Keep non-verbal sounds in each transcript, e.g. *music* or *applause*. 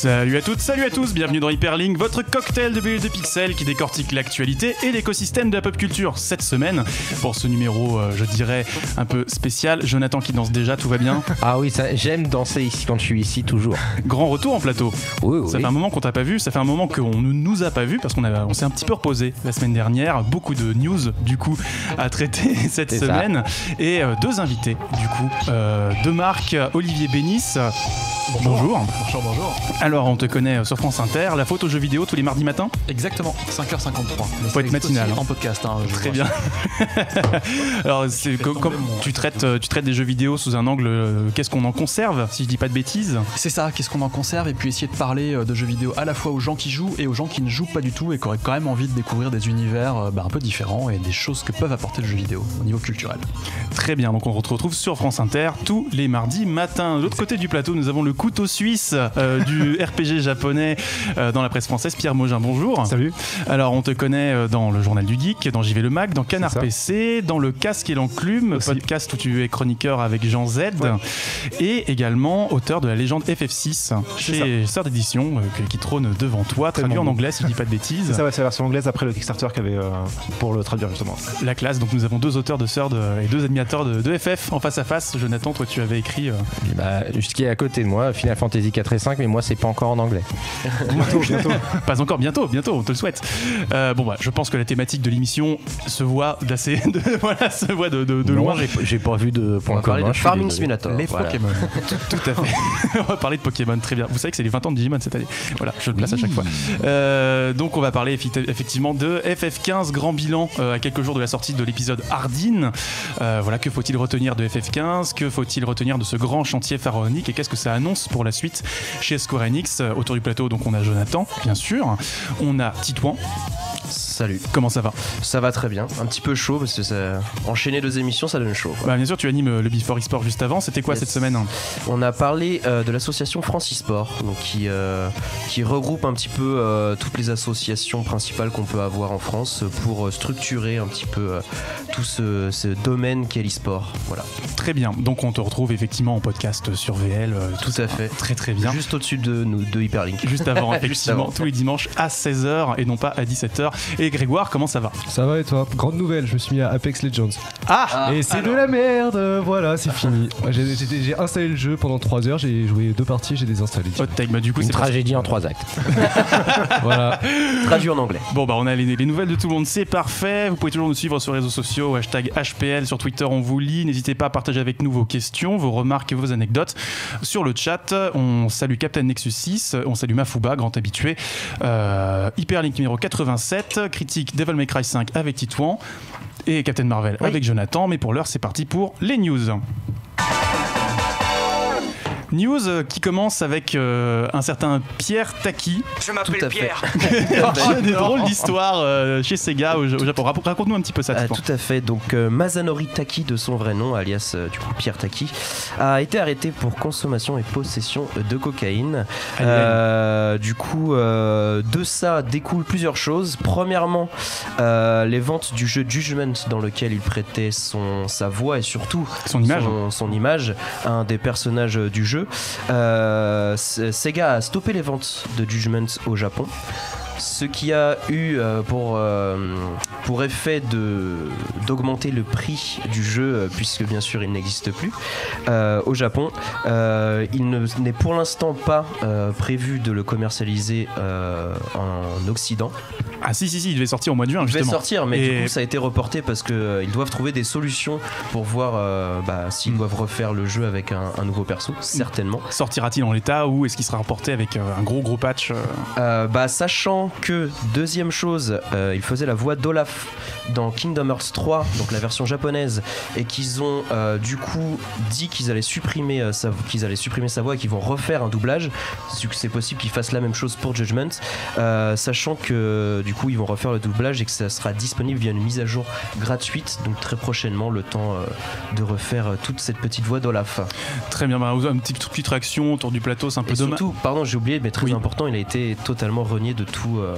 Salut à toutes, salut à tous, bienvenue dans Hyperlink, votre cocktail de bulles de pixels qui décortique l'actualité et l'écosystème de la pop culture cette semaine. Pour ce numéro, euh, je dirais, un peu spécial, Jonathan qui danse déjà, tout va bien *laughs* Ah oui, ça- j'aime danser ici quand je suis ici, toujours. Grand retour en plateau. Oui, Ça fait un moment qu'on t'a pas vu, ça fait un moment qu'on ne nous a pas vu parce qu'on a- on s'est un petit peu reposé la semaine dernière. Beaucoup de news du coup à traiter *laughs* cette C'est ça. semaine et euh, deux invités du coup. Euh, de Marc, Olivier Bénis. Bonjour. Bonjour, bonjour. Alors on te connaît sur France Inter, la faute aux jeux vidéo tous les mardis matins. Exactement, 5h53. Mais Faut être c'est matinal, hein. En podcast, hein, Très bien. *laughs* Alors, c'est comme mon- tu traites, euh, tu traites des jeux vidéo sous un angle, euh, qu'est-ce qu'on en conserve, si je dis pas de bêtises? C'est ça, qu'est-ce qu'on en conserve et puis essayer de parler euh, de jeux vidéo à la fois aux gens qui jouent et aux gens qui ne jouent pas du tout et qui auraient quand même envie de découvrir des univers euh, bah, un peu différents et des choses que peuvent apporter le jeu vidéo au niveau culturel. Très bien, donc on se retrouve sur France Inter tous les mardis matins. De l'autre côté du plateau, nous avons le couteau suisse euh, du RPG japonais euh, dans la presse française, Pierre Mogin, bonjour. Salut. Alors, on te connaît euh, dans le Journal du Geek, dans JV Le Mag, dans Canard. PC, dans le Casque et l'Enclume, Aussi. podcast où tu es chroniqueur avec Jean Z, et également auteur de la légende FF6 chez Sœur d'édition euh, qui trône devant toi, traduit en bon. anglais si je dis pas de bêtises. C'est ça, ouais, c'est la version anglaise après le Kickstarter qu'il avait euh, pour le traduire justement. La classe, donc nous avons deux auteurs de Sœur de- et deux animateurs de, de FF en face à face. Jonathan, toi tu avais écrit. euh, Bah, ce qui est à côté de moi, Final Fantasy 4 et 5, mais moi, c'est pas encore en anglais. *laughs* Bientôt, *laughs* bientôt. Pas encore, bientôt, bientôt, on te le souhaite. Euh, bon, bah, je pense que la thématique de l'émission se voit d'assez, *laughs* de, voilà, se voit de, de- de Non, loin. j'ai j'ai pas vu de On point va parler commun. de Farming. Simulator. Les Voilà. Pokémon. Tout à fait. on va parler de Pokémon, très bien. Vous savez que c'est les 20 ans de Digimon cette année. Voilà, je le place à chaque fois. Euh, donc, on va parler effectivement de FF15, grand bilan euh, à quelques jours de la sortie de l'épisode Hardin. Euh, voilà, que faut-il retenir de FF15 Que faut-il retenir de ce grand chantier pharaonique? Et qu'est-ce que ça annonce pour la suite chez Square Euh, Autour du plateau, donc on a Jonathan, bien sûr. On a Titouan. Salut. Comment ça va Ça va très bien. Un petit peu chaud parce que ça... enchaîner deux émissions, ça donne chaud. quoi. bah, Bien sûr, tu animes euh, le Before eSport juste avant. C'était quoi Yes. cette semaine On a parlé euh, de l'association Francisport, donc qui, euh, qui regroupe un petit peu euh, toutes les associations principales qu'on peut avoir en France pour structurer un petit peu tout ce, ce domaine qu'est l'e-sport. Voilà. Très bien. Donc, on te retrouve effectivement en podcast sur VL. Tout à fait. Très très bien. Juste au-dessus de nous, de Hyperlink. Juste avant, *laughs* Juste effectivement, avant. tous les dimanches à 16h et non pas à 17h. Et Grégoire, comment ça va Ça va et toi Grande nouvelle, je me suis mis à Apex Legends. Ah, et c'est de la merde, voilà, c'est fini. J'ai installé le jeu pendant 3 heures, j'ai joué deux parties, j'ai désinstallé. Hot take, bah du coup Une tragédie en trois actes. *laughs* voilà. Traduit en anglais. Bon bah on a les, les nouvelles de tout le monde, c'est parfait. Vous pouvez toujours nous suivre sur les réseaux sociaux, hashtag HPL sur Twitter, on vous lit. N'hésitez pas à partager avec nous vos questions, vos remarques et vos anecdotes sur le chat. On salue Captain Nexus 6, on salue Mafuba, grand habitué. Euh, Hyperlink numéro 87, critique Devil May Cry 5 avec Titouan et Captain Marvel avec Jonathan. Mais pour l'heure, c'est parti pour les news. News euh, qui commence avec euh, un certain Pierre Taki. Je m'appelle. Pierre. *laughs* qui a des drôles d'histoires euh, chez Sega au, au Japon. Raconte- Raconte-nous un petit peu ça. Ah, tout à fait. Donc euh, Masanori Taki, de son vrai nom, alias euh, du coup Pierre Taki, a été arrêté pour consommation et possession de cocaïne. Euh, du coup, euh, de ça découlent plusieurs choses. Premièrement, euh, les ventes du jeu Judgment dans lequel il prêtait son, sa voix et surtout Son image. son, son image à un des personnages du jeu. Euh, Sega a stoppé les ventes de Judgment au Japon. Ce qui a eu euh, pour, euh, pour effet de, d'augmenter le prix du jeu, euh, puisque bien sûr il n'existe plus euh, au Japon. Euh, il ne- n'est pour l'instant pas euh, prévu de le commercialiser euh, en Occident. Ah si si si, il devait sortir au mois de juin Il devait justement. sortir, mais Et- du coup ça a été reporté parce qu'ils doivent trouver des solutions pour voir euh, bah, s'ils Mm. doivent refaire le jeu avec un, un nouveau perso, certainement. Sortira-t-il en l'état ou est-ce qu'il sera reporté avec euh, un gros gros patch euh, Euh, bah, sachant que, deuxième chose, euh, il faisait la voix d'Olaf dans Kingdom Hearts 3, donc la version japonaise, et qu'ils ont euh, du coup dit qu'ils allaient supprimer euh, sa, qu'ils allaient supprimer sa voix et qu'ils vont refaire un doublage. C'est possible qu'ils fassent la même chose pour Judgment, euh, sachant que du coup ils vont refaire le doublage et que ça sera disponible via une mise à jour gratuite, donc très prochainement le temps de refaire toute cette petite voix d'Olaf. Très bien, bah, une petite, petite réaction autour du plateau, c'est un peu Et dommage. surtout, pardon, j'ai oublié, mais très Oui. important, il a été totalement renié de tout, euh,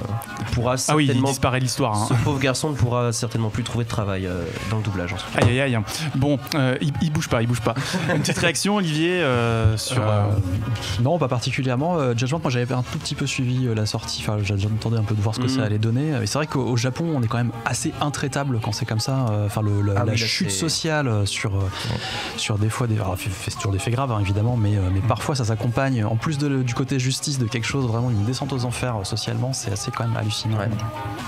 pourra Ah oui, il certainement. disparaît de l'histoire. hein. ce pauvre garçon ne pourra certainement plus trouver de travail euh, dans le doublage. ensuite. Aïe aïe aïe. Bon, euh, il, il bouge pas, il bouge pas. Une petite réaction, Olivier, euh, sur. Euh, euh, Non, pas particulièrement. Euh, Judgment, moi j'avais un tout petit peu suivi euh, la sortie. Enfin, j'attendais un peu de voir ce que Mhm. ça allait donner. Et c'est vrai qu'au au Japon, on est quand même assez intraitable quand c'est comme ça. Euh, Enfin, le- la, Ah oui, la là, chute c'est- sociale euh, sur, euh, sur des fois des. Alors, fait- fait toujours des faits graves, hein, évidemment, mais, euh, mais parfois ça s'accompagne, en plus de- du côté justice, de quelque chose vraiment une descente aux enfers euh, socialement. C'est assez quand même hallucinant. Ouais.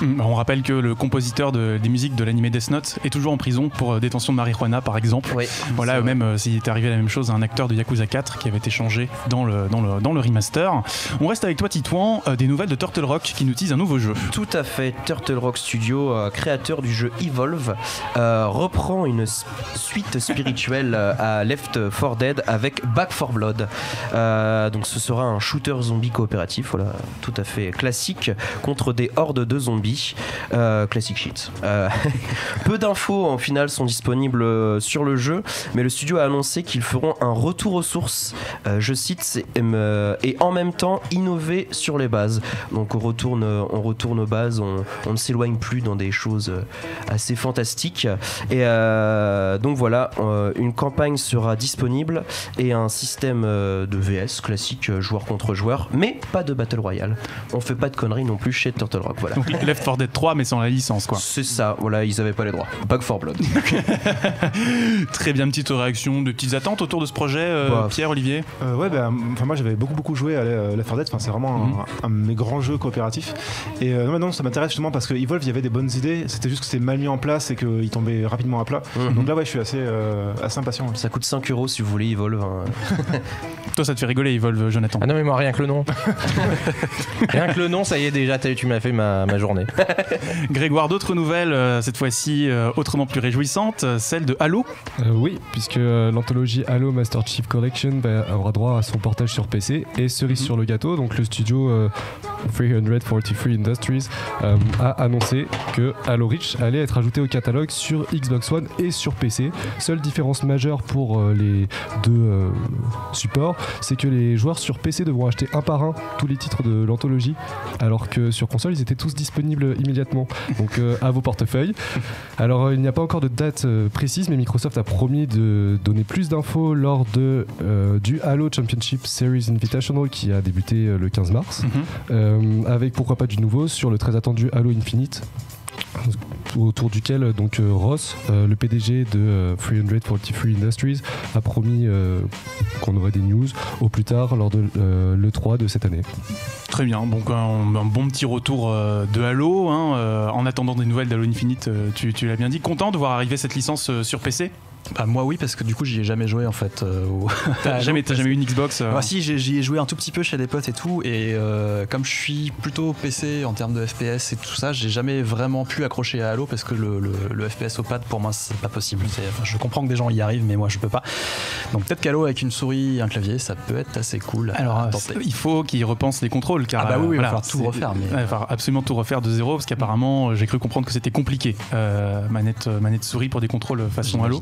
hum, on rappelle que le compositeur de- des musiques de l'animé Death Note est toujours en prison pour euh, détention de marijuana, par exemple. Oui, Voilà, même euh, s'il est arrivé la même chose à un acteur de Yakuza 4 qui avait été changé dans le, dans le, dans le remaster. On reste avec toi, Titouan, euh, des nouvelles de Turtle Rock qui nous tease un nouveau jeu. Tout à fait. Turtle Rock Studio, euh, créateur du jeu Evolve, euh, reprend une suite spirituelle à Left 4 Dead avec Back 4 Blood. Euh, donc ce sera un shooter zombie coopératif, voilà, tout à fait classique, contre des hordes de zombies. Euh, classic shit. Euh, *laughs* peu d'infos en final sont disponibles euh, sur le jeu, mais le studio a annoncé qu'ils feront un retour aux sources, je cite, et en même temps innover sur les bases. Donc on retourne, on retourne aux bases, on, on ne s'éloigne plus dans des choses assez fantastiques. Et donc voilà, une campagne sera disponible et un système de VS classique, joueur contre joueur, mais pas de Battle Royale. On fait pas de conneries non plus chez Turtle Rock, voilà. Donc Left 4 Dead 3, mais sans la licence, quoi. C'est ça, voilà, ils avaient pas les droits. Back for Blood. *laughs* Très bien, petite réaction, de petites attentes autour de ce projet, euh, Bah, Pierre, Olivier Euh, ouais, bah, enfin, moi j'avais beaucoup beaucoup joué à euh, Left 4 Dead, enfin, c'est vraiment Mhm. un, un de mes grands jeux coopératifs. Et euh, non, non, ça m'intéresse justement parce que Evolve, il y avait des bonnes idées, c'était juste que c'était mal mis en place et qu'il tombait rapidement à plat. Mhm. Donc là, ouais, je suis assez, euh, assez impatient. ouais. Ça coûte 5 euros si vous voulez Evolve. hein. Toi, ça te fait rigoler, Evolve, Jonathan. Ah non, mais moi, rien que le nom. *laughs* rien que le nom, ça y est, déjà, tu m'as fait ma, ma journée. *laughs* Grégoire, d'autres nouvelles, euh, cette fois-ci euh, autrement plus réjouissantes, euh, celle de Halo. Euh, oui, puisque l'anthologie Halo Master Chief Collection bah, aura droit à son portage sur PC et cerise Mhm. sur le gâteau, donc le studio euh, 343 Industries euh, a annoncé que Halo Reach allait être ajouté au catalogue sur Xbox One et sur PC. Seule différence majeure pour euh, les deux euh, supports, c'est que les joueurs sur PC devront acheter un par un tous les titres de l'anthologie, alors que sur console ils étaient tous disponibles immédiatement. Donc euh, à vos portefeuilles. Alors, euh, il n'y a pas encore de date euh, précise, mais Microsoft a promis de donner plus d'infos lors de, du Halo Championship Series Invitational qui a débuté le 15 mars, Mhm. avec pourquoi pas du nouveau sur le très attendu Halo Infinite. Autour duquel euh, donc euh, Ross, euh, le PDG de euh, 343 Industries, a promis qu'on aurait des news au plus tard lors de euh, l'E3 de cette année. Très bien, donc un, bon petit retour de Halo. hein, en attendant des nouvelles d'Halo Infinite, tu, l'as bien dit. Content de voir arriver cette licence sur PC Bah, moi oui parce que du coup j'y ai jamais joué en fait. euh, au- *laughs* *laughs* T'as jamais, eu une Xbox euh, Ah si, j'ai- j'y ai joué un tout petit peu chez des potes et tout, et euh, comme je suis plutôt PC en termes de FPS et tout ça, j'ai jamais vraiment pu accrocher à Halo parce que le, le- le FPS au pad pour moi c'est pas possible. Enfin, je comprends que des gens y arrivent, mais moi je peux pas. Donc peut-être qu'Halo avec une souris et un clavier, ça peut être assez cool. Alors, euh, il faut qu'ils repensent les contrôles. Car, Ah bah oui, oui, il va falloir tout refaire, mais- il va falloir absolument tout refaire de zéro, parce qu'apparemment, j'ai cru comprendre que c'était compliqué. manette, manette souris pour des contrôles façon Halo.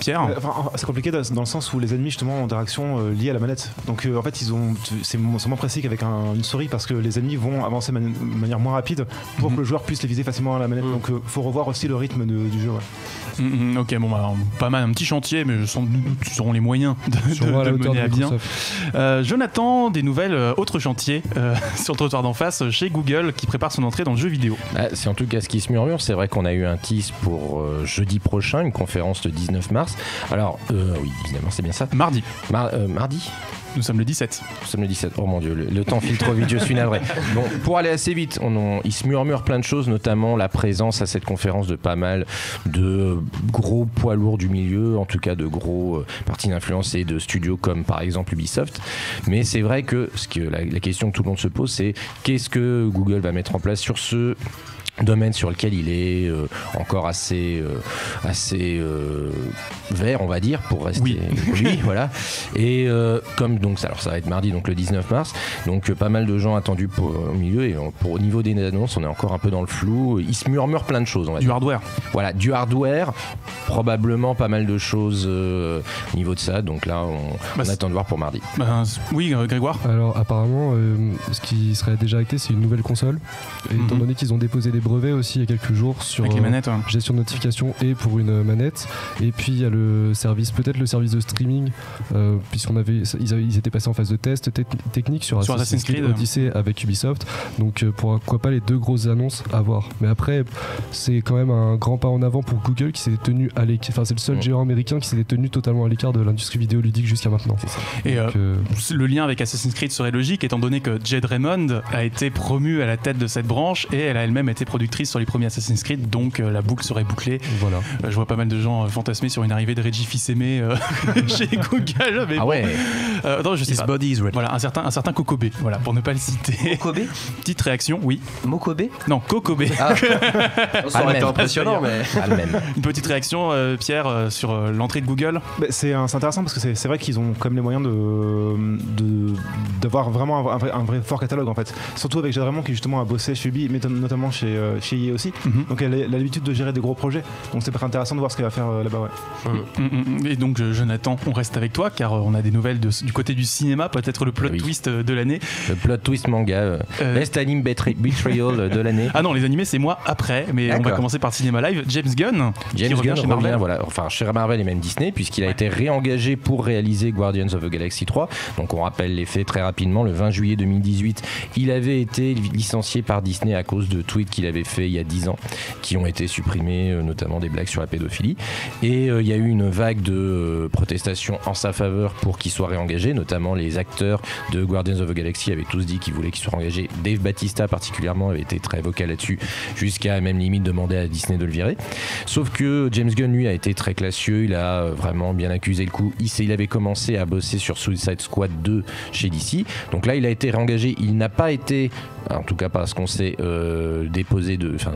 Pierre Euh, enfin, c'est compliqué dans, dans le sens où les ennemis justement ont des réactions euh, liées à la manette. Donc euh, en fait ils ont c'est mo- c'est moins précis qu'avec un- une souris parce que les ennemis vont avancer de mani- de manière moins rapide pour Mhm. que le joueur puisse les viser facilement à la manette. Mhm. Donc euh, faut revoir aussi le rythme de- du jeu. ouais. Mm, mm, ok, bon, bah, pas mal, un petit chantier, mais sans doute ils auront les moyens de, hauteur mener de à bien. Euh, Jonathan, des nouvelles, euh, autre chantier euh, *laughs* sur le trottoir d'en face chez Google qui prépare son entrée dans le jeu vidéo. Ah, c'est en tout cas ce qui se murmure. C'est vrai qu'on a eu un tease pour euh, jeudi prochain, une conférence le 19 mars. Alors, euh, oui, évidemment, c'est bien ça. Mardi, Mar- euh, mardi nous sommes le 17. Nous sommes le 17. Oh mon dieu, le, le temps file trop vite, je suis navré. *laughs* Bon, pour aller assez vite, on il se murmure plein de choses, notamment la présence à cette conférence de pas mal de gros poids lourds du milieu, en tout cas de gros euh, parties d'influence et de studios comme par exemple Ubisoft. Mais c'est vrai que, ce que la, la question que tout le monde se pose, c'est qu'est-ce que Google va mettre en place sur ce domaine sur lequel il est euh, encore assez euh, assez euh, vert on va dire pour rester Oui. lui *laughs* voilà et euh, comme donc ça alors ça va être mardi donc le 19 mars donc euh, pas mal de gens attendus pour, au milieu et on- pour au niveau des annonces on est encore un peu dans le flou il se murmure plein de choses on va Du dire hardware. voilà du hardware probablement pas mal de choses euh, au niveau de ça donc là on, Bah, on attend de voir pour mardi Ben, oui, Grégoire. Alors apparemment, euh, ce qui serait déjà acté, c'est une nouvelle console. Et étant Mhm. donné qu'ils ont déposé des brevets aussi il y a quelques jours sur Avec les euh, manettes. ouais. gestion de notification et pour une manette. Et puis il y a le service, peut-être le service de streaming, euh, puisqu'on avait, ils, avaient- ils étaient passés en phase de test te- technique sur, Sur Assassin's Creed Creed. Odyssey avec Ubisoft. Donc euh, pourquoi pas les deux grosses annonces à voir. Mais après, c'est quand même un grand pas en avant pour Google qui s'était tenu à l'écart. Enfin, c'est le seul géant américain qui s'était tenu totalement à l'écart de l'industrie vidéoludique jusqu'à maintenant. Et euh, Donc, euh, le lien avec Assassin's Creed serait logique étant donné que Jade Raymond a été promue à la tête de cette branche et elle a elle-même été productrice sur les premiers Assassin's Creed donc euh, la boucle serait bouclée. voilà. Euh, je vois pas mal de gens euh, fantasmer sur une arrivée de Reggie Fils-Aimé euh, *laughs* chez Google. Mais ah bon. ouais Euh, attends, je sais His pas. body is ready. Voilà, un certain, un certain Kokobe, voilà, pour ne pas le citer. Kobe *laughs* Petite réaction, oui. Mokobe Non, Kokobe. Ah, *laughs* ça aurait été même. impressionnant, mais. même Une petite réaction, euh, Pierre, euh, sur euh, l'entrée de Google? Bah, c'est intéressant parce que c'est c'est vrai qu'ils ont comme les moyens de de- d'avoir vraiment un, vrai, un vrai fort catalogue en fait. Surtout avec Jade Raymond qui justement a bossé chez Ubi, mais notamment chez, euh, chez EA aussi. Mhm. Donc elle a l'habitude de gérer des gros projets. Donc c'est pas intéressant de voir ce qu'elle va faire euh, là-bas. Ouais. Mm, mm, mm. Et donc, euh, Jonathan, on reste avec toi car euh, on a des nouvelles de- du côté du cinéma, peut-être le plot Oui. twist euh, de l'année. le plot twist manga euh, Euh, best anime betray- betrayal de l'année *laughs* Ah non, les animés, c'est moi après, mais on va commencer par le cinéma live. James Gunn, qui James revient Gunn chez revient, Marvel. voilà, enfin chez Marvel et même Disney, puisqu'il a été réengagé pour réaliser Guardians of the Galaxy 3. Donc on rappelle les faits très rapidement. Le 20 juillet 2018, il avait été licencié par Disney à cause de tweets qu'il avait fait il y a 10 ans, qui ont été supprimés, euh, notamment des blagues sur la pédophilie. Et euh, il y a eu une vague de euh, protestations en sa faveur pour qu'il soit réengagé, notamment les acteurs de Guardians of the Galaxy avaient tous dit qu'ils voulaient qu'il soit réengagé. Dave Batista particulièrement avait été très vocal là-dessus, jusqu'à même limite demander à Disney de le virer. Sauf que James Gunn, lui, a été très classieux. Il a vraiment bien accusé le coup. Il, avait commencé à bosser sur Suicide Squad 2 chez DC. Donc là, il a été réengagé. Il n'a pas été, en tout cas pas ce qu'on sait, euh, déposé de, enfin,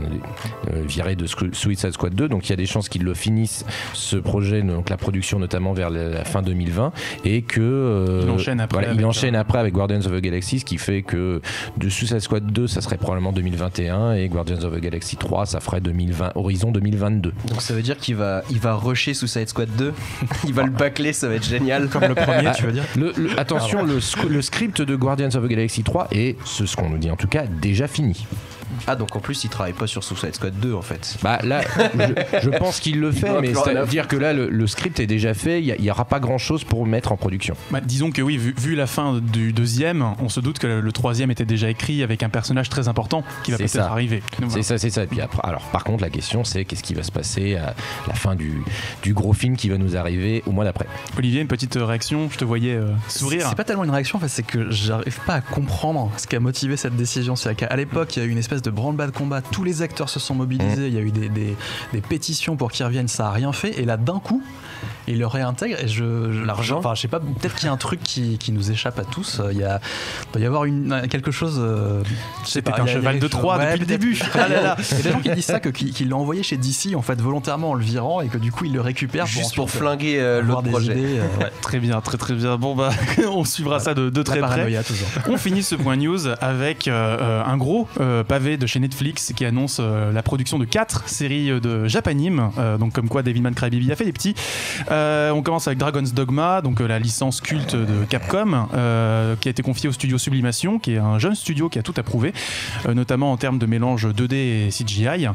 euh, viré de Suicide Squad 2. Donc il y a des chances qu'il le finisse ce projet, donc la production notamment vers la, la fin 2020, et que euh, Il enchaîne après voilà, il avec, enchaîne euh, après avec Guardians of the Galaxy, ce qui fait que de Suicide Squad 2, ça serait probablement 2021 et Guardians of the Galaxy 3, ça ferait 2020, horizon 2022. Donc ça veut dire qu'il va, il va rusher Suicide Squad 2. *laughs* il va le bâcler, ça va être génial. Comme le premier, Ah, tu veux dire Le- le- attention, le, le script de Guardians of the Galaxy 3 est, ce qu'on nous dit en tout cas, déjà fini. Ah, donc en plus, il travaille pas sur Suicide Squad 2 en fait. Bah là, je, je pense qu'il le fait, mais c'est-à-dire que là, le, le script est déjà fait, il n'y aura pas grand-chose pour mettre en production. Bah, disons que oui, vu, vu la fin du deuxième, on se doute que le, le troisième était déjà écrit avec un personnage très important qui va C'est peut-être arriver. C'est voilà. ça, c'est ça. Et puis après, alors par contre, la question c'est qu'est-ce qui va se passer à la fin du, du gros film qui va nous arriver au mois d'après. Olivier, une petite réaction, je te voyais euh, sourire. C'est pas tellement une réaction, en fait, c'est que j'arrive pas à comprendre ce qui a motivé cette décision. C'est-à-dire qu'à l'époque, il y a eu une espèce de branle-bas de combat, tous les acteurs se sont mobilisés, il y a eu des, des- des pétitions pour qu'ils reviennent, ça a rien fait, et là d'un coup, ils le réintègrent, et je. je- L'argent Enfin, je sais pas, peut-être qu'il y a un truc qui, qui nous échappe à tous. Il y a, il doit y avoir une, quelque chose. euh, C'était pas, un il cheval il de Troie depuis le début. Ah là là. Il y a des gens qui disent ça, que, qui, qui l'ont envoyé chez DC, en fait, volontairement en le virant, et que du coup, ils le récupèrent Juste pour ensuite flinguer euh, l'autre projet. idées, euh, ouais. Très bien, très très bien. Bon bah, *laughs* on suivra ça de, de très près. toujours. On finit ce point news avec euh, euh, un gros euh, pavé de chez Netflix qui annonce euh, la production de quatre séries de Japanime, euh, donc comme quoi David Man Crybaby a fait des petits. Euh, on commence avec Dragon's Dogma, donc euh, la licence culte de Capcom, euh, qui a été confiée au studio Sublimation, qui est un jeune studio qui a tout approuvé, notamment en termes de mélange 2D et CGI.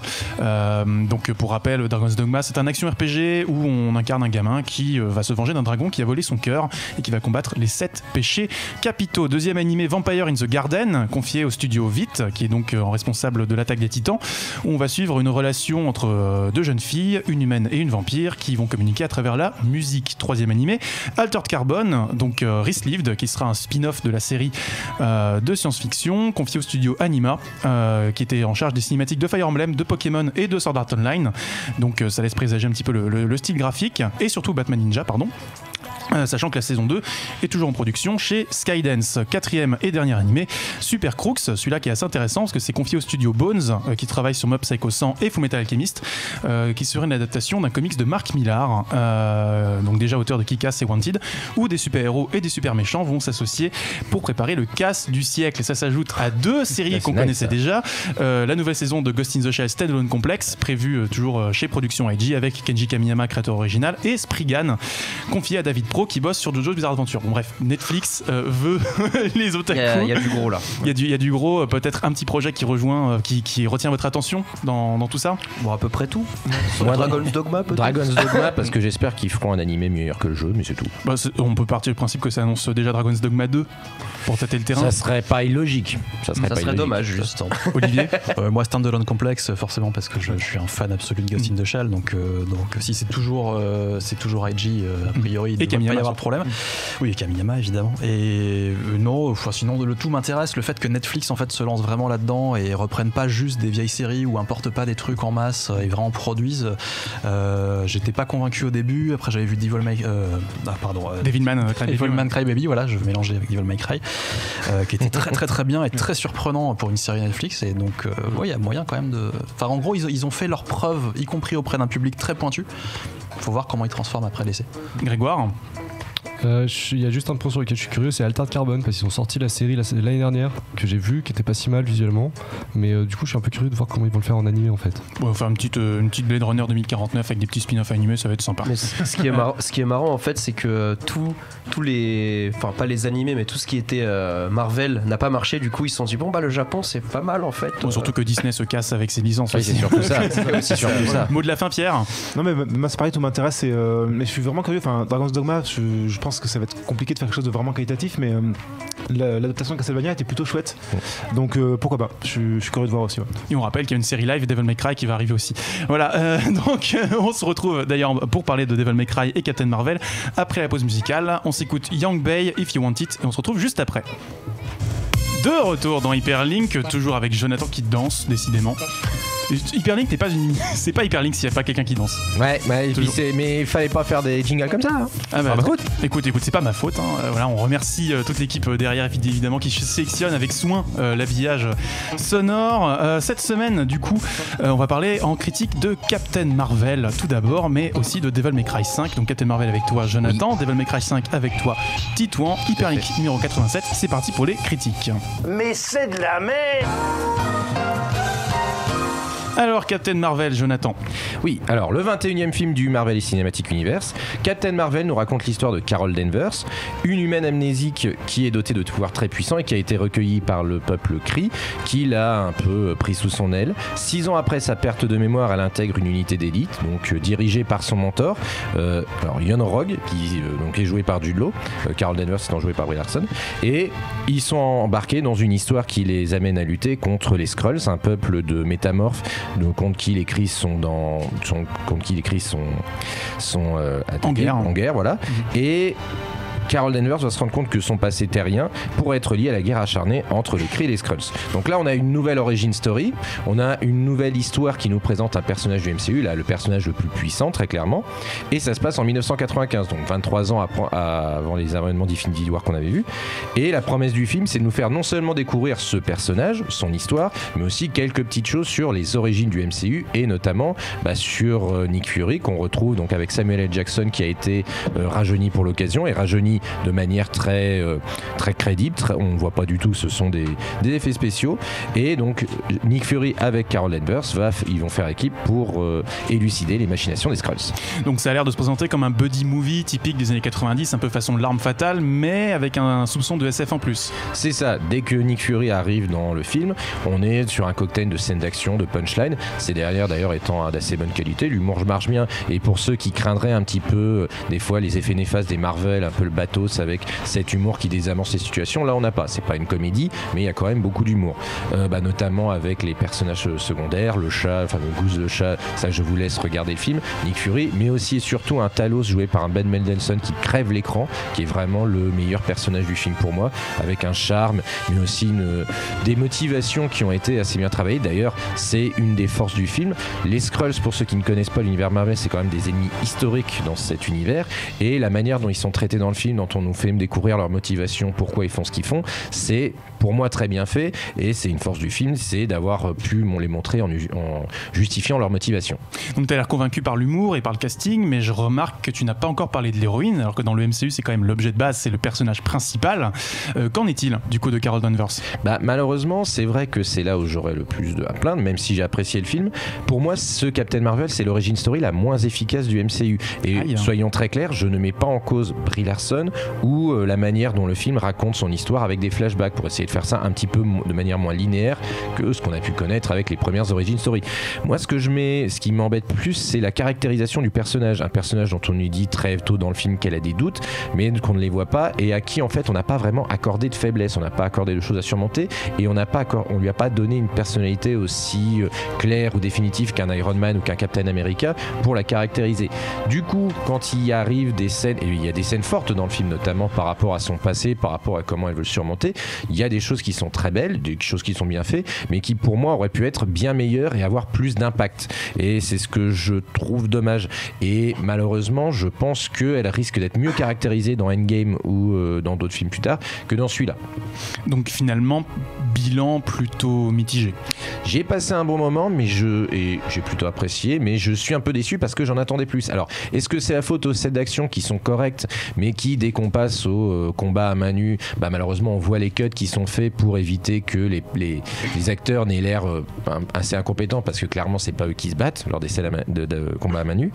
Donc pour rappel, Dragon's Dogma, c'est un action RPG où on incarne un gamin qui va se venger d'un dragon qui a volé son cœur et qui va combattre les sept péchés capitaux. Deuxième animé Vampire in the Garden, confié au studio Vite, qui est donc responsable de l'attaque des titans, on va suivre une relation entre deux jeunes filles, une humaine et une vampire, qui vont communiquer à travers la musique. Troisième animé, Altered Carbon, donc euh, qui sera un spin-off de la série euh, de science-fiction, confié au studio Anima, euh, qui était en charge des cinématiques de Fire Emblem, de Pokémon et de Sword Art Online. Donc euh, ça laisse présager un petit peu le style graphique, et surtout Batman Ninja, pardon. Euh, sachant que la saison 2 est toujours en production chez Skydance. Quatrième et dernier animé, Super Crooks, celui-là qui est assez intéressant parce que c'est confié au studio Bones, euh, qui travaille sur Mob Psycho 100 et Fullmetal Alchemist, euh, qui serait une adaptation d'un comics de Mark Millar, euh, donc déjà auteur de Kick-Ass et Wanted, où des super-héros et des super-méchants vont s'associer pour préparer le casse du siècle. Et ça s'ajoute à deux séries qu'on connaissait ça. déjà. La nouvelle saison de Ghost in the Shell Standalone Complex, prévue toujours chez Production IG avec Kenji Kamiyama, créateur original, et Spriggan, confié à David Pro qui bosse sur JoJo's Bizarre Adventure. Bon bref, Netflix euh, veut *laughs* les otaku. il y a du gros là. Il y, a du, il y a du gros, euh, peut-être un petit projet qui rejoint, euh, qui, qui retient votre attention dans, dans tout ça. Bon, à peu près tout. Moi, Dragon's Dogma peut-être Dragon's Dogma, *laughs* parce que j'espère qu'ils feront un animé meilleur que le jeu, mais c'est tout. Bah, on peut partir du principe que ça annonce déjà Dragon's Dogma 2 pour tâter le terrain. Ça serait pas illogique. Ça serait, Ça pas serait dommage, juste. Olivier *laughs* Euh, moi, Standalone Complex, forcément, parce que je, je suis un fan absolu de Ghost in the Shell. Donc, euh, donc si c'est toujours, euh, c'est toujours IG, euh, a priori, Et devrait Kamiyama, y avoir de problème. Oui, et Kamiyama, évidemment. Et euh, non, enfin, sinon, le tout m'intéresse. Le fait que Netflix, en fait, se lance vraiment là-dedans et reprenne pas juste des vieilles séries ou importe pas des trucs en masse euh, et vraiment produisent. Euh, J'étais pas convaincu au début. Après, j'avais vu Devil May... euh, ah, pardon. euh, Devilman, euh, Cry Baby, Crybaby, voilà, je mélangeais avec Devil May Cry, euh, qui était très très très bien et très surprenant pour une série Netflix. Et donc, euh, ouais, il y a moyen quand même de. Enfin, en gros, ils, ils ont fait leurs preuves, y compris auprès d'un public très pointu. Faut voir comment ils transforment après l'essai. Grégoire Euh, Il y a juste un point sur lequel je suis curieux, c'est Altered Carbon, parce qu'ils ont sorti la série la- l'année dernière, que j'ai vu, qui était pas si mal visuellement. Mais euh, du coup, je suis un peu curieux de voir comment ils vont le faire en animé en fait. On va faire une petite, euh, une petite Blade Runner 2049 avec des petits spin-offs animés, ça va être sympa. Mais ce qui est marrant, ce qui est marrant en fait, c'est que tout- tous les, enfin pas les animés, mais tout ce qui était euh, Marvel n'a pas marché. Du coup, ils se sont dit bon bah le Japon c'est pas mal en fait. Bon, surtout que Disney se casse avec ses licences Oui, c'est surtout ça. *laughs* C'est surtout ça. Mot de la fin, Pierre Non mais moi c'est pareil, tout m'intéresse. euh, mais je suis vraiment curieux. Enfin, Dragon's Dogma, je, je pense que ça va être compliqué de faire quelque chose de vraiment qualitatif, mais euh, la- l'adaptation de Castlevania était plutôt chouette. Donc euh, pourquoi pas je, suis- curieux de voir aussi. Et on rappelle qu'il y a une série live Devil May Cry qui va arriver aussi. Voilà, euh, *laughs* donc on se retrouve d'ailleurs pour parler de Devil May Cry et Captain Marvel après la pause musicale. On s'écoute Young Bay, If You Want It, et on se retrouve juste après. De retour dans Hyperlink, toujours avec Jonathan qui danse, décidément. Hyperlink n'est pas une, *laughs* c'est pas Hyperlink s'il n'y a pas quelqu'un qui danse. Ouais, Toujours. c'est- mais il fallait pas faire des jingles comme ça. hein. Ah bah, Ah bah, écoute. écoute, écoute, c'est pas ma faute. hein. Euh, voilà, on remercie euh, toute l'équipe euh, derrière, évidemment, qui sélectionne avec soin euh, l'habillage sonore. Euh, cette semaine, du coup, euh, on va parler en critique de Captain Marvel, tout d'abord, mais aussi de Devil May Cry 5. Donc Captain Marvel avec toi, Jonathan. Devil May Cry 5 avec toi, Titouan. Hyperlink numéro 87. C'est parti pour les critiques. Mais c'est de la merde Alors, Captain Marvel, Jonathan. Oui, alors le 21e film du Marvel Cinematic Universe, Captain Marvel nous raconte l'histoire de Carol Danvers, une humaine amnésique qui est dotée de pouvoirs très puissants et qui a été recueillie par le peuple Kree, qui l'a un peu pris sous son aile. Six ans après sa perte de mémoire, elle intègre une unité d'élite, donc euh, dirigée par son mentor, euh, alors Yon Rogue, qui euh, donc est joué par Jude euh, Carol Danvers étant joué par Brie Larson, et ils sont embarqués dans une histoire qui les amène à lutter contre les Skrulls, un peuple de métamorphes donc, contre qui les Kree sont dans sont, contre qui les Kree sont sont euh, attaqués, guerre. en guerre voilà. Et Carol Danvers va se rendre compte que son passé terrien pourrait être lié à la guerre acharnée entre les Kree et les Skrulls. Donc là, on a une nouvelle origin story, on a une nouvelle histoire qui nous présente un personnage du MCU, là, le personnage le plus puissant, très clairement, et ça se passe en 1995, donc 23 ans avant les événements d'Infinity War qu'on avait vus. Et la promesse du film, c'est de nous faire non seulement découvrir ce personnage, son histoire, mais aussi quelques petites choses sur les origines du MCU et notamment bah, sur euh, Nick Fury qu'on retrouve donc avec Samuel L. Jackson qui a été euh, rajeuni pour l'occasion et rajeuni de manière très euh, très crédible. très- on ne voit pas du tout, ce sont des, des effets spéciaux. Et donc Nick Fury avec Carol Danvers, va, ils vont faire équipe pour euh, élucider les machinations des Skrulls. Donc ça a l'air de se présenter comme un buddy movie typique des années 90, un peu façon l'arme fatale, mais avec un soupçon de SF en plus. C'est ça, dès que Nick Fury arrive dans le film, on est sur un cocktail de scènes d'action, de punchline. C'est derrière d'ailleurs étant d'assez bonne qualité, l'humour marche bien. Et pour ceux qui craindraient un petit peu euh, des fois les effets néfastes des Marvel, un peu le bad avec cet humour qui désamorce les situations. Là, on n'a pas. C'est pas une comédie, mais il y a quand même beaucoup d'humour. Euh, bah, notamment avec les personnages secondaires, le chat, enfin le Goose le chat. Ça, je vous laisse regarder le film. Nick Fury, mais aussi et surtout un Talos joué par un Ben Mendelsohn qui crève l'écran, qui est vraiment le meilleur personnage du film pour moi, avec un charme, mais aussi une- des motivations qui ont été assez bien travaillées. D'ailleurs, c'est une des forces du film. Les Skrulls, pour ceux qui ne connaissent pas l'univers Marvel, c'est quand même des ennemis historiques dans cet univers. Et la manière dont ils sont traités dans le film, dont on nous fait découvrir leur motivation, pourquoi ils font ce qu'ils font, c'est pour moi très bien fait. Et c'est une force du film, c'est d'avoir pu les montrer en, en justifiant leur motivation. Donc tu as l'air convaincu par l'humour et par le casting, mais je remarque que tu n'as pas encore parlé de l'héroïne, alors que dans le MCU c'est quand même l'objet de base, c'est le personnage principal. Euh, Qu'en est-il du coup de Carol Danvers? Bah, malheureusement, c'est vrai que c'est là où j'aurais le plus de à plaindre, même si j'ai apprécié le film. Pour moi, ce Captain Marvel, c'est l'origine story la moins efficace du MCU. Et Aïe. soyons très clairs, je ne mets pas en cause Brie Larson ou euh, la manière dont le film raconte son histoire avec des flashbacks pour essayer de faire ça un petit peu de manière moins linéaire que ce qu'on a pu connaître avec les premières origin story. Moi, ce que je mets, ce qui m'embête plus, c'est la caractérisation du personnage. Un personnage dont on lui dit très tôt dans le film qu'elle a des doutes, mais qu'on ne les voit pas et à qui en fait on n'a pas vraiment accordé de faiblesse, on n'a pas accordé de choses à surmonter et on n'a pas on lui a pas donné une personnalité aussi euh, claire ou définitive qu'un Iron Man ou qu'un Captain America pour la caractériser. Du coup, quand il y arrive des scènes, et il y a des scènes fortes dans le film, notamment par rapport à son passé, par rapport à comment elle veut le surmonter, il y a des choses qui sont très belles, des choses qui sont bien faites, mais qui pour moi auraient pu être bien meilleures et avoir plus d'impact. Et c'est ce que je trouve dommage. Et malheureusement, je pense qu'elle risque d'être mieux caractérisée dans Endgame ou euh, dans d'autres films plus tard que dans celui-là. Donc finalement, bilan plutôt mitigé. J'ai passé un bon moment, mais je et j'ai plutôt apprécié, mais je suis un peu déçu parce que j'en attendais plus. Alors, est-ce que c'est la faute aux scènes d'action qui sont correctes, mais qui dès qu'on passe au euh, combat à main nue, bah malheureusement on voit les cuts qui sont faits pour éviter que les, les, les acteurs n'aient l'air euh, assez incompétents parce que clairement c'est pas eux qui se battent lors des scènes de, de combat à main nue.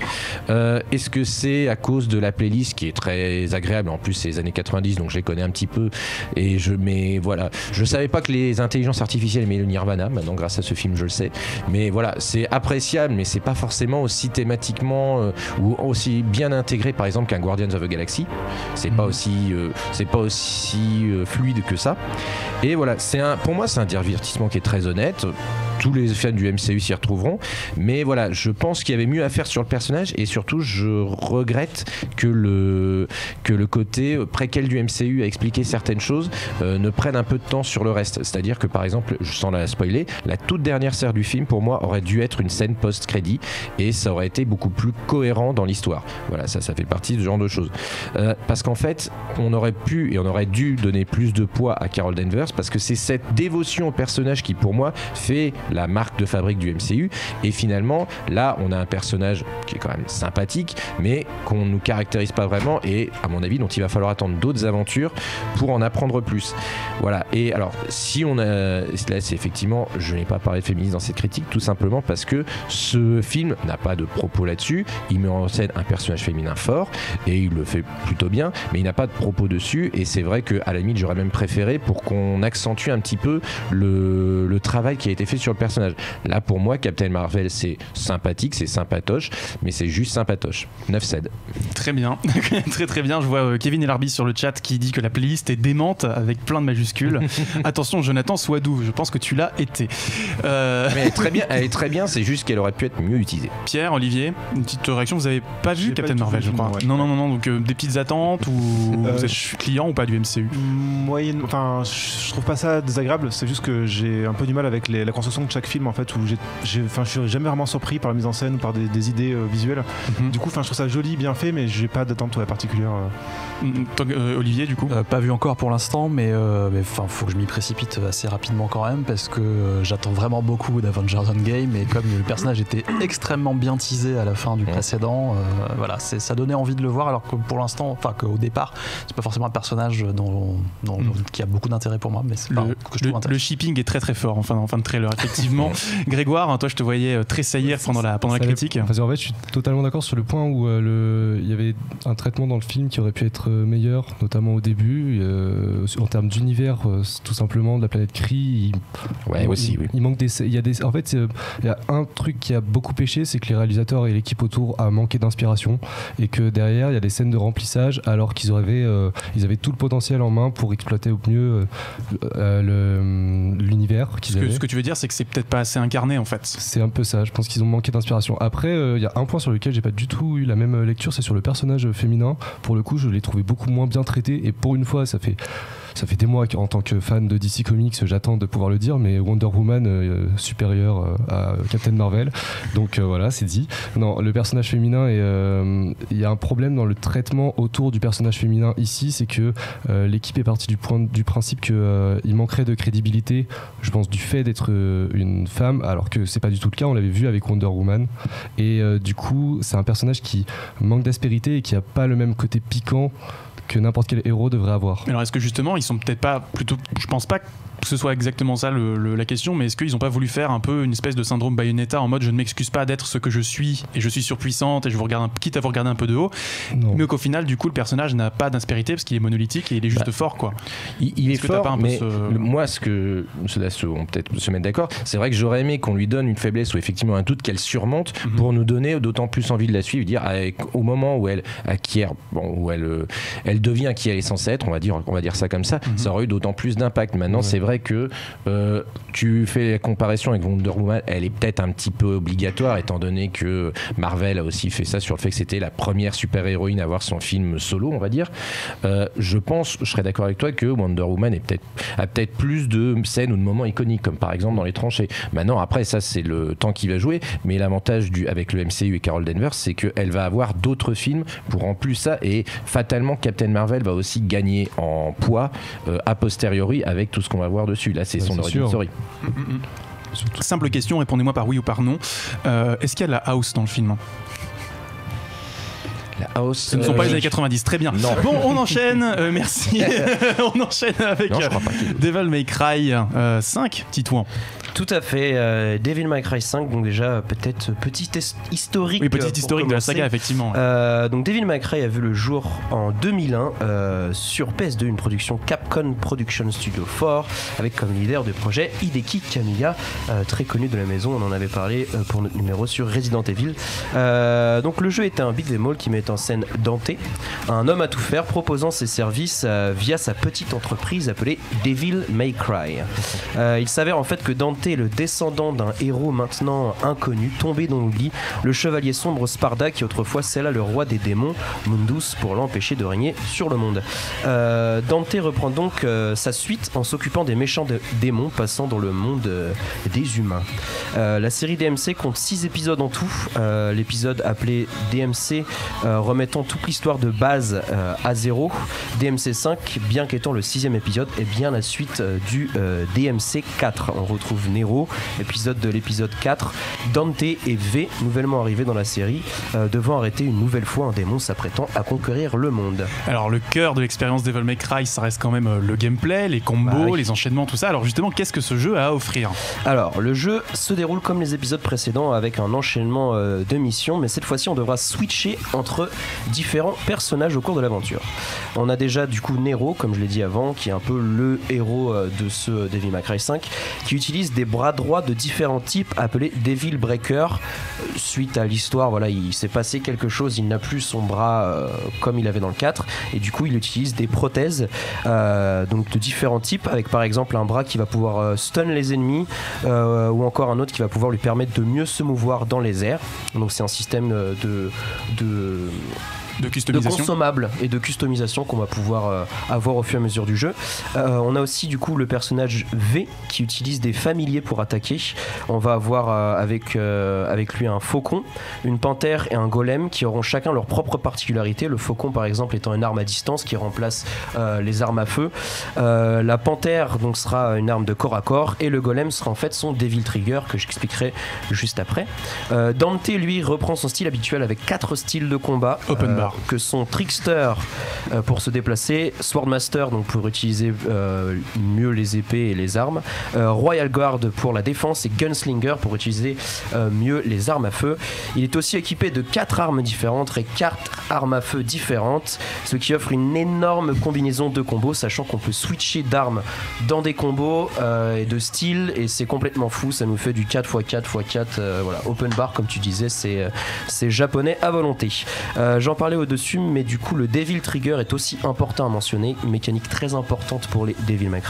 Euh, est-ce que c'est à cause de la playlist qui est très agréable? En plus, c'est les années 90, donc je les connais un petit peu. Et je, mais voilà, je savais pas que les intelligences artificielles aimaient le Nirvana. Maintenant, grâce à ce film, je le sais. Mais voilà, c'est appréciable, mais c'est pas forcément aussi thématiquement euh, ou aussi bien intégré, par exemple, qu'un Guardians of the Galaxy. C'est pas aussi, euh, c'est pas aussi fluide que ça. Et voilà, pour moi, c'est un divertissement qui est très honnête. Tous les fans du MCU s'y retrouveront. Mais voilà, je pense qu'il y avait mieux à faire sur le personnage et surtout, je regrette que le, que le côté préquel du MCU à expliquer certaines choses euh, ne prenne un peu de temps sur le reste. C'est-à-dire que par exemple, sans la spoiler, la toute dernière scène du film pour moi aurait dû être une scène post-crédit et ça aurait été beaucoup plus cohérent dans l'histoire. Voilà, ça, ça fait partie de ce genre de choses. Euh, parce qu'en fait, on aurait pu et on aurait dû donner plus de poids à Carol Danvers parce que c'est cette dévotion au personnage qui pour moi fait la marque de fabrique du MCU et finalement là on a un personnage qui est quand même sympathique mais qu'on nous caractérise pas vraiment et à mon avis dont il va falloir attendre d'autres aventures pour en apprendre plus. Voilà. Et alors si on a là c'est effectivement je n'ai pas parlé de féminisme dans cette critique tout simplement parce que ce film n'a pas de propos là-dessus. Il met en scène un personnage féminin fort et il le fait plutôt bien mais il n'a pas de propos dessus. Et c'est vrai que à la limite j'aurais même préféré pour qu'on accentue un petit peu le, le travail qui a été fait sur le personnage là pour moi Captain Marvel c'est sympathique c'est sympatoche mais c'est juste sympatoche 9 cède Très bien, *laughs* très très bien. Je vois euh, Kevin Elarbis sur le chat qui dit que la playlist est démente avec plein de majuscules. *laughs* Attention, Jonathan, sois doux. Je pense que tu l'as été. Euh, mais elle est très bien *laughs* elle est très bien c'est juste qu'elle aurait pu être mieux utilisée Pierre, Olivier, une petite réaction. Vous avez pas vu pas Captain Marvel, je crois. ouais. Non, non, non, non. Donc euh, des petites attentes ou Euh, vous êtes client ou pas du MCU Moyenne, enfin, je je trouve pas ça désagréable. C'est juste que j'ai un peu du mal avec les- la construction de chaque film en fait, où j'ai, enfin, je suis jamais vraiment surpris par la mise en scène ou par des, des idées euh, visuelles. Mhm. Du coup, enfin, je trouve ça joli, bien fait, mais j'ai pas d'attente ouais, particulière. euh. Mm, toi, euh, Olivier, du coup Euh, pas vu encore pour l'instant, mais euh, enfin, faut que je m'y précipite assez rapidement quand même parce que euh, j'attends vraiment beaucoup d'Avengers Endgame et comme le personnage était extrêmement bien teasé à la fin du Ouais. précédent, euh, voilà, c'est ça donnait envie de le voir alors que pour l'instant, enfin qu'au départ, c'est pas forcément un personnage dont, dont- Mm. qui a beaucoup d'intérêt pour moi, mais c'est le, enfin, que je le- trouve le intéressant. shipping est très très fort en fin, en fin de trailer, effectivement. *laughs* effectivement. Grégoire, toi je te voyais euh, tressaillir pendant la, pendant la critique. Parce qu'en fait, je suis totalement d'accord sur le point où euh, le- il y avait un traitement dans le film qui aurait pu être euh, meilleur, notamment au début. euh, en termes d'univers, euh, tout simplement de la planète Kree. il- Ouais, il, aussi, oui. il manque des. Il y a des. En fait, il y a un truc qui a beaucoup pêché, c'est que les réalisateurs et l'équipe autour a manqué d'inspiration et que derrière, il y a des scènes de remplissage alors qu'ils avaient, euh, ils avaient tout le potentiel en main pour exploiter au mieux euh, euh, le- l'univers Ce qu'ils que, avaient. ce que tu veux dire, c'est que c'est peut-être pas assez incarné en fait. C'est un peu ça, je pense qu'ils ont manqué d'inspiration. Après, euh, il y a un point sur lequel j'ai pas du tout eu la même euh, lecture, c'est sur le personnage féminin. Pour le coup, je l'ai trouvé beaucoup moins bien traité et pour une fois, ça fait. Ça fait des mois qu'en tant que fan de DC Comics, j'attends de pouvoir le dire, mais Wonder Woman euh, supérieur euh, à Captain Marvel. Donc euh, voilà, c'est dit. Non, le personnage féminin, euh, il y a un problème dans le traitement autour du personnage féminin ici, c'est que l'équipe est partie du, point, du principe qu'il manquerait de crédibilité, je pense, du fait d'être une femme, alors que c'est pas du tout le cas, on l'avait vu avec Wonder Woman. Et du coup, c'est un personnage qui manque d'aspérité et qui a pas le même côté piquant que n'importe quel héros devrait avoir. Alors est-ce que justement ils sont peut-être pas plutôt je pense pas que ce soit exactement ça le- le- la question mais est-ce qu'ils ont pas voulu faire un peu une espèce de syndrome Bayonetta en mode je ne m'excuse pas d'être ce que je suis et je suis surpuissante et je vous regarde un, quitte à vous regarder un peu de haut Non. mais qu'au final du coup le personnage n'a pas d'aspérité parce qu'il est monolithique et il est juste Bah, fort quoi. Il, il est, t'as fort, pas un peu mais ce- le- moi, ce que cela se, on peut peut-être se mettre d'accord, c'est vrai que j'aurais aimé qu'on lui donne une faiblesse ou effectivement un doute qu'elle surmonte Mhm. pour nous donner d'autant plus envie de la suivre. Dire avec- au moment où elle acquiert, bon, où elle, euh, elle devient qui elle est censée être, on va dire, on va dire ça comme ça, Mhm. ça aurait eu d'autant plus d'impact. Maintenant, Ouais. c'est vrai que euh, tu fais la comparaison avec Wonder Woman, elle est peut-être un petit peu obligatoire étant donné que Marvel a aussi fait ça sur le fait que c'était la première super héroïne à avoir son film solo, on va dire. Euh, je pense, je serais d'accord avec toi que Wonder Woman est peut-être a peut-être plus de scènes ou de moments iconiques, comme par exemple dans les tranchées. Maintenant, après, ça c'est le temps qui va jouer, mais l'avantage avec le MCU et Carol Danvers, c'est qu'elle va avoir d'autres films pour en plus ça, et fatalement Captain Marvel va aussi gagner en poids euh, a posteriori avec tout ce qu'on va voir dessus. Là, c'est Ouais, son c'est origin sûr. story. *laughs* Simple question, répondez-moi par oui ou par non. Euh, est-ce qu'il y a de la house dans le film La house. Ce ne sont pas les années 90, très bien. Non. Bon, on *laughs* enchaîne, euh, merci. *laughs* on enchaîne avec Non, euh, Devil May Cry euh, 5, Titouan. Tout à fait. euh, Devil May Cry 5, donc déjà peut-être petit test historique. Oui, euh, petit historique de la saga, effectivement. Euh, donc Devil May Cry a vu le jour en 2001 euh, sur PS2, une production Capcom Production Studio 4 avec comme leader de projet Hideki Kamiya, euh, très connu de la maison. On en avait parlé euh, pour notre numéro sur Resident Evil. Euh, donc le jeu est un beat'em all qui met en scène Dante, un homme à tout faire proposant ses services euh, via sa petite entreprise appelée Devil May Cry. Euh, il s'avère en fait que Dante le descendant d'un héros maintenant inconnu, tombé dans l'oubli, le chevalier sombre Sparda qui autrefois scella le roi des démons, Mundus, pour l'empêcher de régner sur le monde. Euh, Dante reprend donc euh, sa suite en s'occupant des méchants démons passant dans le monde euh, des humains. La série DMC compte 6 épisodes en tout. L'épisode appelé DMC remettant toute l'histoire de base à zéro. DMC 5, bien qu'étant le sixième épisode, est bien la suite du DMC 4. On retrouve Nero, épisode de l'épisode 4. Dante et V, nouvellement arrivés dans la série, euh, devant arrêter une nouvelle fois un démon s'apprêtant à conquérir le monde. Alors, le cœur de l'expérience Devil May Cry, ça reste quand même euh, le gameplay, les combos, Bah oui. les enchaînements, tout ça. Alors, justement, qu'est-ce que ce jeu a à offrir Alors, le jeu se déroule comme les épisodes précédents avec un enchaînement euh, de missions, mais cette fois-ci on devra switcher entre différents personnages au cours de l'aventure. On a déjà du coup Nero, comme je l'ai dit avant, qui est un peu le héros de ce Devil May Cry 5, qui utilise des bras droits de différents types appelés Devil Breaker. Euh, Suite à l'histoire, voilà, il s'est passé quelque chose, il n'a plus son bras euh, comme il avait dans le 4, et du coup il utilise des prothèses euh, donc de différents types, avec par exemple un bras qui va pouvoir stun les ennemis, ou encore un autre qui va pouvoir lui permettre de mieux se mouvoir dans les airs. Donc c'est un système euh, de, de, de consommables et de customisation qu'on va pouvoir euh, avoir au fur et à mesure du jeu. Euh, on a aussi du coup le personnage V qui utilise des familiers pour attaquer. On va avoir euh, avec, euh, avec lui un faucon, une panthère et un golem qui auront chacun leur propre particularité. Le faucon par exemple étant une arme à distance qui remplace euh, les armes à feu. Euh, la panthère donc sera une arme de corps à corps et le golem sera en fait son Devil Trigger que j'expliquerai juste après. Euh, Dante lui reprend son style habituel avec quatre styles de combat. Open Euh, bar. Que sont Trickster euh, pour se déplacer, Swordmaster donc pour utiliser euh, mieux les épées et les armes, euh, Royal Guard pour la défense et Gunslinger pour utiliser mieux les armes à feu. Il est aussi équipé de 4 armes différentes et 4 armes à feu différentes, ce qui offre une énorme combinaison de combos, sachant qu'on peut switcher d'armes dans des combos et de style et c'est complètement fou, ça nous fait du 4x4x4, euh, voilà, open bar comme tu disais, c'est japonais à volonté. J'en parlais au-dessus, mais du coup le Devil Trigger est aussi important à mentionner, une mécanique très importante pour les Devil May.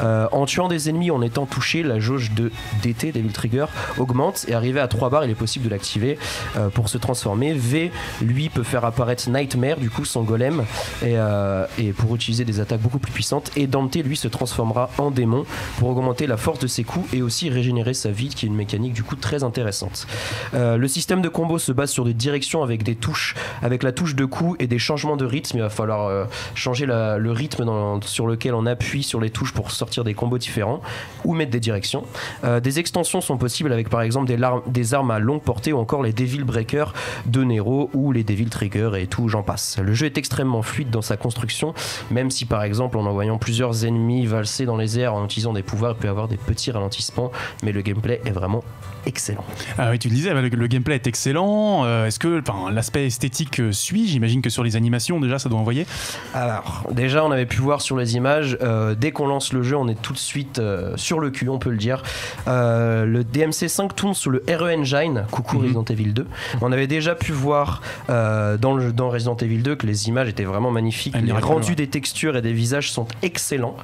Euh, en tuant des ennemis en étant touché, la jauge de DT, Devil Trigger, augmente et arrivé à 3 barres, il est possible de l'activer euh, pour se transformer. V, lui, peut faire apparaître Nightmare, du coup son golem, et, euh, et pour utiliser des attaques beaucoup plus puissantes. Et Dante, lui, se transformera en démon pour augmenter la force de ses coups et aussi régénérer sa vie, qui est une mécanique du coup très intéressante. Le système de combo se base sur des directions avec des touches, avec la touche de coup et des changements de rythme. Il va falloir euh, changer la- le rythme sur lequel on appuie sur les touches pour sortir des combos différents ou mettre des directions. Euh, des extensions sont possibles avec par exemple des, lar- des armes à longue portée ou encore les Devil Breaker de Nero ou les Devil Trigger et tout, j'en passe. Le jeu est extrêmement fluide dans sa construction, même si par exemple en envoyant plusieurs ennemis valser dans les airs en utilisant des pouvoirs, il peut y avoir des petits ralentissements, mais le gameplay est vraiment excellent. Ah oui, tu le disais, le, gameplay est excellent. Euh, Est-ce que l'aspect esthétique suit J'imagine que sur les animations, déjà, ça doit envoyer. Alors, déjà, on avait pu voir sur les images, euh, dès qu'on lance le jeu, on est tout de suite euh, sur le cul, on peut le dire. Euh, le DMC5 tourne sous le RE Engine, coucou Mhm. Resident Evil 2. On avait déjà pu voir dans, le, dans Resident Evil 2 que les images étaient vraiment magnifiques. Un les rendus ouais. des textures et des visages sont excellents.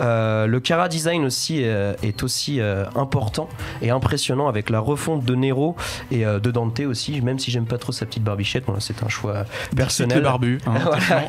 Le Cara Design aussi est aussi important et impressionnant avec la refonte de Nero et de Dante aussi, même si j'aime pas trop sa petite barbichette, c'est un choix personnel. Le barbu. hein, *laughs* Voilà.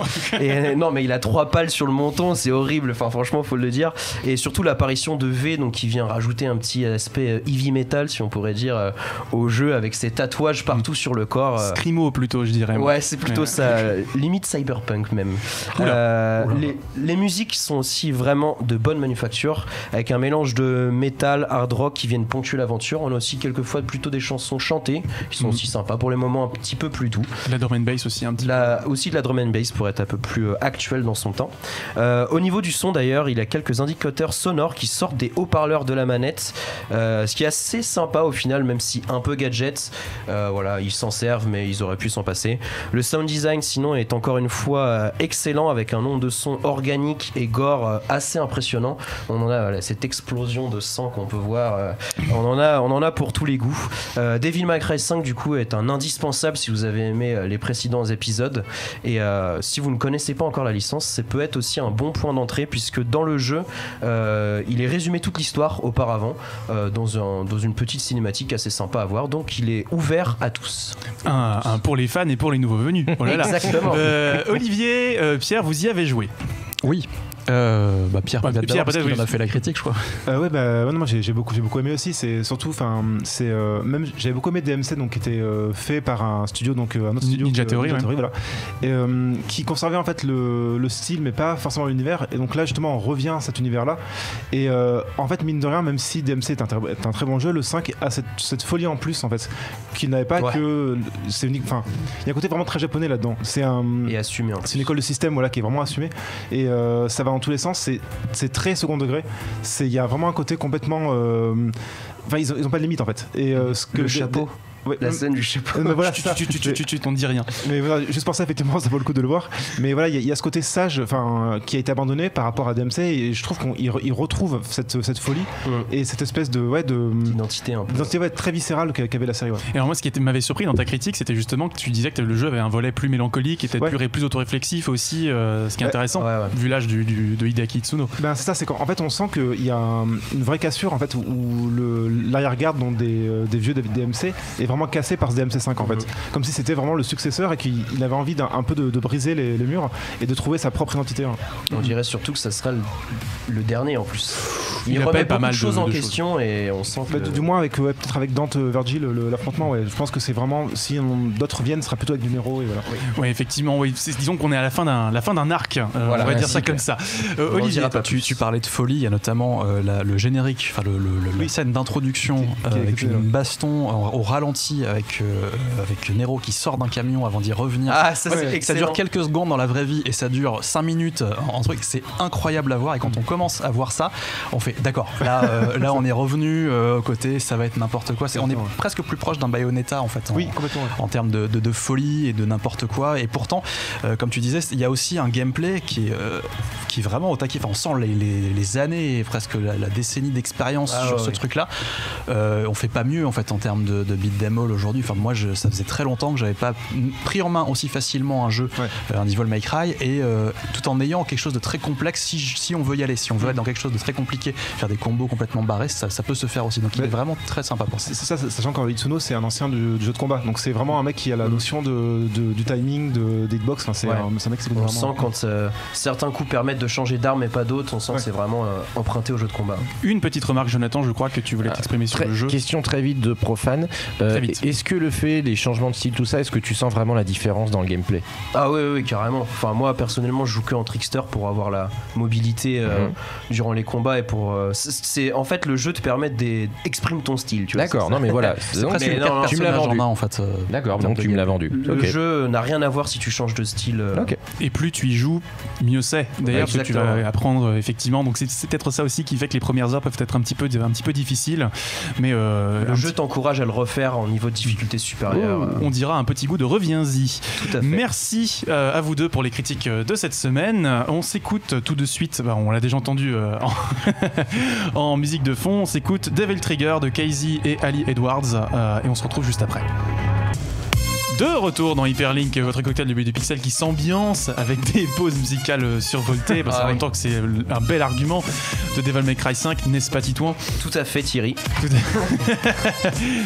Et euh, non, mais il a trois pales sur le menton, c'est horrible. Enfin, franchement, faut le dire. Et surtout l'apparition de V, donc qui vient rajouter un petit aspect euh, heavy metal, si on pourrait dire, euh, au jeu avec ses tatouages partout sur le corps. euh. Scrimo plutôt, je dirais. Ouais, c'est plutôt Ouais. ça, euh, limite cyberpunk même. Oula. Euh, Oula. Les, les musiques sont aussi vraiment de bonne manufacture, avec un mélange de métal, hard rock qui viennent ponctuer l'aventure. On a aussi quelquefois plutôt des chansons chantées, qui sont Mhm. aussi sympas pour les moments un petit peu plus doux. La drum and bass aussi, petit La- de la drum and bass pour être un peu plus euh, actuel dans son temps. Euh, au niveau du son d'ailleurs, il a quelques indicateurs sonores qui sortent des haut-parleurs de la manette, euh, ce qui est assez sympa au final, même si un peu gadget. Voilà, ils s'en servent, mais ils auraient pu s'en passer. Le sound design, sinon, est encore une fois excellent avec un nombre de sons organiques et gore assez impressionnant. On en a cette explosion de sang qu'on peut voir. on en a, on en a pour tous les goûts. Devil May Cry 5 du coup est un indispensable si vous avez aimé les précédents épisodes et euh, si vous ne connaissez pas encore la licence, ça peut être aussi un bon point d'entrée puisque dans le jeu, euh, il est résumé toute l'histoire auparavant euh, dans, un- dans une petite cinématique assez sympa à voir. Donc il est ouvert à tous. Un, un pour les fans et pour les nouveaux venus. Oh là là. Exactement. Euh, Olivier, euh, Pierre, vous y avez joué. Oui. Euh, bah Pierre, Ouais, peut-être Pierre, peut-être, oui. en a fait la critique, je crois. Euh, ouais, bah, ouais, non, moi j'ai j'ai beaucoup, j'ai beaucoup aimé aussi. C'est surtout, enfin, c'est euh, même j'avais beaucoup aimé DMC, donc qui était euh, fait par un studio, donc un autre studio, Ninja que- Theory, ouais. voilà, et euh, qui conservait en fait le, le style, mais pas forcément l'univers. Et donc là, justement, on revient à cet univers-là. Et euh, en fait, mine de rien, même si DMC est un, très- est un très bon jeu, le 5 a cette, cette folie en plus, en fait, qu'il n'avait pas Ouais. que. C'est unique. Enfin, il y a un côté vraiment très japonais là-dedans. C'est un. Et assumé. en C'est une école de système voilà, qui est vraiment assumée et euh, ça va dans tous les sens. C'est, très second degré. C'est, il y a vraiment un côté complètement. euh, Enfin, ils, ont, ils ont pas de limite en fait. Et euh, ce que Le chapeau. Ouais, La scène du chapeau. mais voilà, tu, ça. tu, tu, tu, tu, tu, t'en dis rien. Mais voilà, juste pour ça, effectivement, ça vaut le coup de le voir. Mais voilà, il y, a- il y a ce côté sage, enfin, euh, qui a été abandonné par rapport à DMC, et je trouve qu'il il retrouve cette, cette folie et cette espèce de, ouais, de Identité un peu. d'identité ouais, très viscérale qu'a- qu'avait la série. Ouais. Et alors moi, ce qui était- m'avait surpris dans ta critique, c'était justement que tu disais que le jeu avait un volet plus mélancolique et peut-être Ouais. plus, plus autoréflexif aussi, euh, ce qui est Ouais. intéressant, Ouais, ouais. vu l'âge du, du- de Hideaki Itsuno. Ben c'est ça, c'est qu'en en fait on sent qu'il y a un- une vraie cassure en fait où, où le- l'arrière-garde des, euh, des vieux DMC est vraiment cassé par ce DMC5 en fait. Comme si c'était vraiment le successeur et qu'il il avait envie d'un un peu de, de briser les, les murs et de trouver sa propre identité. hein. On dirait surtout que ça sera le, le dernier en plus. il, il remet pas beaucoup mal de choses de- en de question et on sent que. Bah, du, du moins avec ouais, peut-être avec Dante Virgil le- l'affrontement ouais je pense que c'est vraiment si d'autres viennent ce sera plutôt avec numéro et voilà Oui, effectivement, oui. C'est- Disons qu'on est à la fin d'un la fin d'un arc. euh, Voilà, on va dire ça comme ça. Euh, Olivier, Tu, parlais de folie, il y a notamment euh, la- le générique, enfin le, le- le- la scène d'introduction euh, avec une baston au, au avec, euh, avec Nero qui sort d'un camion avant d'y revenir. Ah, ça Ouais, ça dure quelques secondes dans la vraie vie et ça dure 5 minutes en, en truc. C'est incroyable à voir et quand on commence à voir ça, on fait d'accord. Là, euh, là on est revenu euh, au côté, ça va être n'importe quoi. On est Ouais. presque plus proche d'un Bayonetta en fait. en- oui complètement ouais. en termes de, de- de folie et de n'importe quoi. Et pourtant, euh, comme tu disais, il y a aussi un gameplay qui est, euh, qui est vraiment au taquet. Enfin, on sent les, les- les années et presque la, la décennie d'expérience Ah sur ouais, ce ouais. truc-là. Euh, on fait pas mieux en fait en termes de, de beat them all aujourd'hui. Enfin, moi, je, ça faisait très longtemps que j'avais pas pris en main aussi facilement un jeu, Ouais. euh, un Devil May Cry, et euh, tout en ayant quelque chose de très complexe. Si, si on veut y aller, si on veut être dans quelque chose de très compliqué, faire des combos complètement barrés, ça, ça peut se faire aussi. Donc, il est vraiment très sympa pour ça. Ça, sachant qu'Itsuno c'est un ancien du, du jeu de combat, donc c'est vraiment un mec qui a la notion de, de- du timing, de, des hitbox, enfin, c'est Ouais. un, c'est un mec qui On vraiment. sent quand euh, certains coups permettent de changer d'arme et pas d'autres, on sent Ouais. que c'est vraiment euh, emprunté au jeu de combat. Une petite remarque, Jonathan, je crois que tu voulais Ah, t'exprimer sur Très- le jeu. Question très vite de profane. Euh, vite. Est-ce que le fait, les changements de style, tout ça, est-ce que tu sens vraiment la différence dans le gameplay? Ah oui, oui, carrément. Enfin, moi personnellement, je joue que en trickster pour avoir la mobilité euh, Mhm. durant les combats et pour. euh, c'est- en fait le jeu te permet d'exprimer ton style. Tu D'accord, non mais voilà. *laughs* Donc, mais non, non, tu me l'as vendu. en en fait. euh, D'accord, donc tu me l'as vendu. Le jeu n'a rien à voir si tu changes de style. euh. Et plus tu y joues, mieux c'est. D'ailleurs, que tu vas apprendre euh, effectivement. Donc c'est- peut-être ça aussi qui fait que les premières heures peuvent être un petit peu, un petit peu difficiles. Mais euh, Le jeu t'encourage à le refaire en niveau de difficulté supérieur. euh, on dira un petit goût de reviens-y. Merci euh, à vous deux pour les critiques euh, de cette semaine. On s'écoute tout de suite, bah, on l'a déjà entendu euh, en, *laughs* en musique de fond, on s'écoute Devil Trigger de Casey et Ali Edwards euh, et on se retrouve juste après. De retour dans Hyperlink, votre cocktail de du pixel qui s'ambiance avec *laughs* des pauses musicales euh, survoltées, parce Ah qu'en oui. même temps que c'est un bel argument de Devil May Cry 5, n'est-ce pas Titouan? Tout à fait, Thierry. *laughs*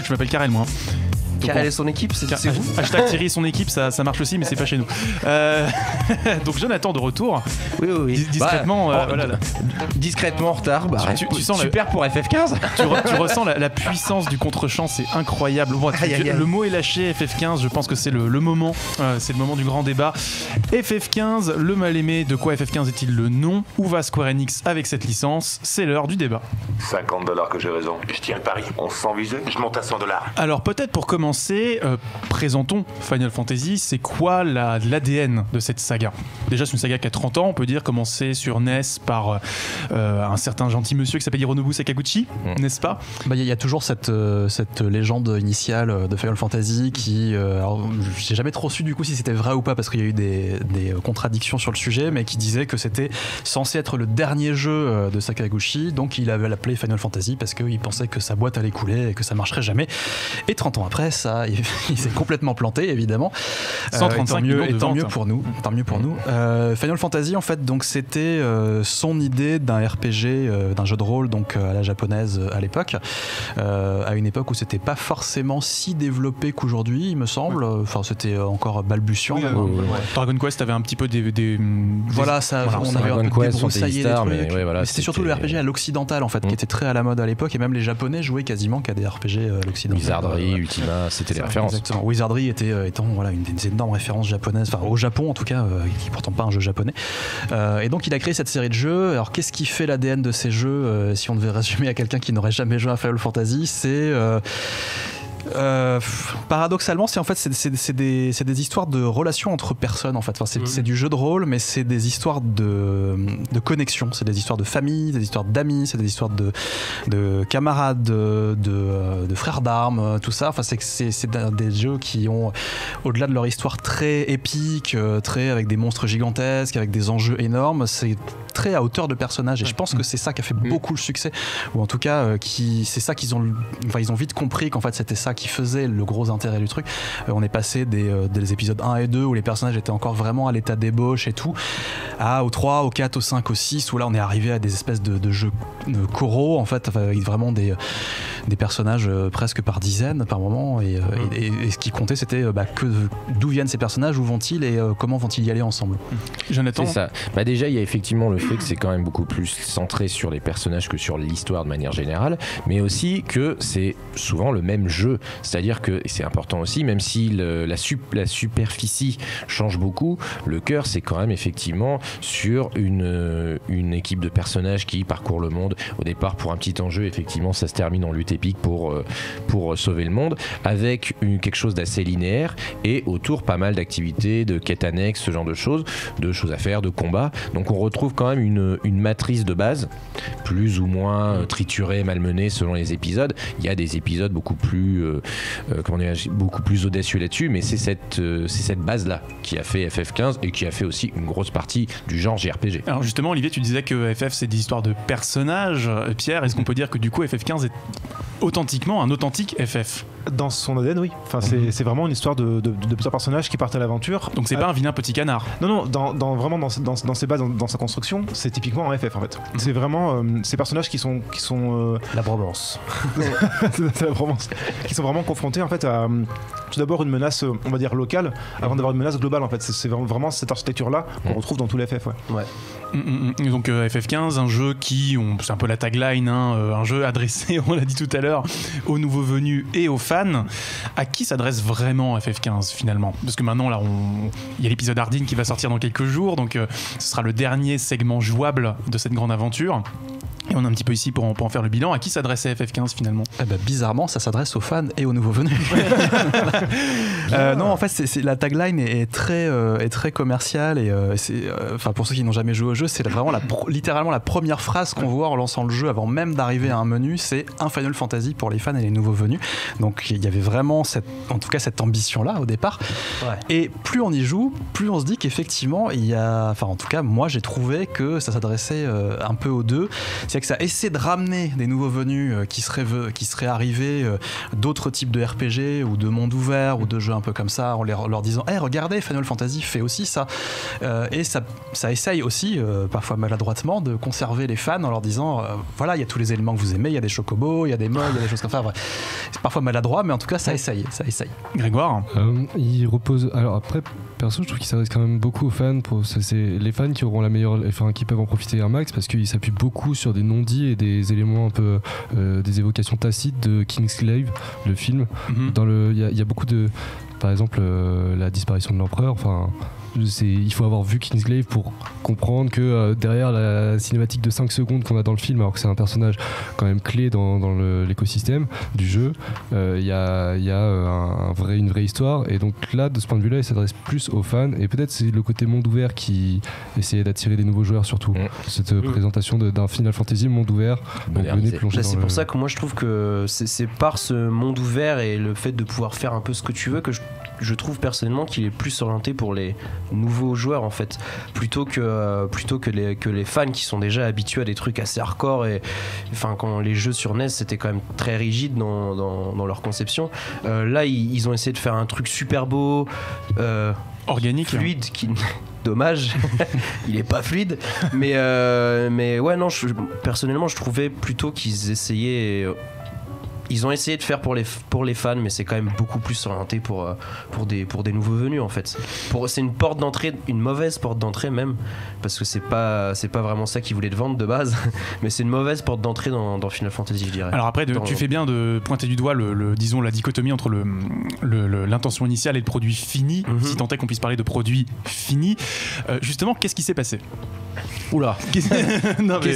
Je m'appelle Karel, moi. Et son équipe, c'est Car- vous *laughs* Hashtag Thierry et son équipe, ça, ça marche aussi, mais c'est pas chez nous. Euh, *laughs* donc Jonathan de retour, Oui, oui, dis- discrètement. Bah, euh, oh, voilà, là. Discrètement en retard. Bah, Tu- tu- tu sens le- super pour FF15 tu, re- tu ressens la, la puissance du contre-champ, c'est incroyable. Bon, tu- Aïe, aïe, aïe. Le mot est lâché, FF15, je pense que c'est le, le moment, euh, c'est le moment du grand débat. FF15, le mal aimé, de quoi FF15 est-il le nom Où va Square Enix avec cette licence C'est l'heure du débat. 50 dollars que j'ai raison. Je tiens le pari. On se sent visé Je monte à 100 dollars. Alors peut-être pour commencer, euh, présentons Final Fantasy, c'est quoi la- l'ADN de cette saga? Déjà c'est une saga qui a 30 ans, on peut dire commencer sur NES par euh, un certain gentil monsieur qui s'appelle Hironobu Sakaguchi, Mm. n'est-ce pas? Bah, Il y, a- il y a toujours cette, euh, cette légende initiale de Final Fantasy qui. euh, j'ai jamais trop su du coup si c'était vrai ou pas parce qu'il y a eu des, des, contradictions sur le sujet, mais qui disait que c'était censé être le dernier jeu de Sakaguchi, donc il avait l'appelé Final Fantasy parce qu'il pensait que sa boîte allait couler et que ça marcherait jamais. Et 30 ans après, ça, *laughs* il, il s'est complètement planté évidemment. Euh, 135 et tant mieux, millions de et tant ventes. mieux pour nous. Tant mieux pour nous. Euh, Final Fantasy, en fait, donc c'était euh, son idée d'un RPG, euh, d'un jeu de rôle, donc euh, à la japonaise euh, à l'époque, euh, à une époque où c'était pas forcément si développé qu'aujourd'hui, il me semble. Enfin, c'était encore balbutiant. Oui, même. euh, Dragon Quest avait un petit peu des... des- Voilà, ça, Voilà, on avait Dragon un peu Quest, débroussaillé Fantasy les Star, trucs. mais ouais, voilà, c'était surtout le RPG à l'occidental en fait, Mm. qui était très à la mode à l'époque, et même les Japonais jouaient quasiment qu'à des RPG euh, à l'occidental. Wizardry, Euh, Ultima, c'était les références. Exactement. Wizardry était euh, étant voilà, une des énormes références japonaises, enfin au Japon en tout cas, euh, qui est pourtant pas un jeu japonais. Euh, et donc il a créé cette série de jeux. Alors qu'est-ce qui fait l'ADN de ces jeux euh, Si on devait *laughs* résumer à quelqu'un qui n'aurait jamais joué à Final Fantasy, c'est euh, paradoxalement, c'est en fait c'est des, des histoires de relations entre personnes en fait. Enfin, c'est du jeu de rôle, mais c'est des histoires de, de connexion. C'est des histoires de famille, des histoires d'amis, c'est des histoires de, de camarades, de, de, euh, frères d'armes, euh, tout ça. Enfin, c'est des- jeux qui ont, au-delà de leur histoire très épique, très avec des monstres gigantesques, avec des enjeux énormes, c'est très à hauteur de personnages. Et je pense que c'est ça qui a fait beaucoup le succès, ou en tout cas, qui, c'est ça qu'ils ont, enfin, ils ont vite compris qu'en fait c'était ça qui faisait le gros intérêt du truc. Euh, on est passé des, euh, des épisodes 1 et 2 où les personnages étaient encore vraiment à l'état d'ébauche et tout, à au 3, au 4, au 5, au 6 où là on est arrivé à des espèces de, de jeux de coraux en fait, avec vraiment des, des personnages euh, presque par dizaines par moment. Et, euh, et- et- et ce qui comptait c'était euh, bah, que d'où viennent ces personnages, où vont-ils et euh, comment vont-ils y aller ensemble. Jonathan C'est ça. Bah déjà, il y a effectivement le fait que c'est quand même beaucoup plus centré sur les personnages que sur l'histoire de manière générale, mais aussi que c'est souvent le même jeu. C'est-à-dire que, c'est important aussi, même si la, sup- la superficie change beaucoup, le cœur, c'est quand même effectivement sur une, euh, une équipe de personnages qui parcourent le monde. Au départ, pour un petit enjeu, effectivement, ça se termine en lutte épique pour, euh, pour sauver le monde, avec quelque chose d'assez linéaire, et autour, pas mal d'activités, de quêtes annexes, ce genre de choses, de choses à faire, de combats. Donc on retrouve quand même une, une matrice de base, plus ou moins euh, triturée, malmenée selon les épisodes. Il y a des épisodes beaucoup plus, euh, euh, comment dirais-je, beaucoup plus audacieux là-dessus, mais c'est cette, euh, c'est cette base-là qui a fait FF15 et qui a fait aussi une grosse partie du genre JRPG. Alors justement, Olivier, tu disais que FF c'est des histoires de personnages. Euh, Pierre, est-ce qu'on peut dire que du coup FF15 est authentiquement un authentique FF Dans son ADN, oui. Enfin, c'est c'est vraiment une histoire de, de, de plusieurs personnages qui partent à l'aventure. Donc c'est Ah, pas un vilain petit canard. Non, non, dans, dans- vraiment dans, dans, dans ses bases, dans, dans sa construction, c'est typiquement un FF en fait. C'est vraiment euh, ces personnages qui sont, qui sont, euh, La bromance. *laughs* c'est la Provence, qui sont vraiment confrontés en fait à tout d'abord une menace, on va dire locale, avant d'avoir une menace globale en fait. C'est- vraiment- cette architecture là qu'on Mhm. retrouve dans tous les FF. Ouais. Mm, mm, mm. Donc euh, FF15, un jeu qui, on- c'est un peu la tagline, hein, euh, un jeu adressé, *laughs* on l'a dit tout à l'heure, aux nouveaux venus et aux fans. À qui s'adresse vraiment FF15 finalement? Parce que maintenant là, il y a l'épisode Ardine qui va sortir dans quelques jours, donc euh, ce sera le dernier segment jouable de cette grande aventure. Et on est un petit peu ici pour en, pour en faire le bilan. À qui s'adressait FF15 finalement? Eh ben, bizarrement, ça s'adresse aux fans et aux nouveaux venus. *laughs* Euh, non, en fait, c'est la tagline est, est très, euh, est très commerciale et euh, euh, enfin, pour ceux qui n'ont jamais joué au jeu, c'est vraiment la, littéralement la première phrase qu'on voit en lançant le jeu avant même d'arriver à un menu, c'est un Final Fantasy pour les fans et les nouveaux venus. Donc il y avait vraiment cette, en tout cas cette ambition là au départ. Ouais. Et plus on y joue, plus on se dit qu'effectivement, il y a. Enfin, en tout cas, moi, j'ai trouvé que ça s'adressait un peu aux deux. C'est que ça essaie de ramener des nouveaux venus euh, qui, seraient, qui seraient arrivés euh, d'autres types de RPG ou de monde ouvert ou de jeux un peu comme ça en leur, leur disant Hey, regardez, Final Fantasy fait aussi ça. Euh, et ça, ça essaye aussi, euh, parfois maladroitement, de conserver les fans en leur disant euh, Voilà, il y a tous les éléments que vous aimez, il y a des chocobos, il y a des modes, il y a des choses comme ça. Enfin, c'est parfois maladroit, mais en tout cas, ça essaye. Ça essaye. Grégoire? Euh, il repose. Alors après, perso, je trouve qu'il s'adresse quand même beaucoup aux fans. Pour, c'est, les fans qui auront la meilleure, enfin qui peuvent en profiter un max parce qu'il s'appuie beaucoup sur des non-dits et des éléments un peu, euh, des évocations tacites de Kingsglaive, le film. Mhm. Dans le, il y, y a beaucoup de, par exemple, euh, la disparition de l'empereur. Enfin, il faut avoir vu Kingsglaive pour comprendre que euh, derrière la cinématique de 5 secondes qu'on a dans le film, alors que c'est un personnage quand même clé dans, dans le- l'écosystème du jeu, euh, il y a, il y a, euh, un, un vrai, une vraie histoire. Et donc là, de ce point de vue-là, il s'adresse plus aux fans. Et peut-être c'est le côté monde ouvert qui essayait d'attirer des nouveaux joueurs surtout. Mm. Cette euh, présentation de- d'un Final Fantasy monde ouvert. C'est le- pour ça que moi je trouve que c'est c'est par ce monde ouvert et le fait de pouvoir faire un peu ce que tu veux que je, je trouve personnellement qu'il est plus orienté pour les nouveaux joueurs en fait. Plutôt que euh, plutôt que les que les fans qui sont déjà habitués à des trucs assez hardcore et enfin quand les jeux sur NES c'était quand même très rigide dans, dans, dans leur conception. Euh, là ils, ils ont essayé de faire un truc super beau euh, Organique. fluide qui *laughs* dommage. *laughs* Il est pas fluide. Mais euh, mais ouais non je- personnellement je trouvais plutôt qu'ils essayaient ils ont essayé de faire pour les, pour les fans, mais c'est quand même beaucoup plus orienté pour, euh, pour, des, pour des nouveaux venus en fait. C'est une porte d'entrée, une mauvaise porte d'entrée même, parce que c'est pas, c'est pas vraiment ça qu'ils voulaient te vendre de base, *laughs* mais c'est une mauvaise porte d'entrée dans, dans Final Fantasy, je dirais. Alors après, de- Dans- tu fais bien de pointer du doigt le, le- disons la dichotomie entre le le- le- l'intention initiale et le produit fini, Mhm. si tant est qu'on puisse parler de produit fini. Euh, justement, qu'est-ce qui s'est passé? Oula Qu'est-ce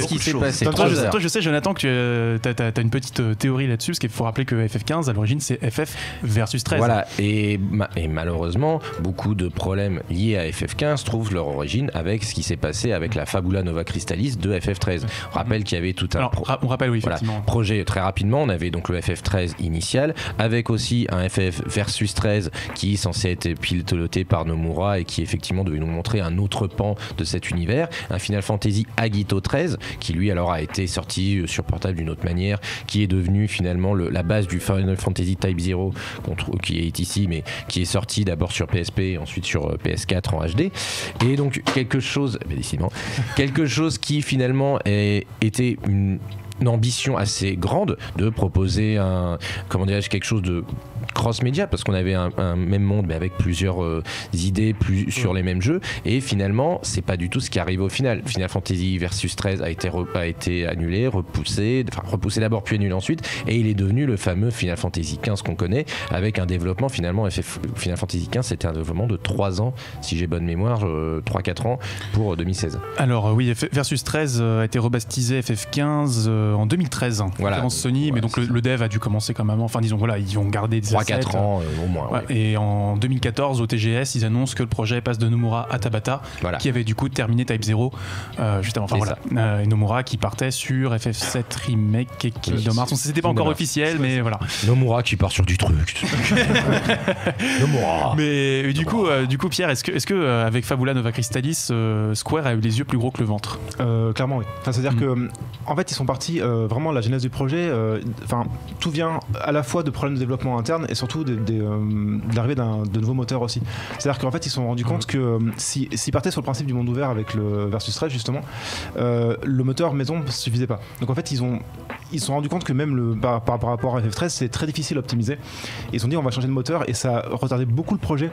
qui s'est passé? toi, je, toi, je sais, Jonathan, que tu as, une petite euh, théorie là-dessus, qu'il faut rappeler que FF15, à l'origine, c'est FF versus 13. Voilà, et, ma- et malheureusement, beaucoup de problèmes liés à FF15 trouvent leur origine avec ce qui s'est passé avec la Fabula Nova Crystallis de FF13. On rappelle qu'il y avait tout un Alors, pro- ra- on rappelle, oui, Voilà. effectivement. projet très rapidement. On avait donc le FF13 initial, avec aussi un FF versus 13 qui est censé être piloté par Nomura et qui effectivement devait nous montrer un autre pan de cet univers. Un Final Fantasy Agito 13 qui lui alors a été sorti euh, sur portable d'une autre manière, qui est devenu finalement la base du Final Fantasy Type 0 qu'on trouve- qui est ici, mais qui est sorti d'abord sur PSP et ensuite sur euh, PS4 en HD. Et donc quelque chose, décidément, quelque chose qui finalement est- était une ambition assez grande de proposer un comment dirais-je quelque chose de cross média parce qu'on avait un, un même monde mais avec plusieurs euh, idées plus sur les mêmes jeux. Et finalement c'est pas du tout ce qui arrive au final. Final Fantasy versus 13 a été re- a été annulé repoussé enfin repoussé d'abord puis annulé ensuite. Et il est devenu le fameux Final Fantasy 15 qu'on connaît avec un développement finalement Final Fantasy 15 c'était un développement de 3 ans si j'ai bonne mémoire 3-4 ans pour 2016 Alors euh, oui, Versus 13 euh, a été rebaptisé FF15 euh, en 2013. Voilà. Sony, mais donc le, le dev a dû commencer quand même. Enfin disons voilà, ils ont gardé des 3-4 assets. ans euh, au moins Ouais. Et en 2014, au TGS, ils annoncent que le projet passe de Nomura à Tabata, Voilà. qui avait du coup terminé Type 0 euh, juste avant. Enfin, voilà. Euh, et Nomura qui partait sur FF7 Remake et Kingdom Hearts. C'était pas encore officiel, mais voilà. Nomura qui part sur du truc *laughs* Nomura Mais du coup, euh, du coup, Pierre, est-ce que, est-ce que euh, avec Fabula Nova Crystallis, euh, Square a eu les yeux plus gros que le ventre? Euh, clairement, oui. Enfin, C'est-à-dire Mm. que, en fait, ils sont partis euh, vraiment la genèse du projet. euh, Enfin, tout vient à la fois de problèmes de développement interne et surtout euh, de l'arrivée d'un- de nouveaux moteurs aussi. C'est-à-dire qu'en fait, ils se sont rendus compte que euh, si- s'ils partaient sur le principe du monde ouvert avec le Versus 13 justement, euh, le moteur maison ne suffisait pas. Donc en fait, ils ont ils se sont rendus compte que même le, par, par- par rapport à FF13, c'est très difficile à optimiser. Ils se sont dit, on va changer de moteur et ça a retardé beaucoup le projet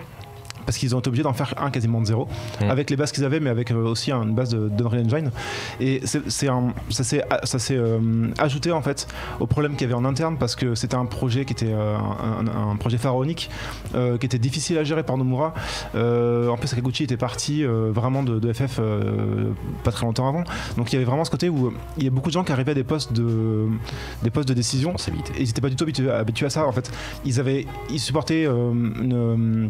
parce qu'ils ont été obligés d'en faire un quasiment de zéro, Mm. avec les bases qu'ils avaient, mais avec euh, aussi une base de d'Unreal Engine. Et c'est ça s'est euh, ajouté en fait au problème qu'il y avait en interne parce que c'était un projet qui était euh, un, projet pharaonique qui était difficile à gérer par Nomura. En plus, Sakaguchi était parti vraiment de, de FF pas très longtemps avant. Donc il y avait vraiment ce côté où il y a beaucoup de gens qui arrivaient à des postes de des postes de décision et ils n'étaient pas du tout habitués, habitués à ça en fait. Ils avaient, ils supportaient euh, une,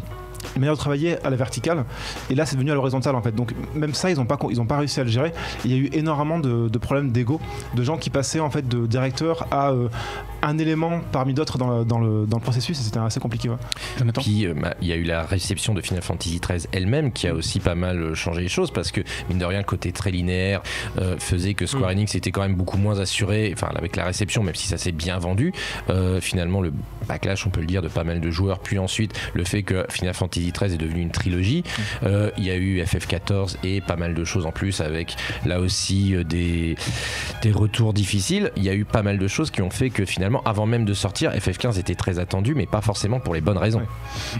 une manière de travailler à la verticale et là c'est devenu à l'horizontale en fait. Donc même ça ils n'ont pas, ils ont pas réussi à le gérer. Il y a eu énormément de, de problèmes d'ego, de gens qui passaient en fait de directeur à euh, un élément parmi d'autres dans, le- dans le, dans le processus et c'était assez compliqué. ouais. Jonathan Puis euh, bah, il y a eu la réception de Final Fantasy XIII elle-même qui a aussi pas mal euh, changé les choses parce que mine de rien le côté très linéaire euh, faisait que Square Enix était quand même beaucoup moins assuré, enfin avec la réception même si ça s'est bien vendu, euh, finalement le backlash on peut le dire de pas mal de joueurs puis ensuite le fait que Final Fantasy XIII est devenu une trilogie, euh, il y a eu FF14 et pas mal de choses en plus avec là aussi euh, des, des retours difficiles, il y a eu pas mal de choses qui ont fait que finalement avant même de sortir FF15 était très attendu mais pas forcément pour les bonnes raisons.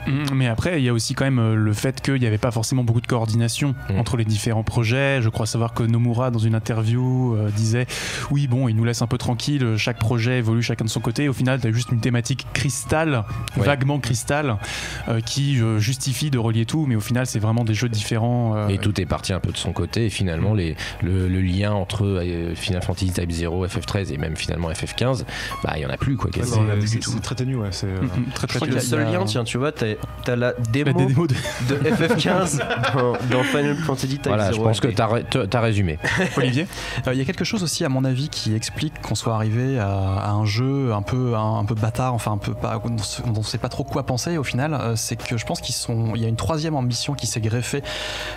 Mm, Mais après, il y a aussi quand même euh, le fait qu'il n'y avait pas forcément beaucoup de coordination Mm. entre les différents projets. Je crois savoir que Nomura, dans une interview, euh, disait Oui, bon, il nous laisse un peu tranquille, chaque projet évolue chacun de son côté. Au final, tu as juste une thématique cristal, Ouais. vaguement cristal, euh, qui euh, justifie de relier tout, mais au final, c'est vraiment des jeux différents. euh, Et tout est parti un peu de son côté et finalement les, le, le lien entre euh, Final Fantasy Type 0, FF13 et même finalement FF15, bah il y en a plus quoi. Ouais, quasiment. c'est- très ténu. Ouais. C'est, euh, mm, *laughs* très très le seul a- lien, tiens, tu vois, t'as as la la démo de de *laughs* FF15 dans, dans Final Fantasy Type Voilà, 0 je pense que t'as t'as résumé. *laughs* Olivier. Euh, Il y a quelque chose aussi, à mon avis, qui explique qu'on soit arrivé à, à un jeu un peu, un, un peu bâtard, enfin un peu pas, on ne sait pas trop quoi penser au final. euh, c'est que je pense sont, il y a une troisième ambition qui s'est greffée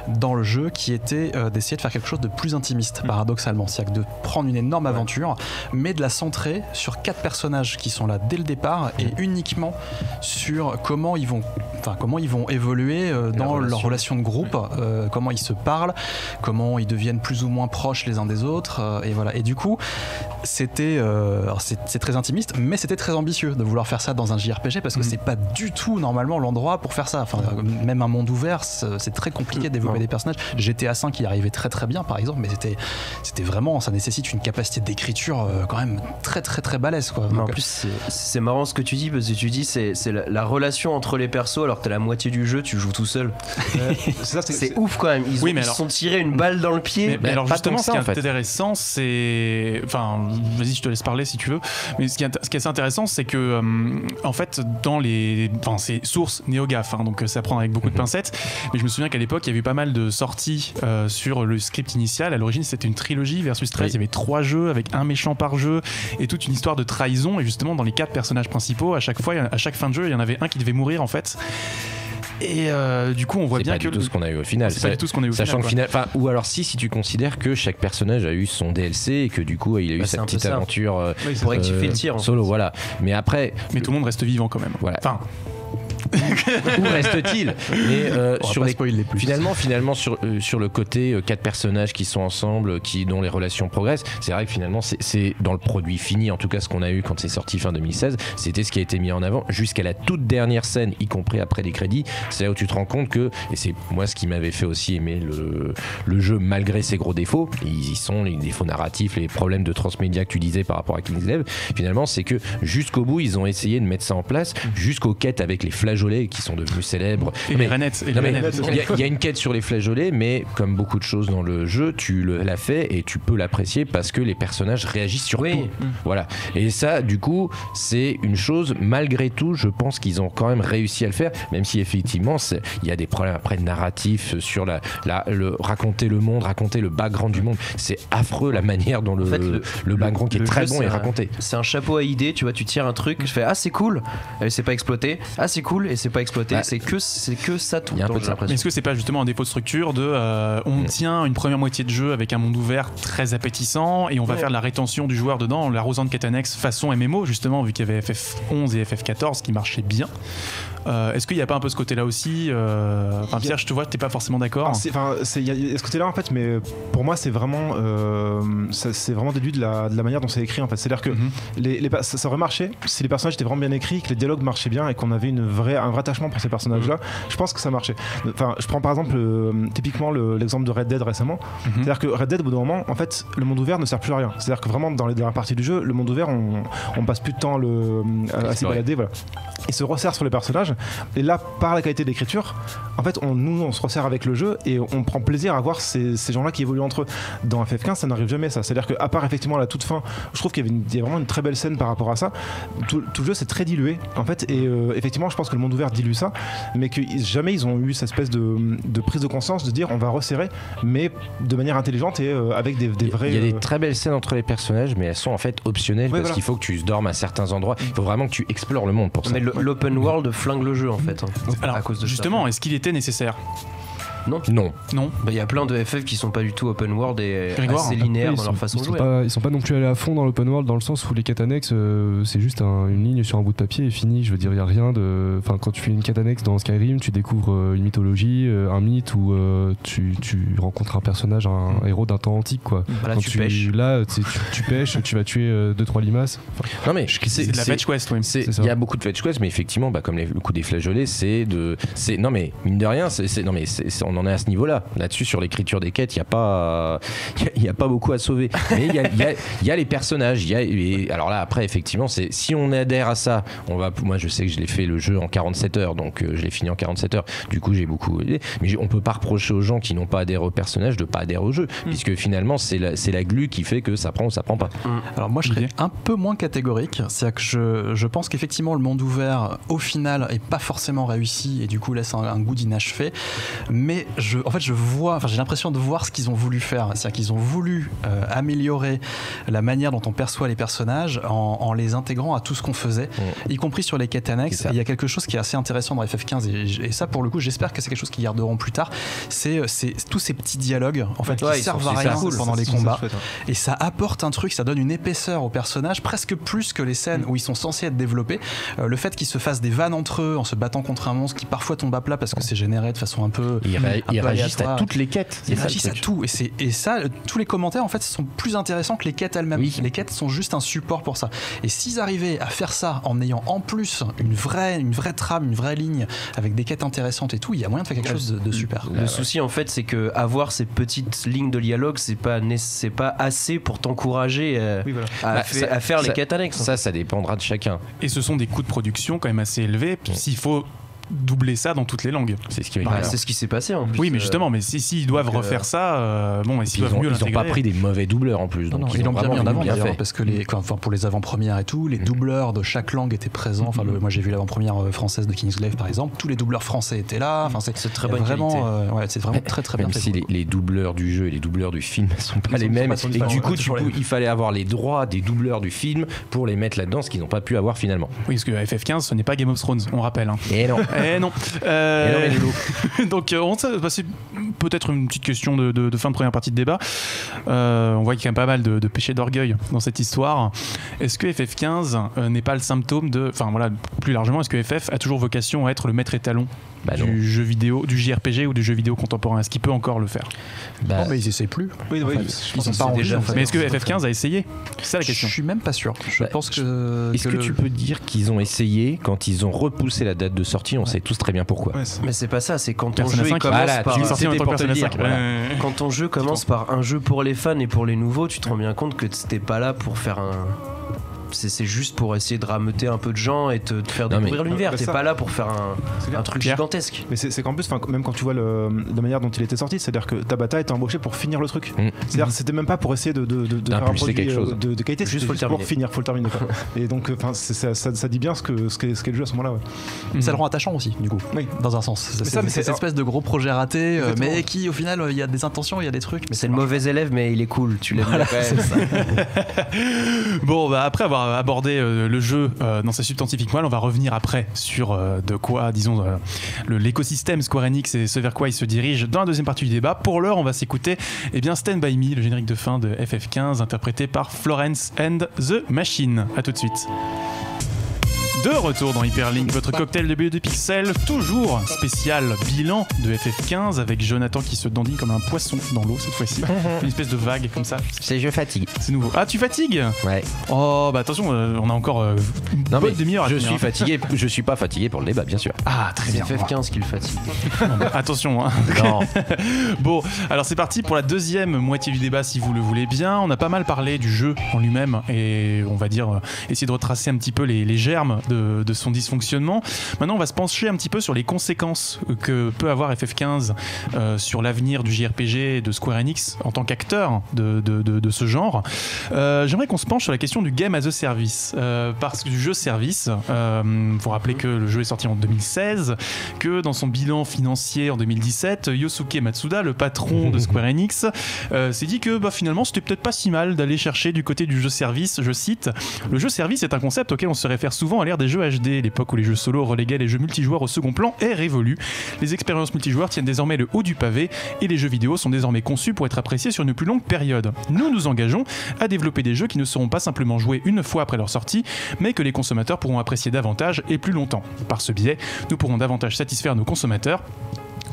dans le jeu, qui était euh, d'essayer de faire quelque chose de plus intimiste, paradoxalement. C'est-à-dire de prendre une énorme aventure, mais de la centrer sur quatre personnages qui sont là dès le départ et uniquement sur comment ils vont, enfin comment ils vont évoluer euh, dans relation. leur relation de groupe, euh, comment ils se parlent, comment ils deviennent plus ou moins proches les uns des autres, et voilà. Et du coup, c'était, c'est très intimiste, mais c'était très ambitieux de vouloir faire ça dans un JRPG parce que Mhm. c'est pas du tout normalement l'endroit pour faire ça. Enfin, euh, même un monde ouvert, c'est très compliqué de développer Non. des personnages. GTA 5 y arrivait très très bien par exemple, mais c'était, c'était vraiment, ça nécessite une capacité d'écriture euh, quand même très très très balèze quoi. Mais en Donc, plus, c'est- marrant ce que tu dis parce que tu dis c'est c'est la, la relation entre les persos alors que t'as la moitié du jeu, tu joues tout seul. *laughs* c'est ça, ouf quand même. Ils, ont, Oui, mais ils alors- se sont tirés une balle dans le pied. Mais, mais alors pas justement, que ce qui ça, est en fait. intéressant, c'est, enfin, vas-y, je te laisse parler si tu veux. Mais ce qui est, ce qui est assez intéressant, c'est que, euh, en fait, dans les, enfin, c'est source NeoGaf, hein, donc euh, ça prend avec beaucoup de pincettes. Mais je me souviens qu'à l'époque, il y avait eu pas mal de sorties euh, sur le script initial. À l'origine, c'était une trilogie versus 13. Oui. Il y avait trois jeux avec un méchant par jeu et toute une histoire de trahison. Et justement, dans les quatre personnages principaux, à chaque fois, à chaque fin de jeu, il y en avait un qui devait mourir en fait. Et euh, du coup, on voit C'est bien pas que du tout ce qu'on a eu au final. c'est pas du tout ce qu'on a eu au Sachant final, que final, enfin, ou alors si, si tu considères que chaque personnage a eu son DLC et que du coup il a eu Bah, c'est sa petite aventure euh, Pour rectifier le tir, en solo, voilà. Mais après, mais tout le monde reste vivant quand même. Voilà. Enfin, *laughs* où reste-t-il? Mais euh, sur les. Finalement, finalement sur, euh, sur le côté euh, quatre personnages qui sont ensemble, qui dont les relations progressent, c'est vrai que finalement c'est- dans le produit fini, en tout cas ce qu'on a eu quand c'est sorti fin 2016, c'était ce qui a été mis en avant jusqu'à la toute dernière scène, y compris après les crédits. C'est là où tu te rends compte que, et c'est moi ce qui m'avait fait aussi aimer le, le jeu malgré ses gros défauts, ils y sont, les défauts narratifs, les problèmes de transmédia que tu disais par rapport à Kingslev, finalement c'est que jusqu'au bout ils ont essayé de mettre ça en place, jusqu'aux quêtes avec les flageolets qui sont devenus célèbres. et Mais- les Renettes. Il y, a- il y a une quête sur les flageolets, mais comme beaucoup de choses dans le jeu, tu l'as fait et tu peux l'apprécier parce que les personnages réagissent sur Oui. tout. Voilà. Et ça, du coup, c'est une chose, malgré tout, je pense qu'ils ont quand même réussi à le faire, même si effectivement, il y a des problèmes après narratifs sur la, la- le, raconter le monde, raconter le background du monde. C'est affreux la manière dont le, En fait, le, le- background qui est très bon est raconté. C'est un chapeau à idée, tu vois, tu tires un truc, je fais ah c'est cool, et c'est pas exploité, ah c'est cool et c'est pas exploité, Bah, c'est que c'est que ça tout est-ce que c'est pas justement un défaut de structure de euh, on tient une première moitié de jeu avec un monde ouvert très appétissant et on va faire de la rétention du joueur dedans en l'arrosant de annexes façon MMO justement vu qu'il y avait FF11 et FF14 qui marchaient bien. Euh, Est-ce qu'il n'y a pas un peu ce côté-là aussi euh, Enfin, a- Pierre, je te vois, t'es pas forcément d'accord. C'est- Enfin, il y, a- ce côté-là en fait, mais pour moi, c'est vraiment, euh, c'est vraiment déduit de la, de la manière dont c'est écrit en fait. C'est-à-dire que Mhm. les, les pa- ça, ça aurait marché si les personnages étaient vraiment bien écrits, que les dialogues marchaient bien et qu'on avait une vraie, un vrai attachement pour ces personnages-là. Je pense que ça marchait. Enfin, je prends par exemple typiquement le- l'exemple de Red Dead récemment. Mhm. C'est-à-dire que Red Dead, au bout d'un moment, en fait, le monde ouvert ne sert plus à rien. C'est-à-dire que vraiment, dans les dernières parties du jeu, le monde ouvert, on, on passe plus de temps à le, à, à s'y Explorer. balader, voilà. Il se resserre sur les personnages. Et là, par la qualité d'écriture, en fait, on, nous, on se resserre avec le jeu et on prend plaisir à voir ces, ces gens-là qui évoluent entre eux. Dans FF15, ça n'arrive jamais, ça. C'est-à-dire qu'à part effectivement à la toute fin, je trouve qu'il y avait une- il y a vraiment une très belle scène par rapport à ça. Tout, tout le jeu, c'est très dilué, en fait. Et euh, effectivement, je pense que le monde ouvert dilue ça, mais que jamais ils ont eu cette espèce de, de prise de conscience de dire on va resserrer, mais de manière intelligente et euh, avec des, des vrais. Il y a des euh, très belles scènes entre les personnages, mais elles sont en fait optionnelles Ouais, parce voilà. qu'il faut que tu dormes à certains endroits. Il faut vraiment que tu explores le monde pour ça. Mais l'open world flingue le jeu en fait. hein, Alors, à cause de justement, est-ce qu'il était nécessaire? Non. Non. Bah, Il y a plein de FF qui sont pas du tout open world et Grégoire, assez Après, linéaires dans sont- leur façon de jouer. Pas, ils sont pas non plus allés à fond dans l'open world dans le sens où les quêtes annexes, euh, c'est juste un- une ligne sur un bout de papier et fini. Je veux dire, il y a rien de. Enfin, quand tu fais une quête annexe dans Skyrim, tu découvres euh, une mythologie, euh, un mythe où euh, tu, tu rencontres un personnage, un héros d'un temps antique, quoi. Voilà, Quand tu pêches. Là, tu, pêches, tu vas tuer 2-3 limaces. Enfin, Non mais C'est de la fetch quest, oui. Il y a beaucoup de fetch quest, mais effectivement, bah, comme les- le coup des flageolets, c'est de, c'est non mais mine de rien, c'est, non mais c'est- on en est à ce niveau-là. Là-dessus, sur l'écriture des quêtes, il y a pas, *laughs* il y a- y a, pas beaucoup à sauver. Mais il y a, il y a- il y a les personnages. il Y a, et alors là, après, effectivement, c'est si on adhère à ça, on va. Moi, je sais que je l'ai fait le jeu en 47 heures, donc euh, je l'ai fini en 47 heures. Du coup, j'ai beaucoup. aidé. Mais on peut pas reprocher aux gens qui n'ont pas adhéré au personnage de pas adhérer au jeu, puisque finalement, c'est la, c'est la glu qui fait que ça prend ou ça prend pas. Alors moi je serais un peu moins catégorique, c'est-à-dire que je, je pense qu'effectivement le monde ouvert au final est pas forcément réussi et du coup laisse un, un goût d'inachevé, mais je, en fait je vois, enfin j'ai l'impression de voir ce qu'ils ont voulu faire, c'est-à-dire qu'ils ont voulu euh, améliorer la manière dont on perçoit les personnages en, en les intégrant à tout ce qu'on faisait, y compris sur les quêtes annexes. Il y a quelque chose qui est assez intéressant dans FF15 et, et ça pour le coup j'espère que c'est quelque chose qu'ils garderont plus tard, c'est c'est tous ces petits dialogues en fait Ouais, qui ils servent sont- à rien cool. pendant les combats. chouette, hein. Et ça apporte un truc, ça donne une épaisseur aux personnages, presque plus que les scènes où ils sont censés être développés. Euh, le fait qu'ils se fassent des vannes entre eux en se battant contre un monstre qui parfois tombe à plat parce que c'est généré de façon un peu. Ils, ils réagissent à toutes les quêtes. Ils réagissent à tout. Et, ça, tous les commentaires en fait sont plus intéressants que les quêtes elles-mêmes. Oui. Les quêtes sont juste un support pour ça. Et s'ils arrivaient à faire ça en ayant en plus une vraie, une vraie trame, une vraie ligne avec des quêtes intéressantes et tout, il y a moyen de faire quelque chose de, de super. Le souci en fait, c'est que avoir ces petites lignes de dialogue, c'est pas c'est pas assez pour t'encourager euh, Oui, voilà. à, Bah, ça- à faire ça- les quêtes annexes. Ça, ça dépendra de chacun. Et ce sont des coûts de production quand même assez élevés. S'il faut doubler ça dans toutes les langues. C'est ce qui Bah, c'est ce qui s'est passé en plus. Oui, mais Euh, justement, mais si s'ils doivent donc, euh, refaire ça, euh, bon, et s'ils Ils doivent ont, mieux ils ont pas pris des mauvais doubleurs en plus. Donc non, ils l'ont bien vraiment mis en avant bien d'ailleurs fait. parce que les, enfin, pour les avant-premières et tout, les doubleurs de chaque langue étaient présents. Enfin, le- moi j'ai vu l'avant-première française de Kingsglaive par exemple, tous les doubleurs français étaient là. Enfin, c'est très bonne vraiment, euh, ouais, c'est vraiment très très bien Même si les, les doubleurs du jeu et les doubleurs du film *laughs* ne sont pas Ils les mêmes, et du coup, il fallait avoir les droits des doubleurs du film pour les mettre là-dedans, ce qu'ils n'ont pas pu avoir finalement. Oui, parce que FF15, ce n'est pas Game of Thrones, on rappelle. hein. Et non. *laughs* Eh non. Euh, Et non, *laughs* donc, euh, on bah, c'est peut-être une petite question de, de- de fin de première partie de débat. Euh, on voit qu'il y a quand même pas mal de, de péchés d'orgueil dans cette histoire. Est-ce que FF15 euh, n'est pas le symptôme de. Enfin, voilà, plus largement, est-ce que FF a toujours vocation à être le maître étalon? Bah non. du jeu vidéo, du JRPG ou du jeu vidéo contemporain Est-ce qu'il peut encore le faire Bah, Non, mais ils essayent plus. Oui, oui, En fait, je ils que pas déjà en fait. Mais est-ce que FF15 a essayé? C'est ça la Je question. suis même pas sûr. Je Bah, pense que. Est-ce que, le- tu peux dire qu'ils ont essayé quand ils ont repoussé la date de sortie? On sait tous très bien pourquoi. Ouais, Mais c'est pas ça, c'est quand ton Persona jeu il 5, commence voilà, par tu un- sorti en même temps que pour te Persona le 5. dire, voilà. Ouais. quand ton jeu commence par un jeu pour les fans et pour les nouveaux, tu te rends bien compte que t'es pas là pour faire un. C'est c'est juste pour essayer de rameuter un peu de gens et te, te faire Non, mais- découvrir l'univers. Bah, T'es ça- pas là pour faire un, C'est truc Pierre gigantesque. Mais c'est c'est qu'en plus, enfin, même quand tu vois le, la manière dont il était sorti, c'est-à-dire que Tabata était embauché pour finir le truc. Mm. C'est-à-dire que c'était même pas pour essayer de, de, de, de faire un produit quelque euh, chose. de, de qualité, Juste c'était faut le juste pour finir, faut le terminer. quoi. *laughs* Et donc, c'est- ça, ça, ça dit bien ce que ce qu'est ce qu'est le jeu à ce moment-là. Ouais. Ça le rend attachant aussi, du coup. Oui. Dans un sens. C'est ça, mais c'est c'est- cette espèce de gros projet raté, euh, Exactement. mais qui, au final, euh, il y a des intentions, il y a des trucs. Mais C'est le mauvais élève, mais il est cool. Tu l'aimes. *laughs* *laughs* Bon, bah, après avoir abordé euh, le jeu euh, dans sa substantifique moelle, on va revenir après sur euh, de quoi, disons, euh, l'écosystème Square Enix et ce vers quoi il se dirige dans la deuxième partie du débat. Pour l'heure, on va s'écouter eh bien, Stand By Me, le générique de fin de FF15, interprété par Florence and the Machine. A tout de suite. De retour dans Hyperlink, votre cocktail de BE de pixels, toujours spécial bilan de FF15 avec Jonathan qui se dandine comme un poisson dans l'eau cette fois-ci. *laughs* Une espèce de vague comme ça, C'est je fatigue. c'est nouveau. Ah, tu fatigues Ouais. Oh, bah attention, euh, on a encore euh, une Non bonne mais demi-heure à je tenir, suis hein. fatigué. Je suis pas fatigué pour le débat, bien sûr. Ah, très C'est bien. FF15 qui le fatigue. *laughs* Bon, bah, attention, hein. Non. *laughs* Bon, alors c'est parti pour la deuxième moitié du débat si vous le voulez bien. On a pas mal parlé du jeu en lui-même et on va dire euh, essayer de retracer un petit peu les, les germes de, de son dysfonctionnement. Maintenant, on va se pencher un petit peu sur les conséquences que peut avoir FF15 euh, sur l'avenir du JRPG et de Square Enix en tant qu'acteur de, de- de- de ce genre. Euh, J'aimerais qu'on se penche sur la question du game as a service, euh, parce que du jeu service. Il faut rappeler que le jeu est sorti en 2016, que dans son bilan financier en 2017, Yosuke Matsuda, le patron de Square *laughs* Enix, s'est dit que bah, finalement c'était peut-être pas si mal d'aller chercher du côté du jeu service. Je cite Le jeu service est un concept auquel on se réfère souvent à l'ère des jeux HD, l'époque où les jeux solo reléguaient les jeux multijoueurs au second plan est révolue. Les expériences multijoueurs tiennent désormais le haut du pavé et les jeux vidéo sont désormais conçus pour être appréciés sur une plus longue période. Nous nous engageons à développer des jeux qui ne seront pas simplement joués une fois après leur sortie, mais que les consommateurs pourront apprécier davantage et plus longtemps. Par ce biais, nous pourrons davantage satisfaire nos consommateurs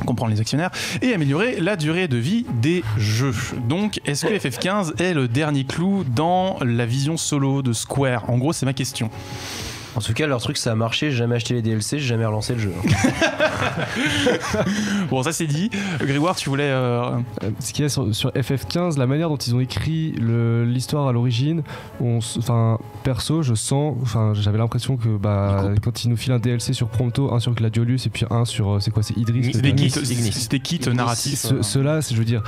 comprendre les actionnaires et améliorer la durée de vie des jeux. Donc, est-ce que FF15 est le dernier clou dans la vision solo de Square? En gros, c'est ma question. En tout cas, leur truc, ça a marché. J'ai jamais acheté les DLC, j'ai jamais relancé le jeu. *laughs* Bon, ça c'est dit. Grégoire, tu voulais. euh, Euh, ce qu'il y a sur, sur FF15, la manière dont ils ont écrit l'histoire à l'origine, enfin perso, je sens, enfin j'avais l'impression que bah quand ils nous filent un DLC sur Prompto, un sur Gladiolus et puis un sur euh, c'est quoi, c'est Idris. C'était kit, c'était kit narratif. Ce- Cela, c'est- je veux dire,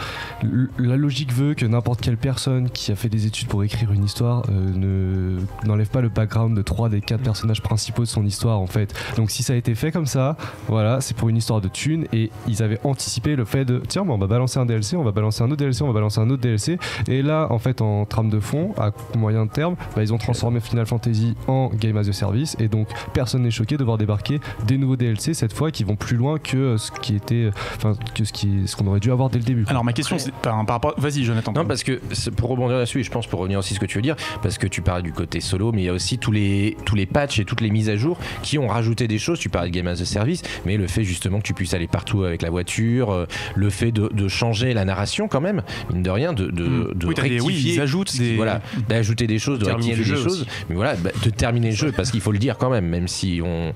la logique veut que n'importe quelle personne qui a fait des études pour écrire une histoire euh, ne n'enlève pas le background de trois des quatre personnages principaux de son histoire en fait. Donc si ça a été fait comme ça, voilà, c'est pour une histoire de thunes et ils avaient anticipé le fait de tiens, bon, on va balancer un DLC, on va balancer un autre DLC, on va balancer un autre DLC. Et là, en fait, en trame de fond, à moyen terme, bah, ils ont transformé Final Fantasy en Game as a Service et donc personne n'est choqué de voir débarquer des nouveaux DLC cette fois qui vont plus loin que ce qui était, enfin que ce qui, ce qu'on aurait dû avoir dès le début. Alors, ma question, c'est par, par rapport. Vas-y, Jonathan. Non, parce que pour rebondir là-dessus, et je pense pour revenir aussi à ce que tu veux dire, parce que tu parlais du côté solo, mais il y a aussi tous les, tous les patchs et toutes les mises à jour qui ont rajouté des choses. Tu parlais de Game as a Service, mais le fait justement que tu puisses aller partout avec la voiture, euh, le fait de, de changer la narration quand même, mine de rien, de, de, Mm. de Oui, t'as des- oui, rectifier ils ajoutent des- Voilà, d'ajouter des choses, de Terminer rectifier le des jeu choses. aussi. Mais voilà, bah, de terminer le jeu, parce qu'il faut le dire quand même, même si on,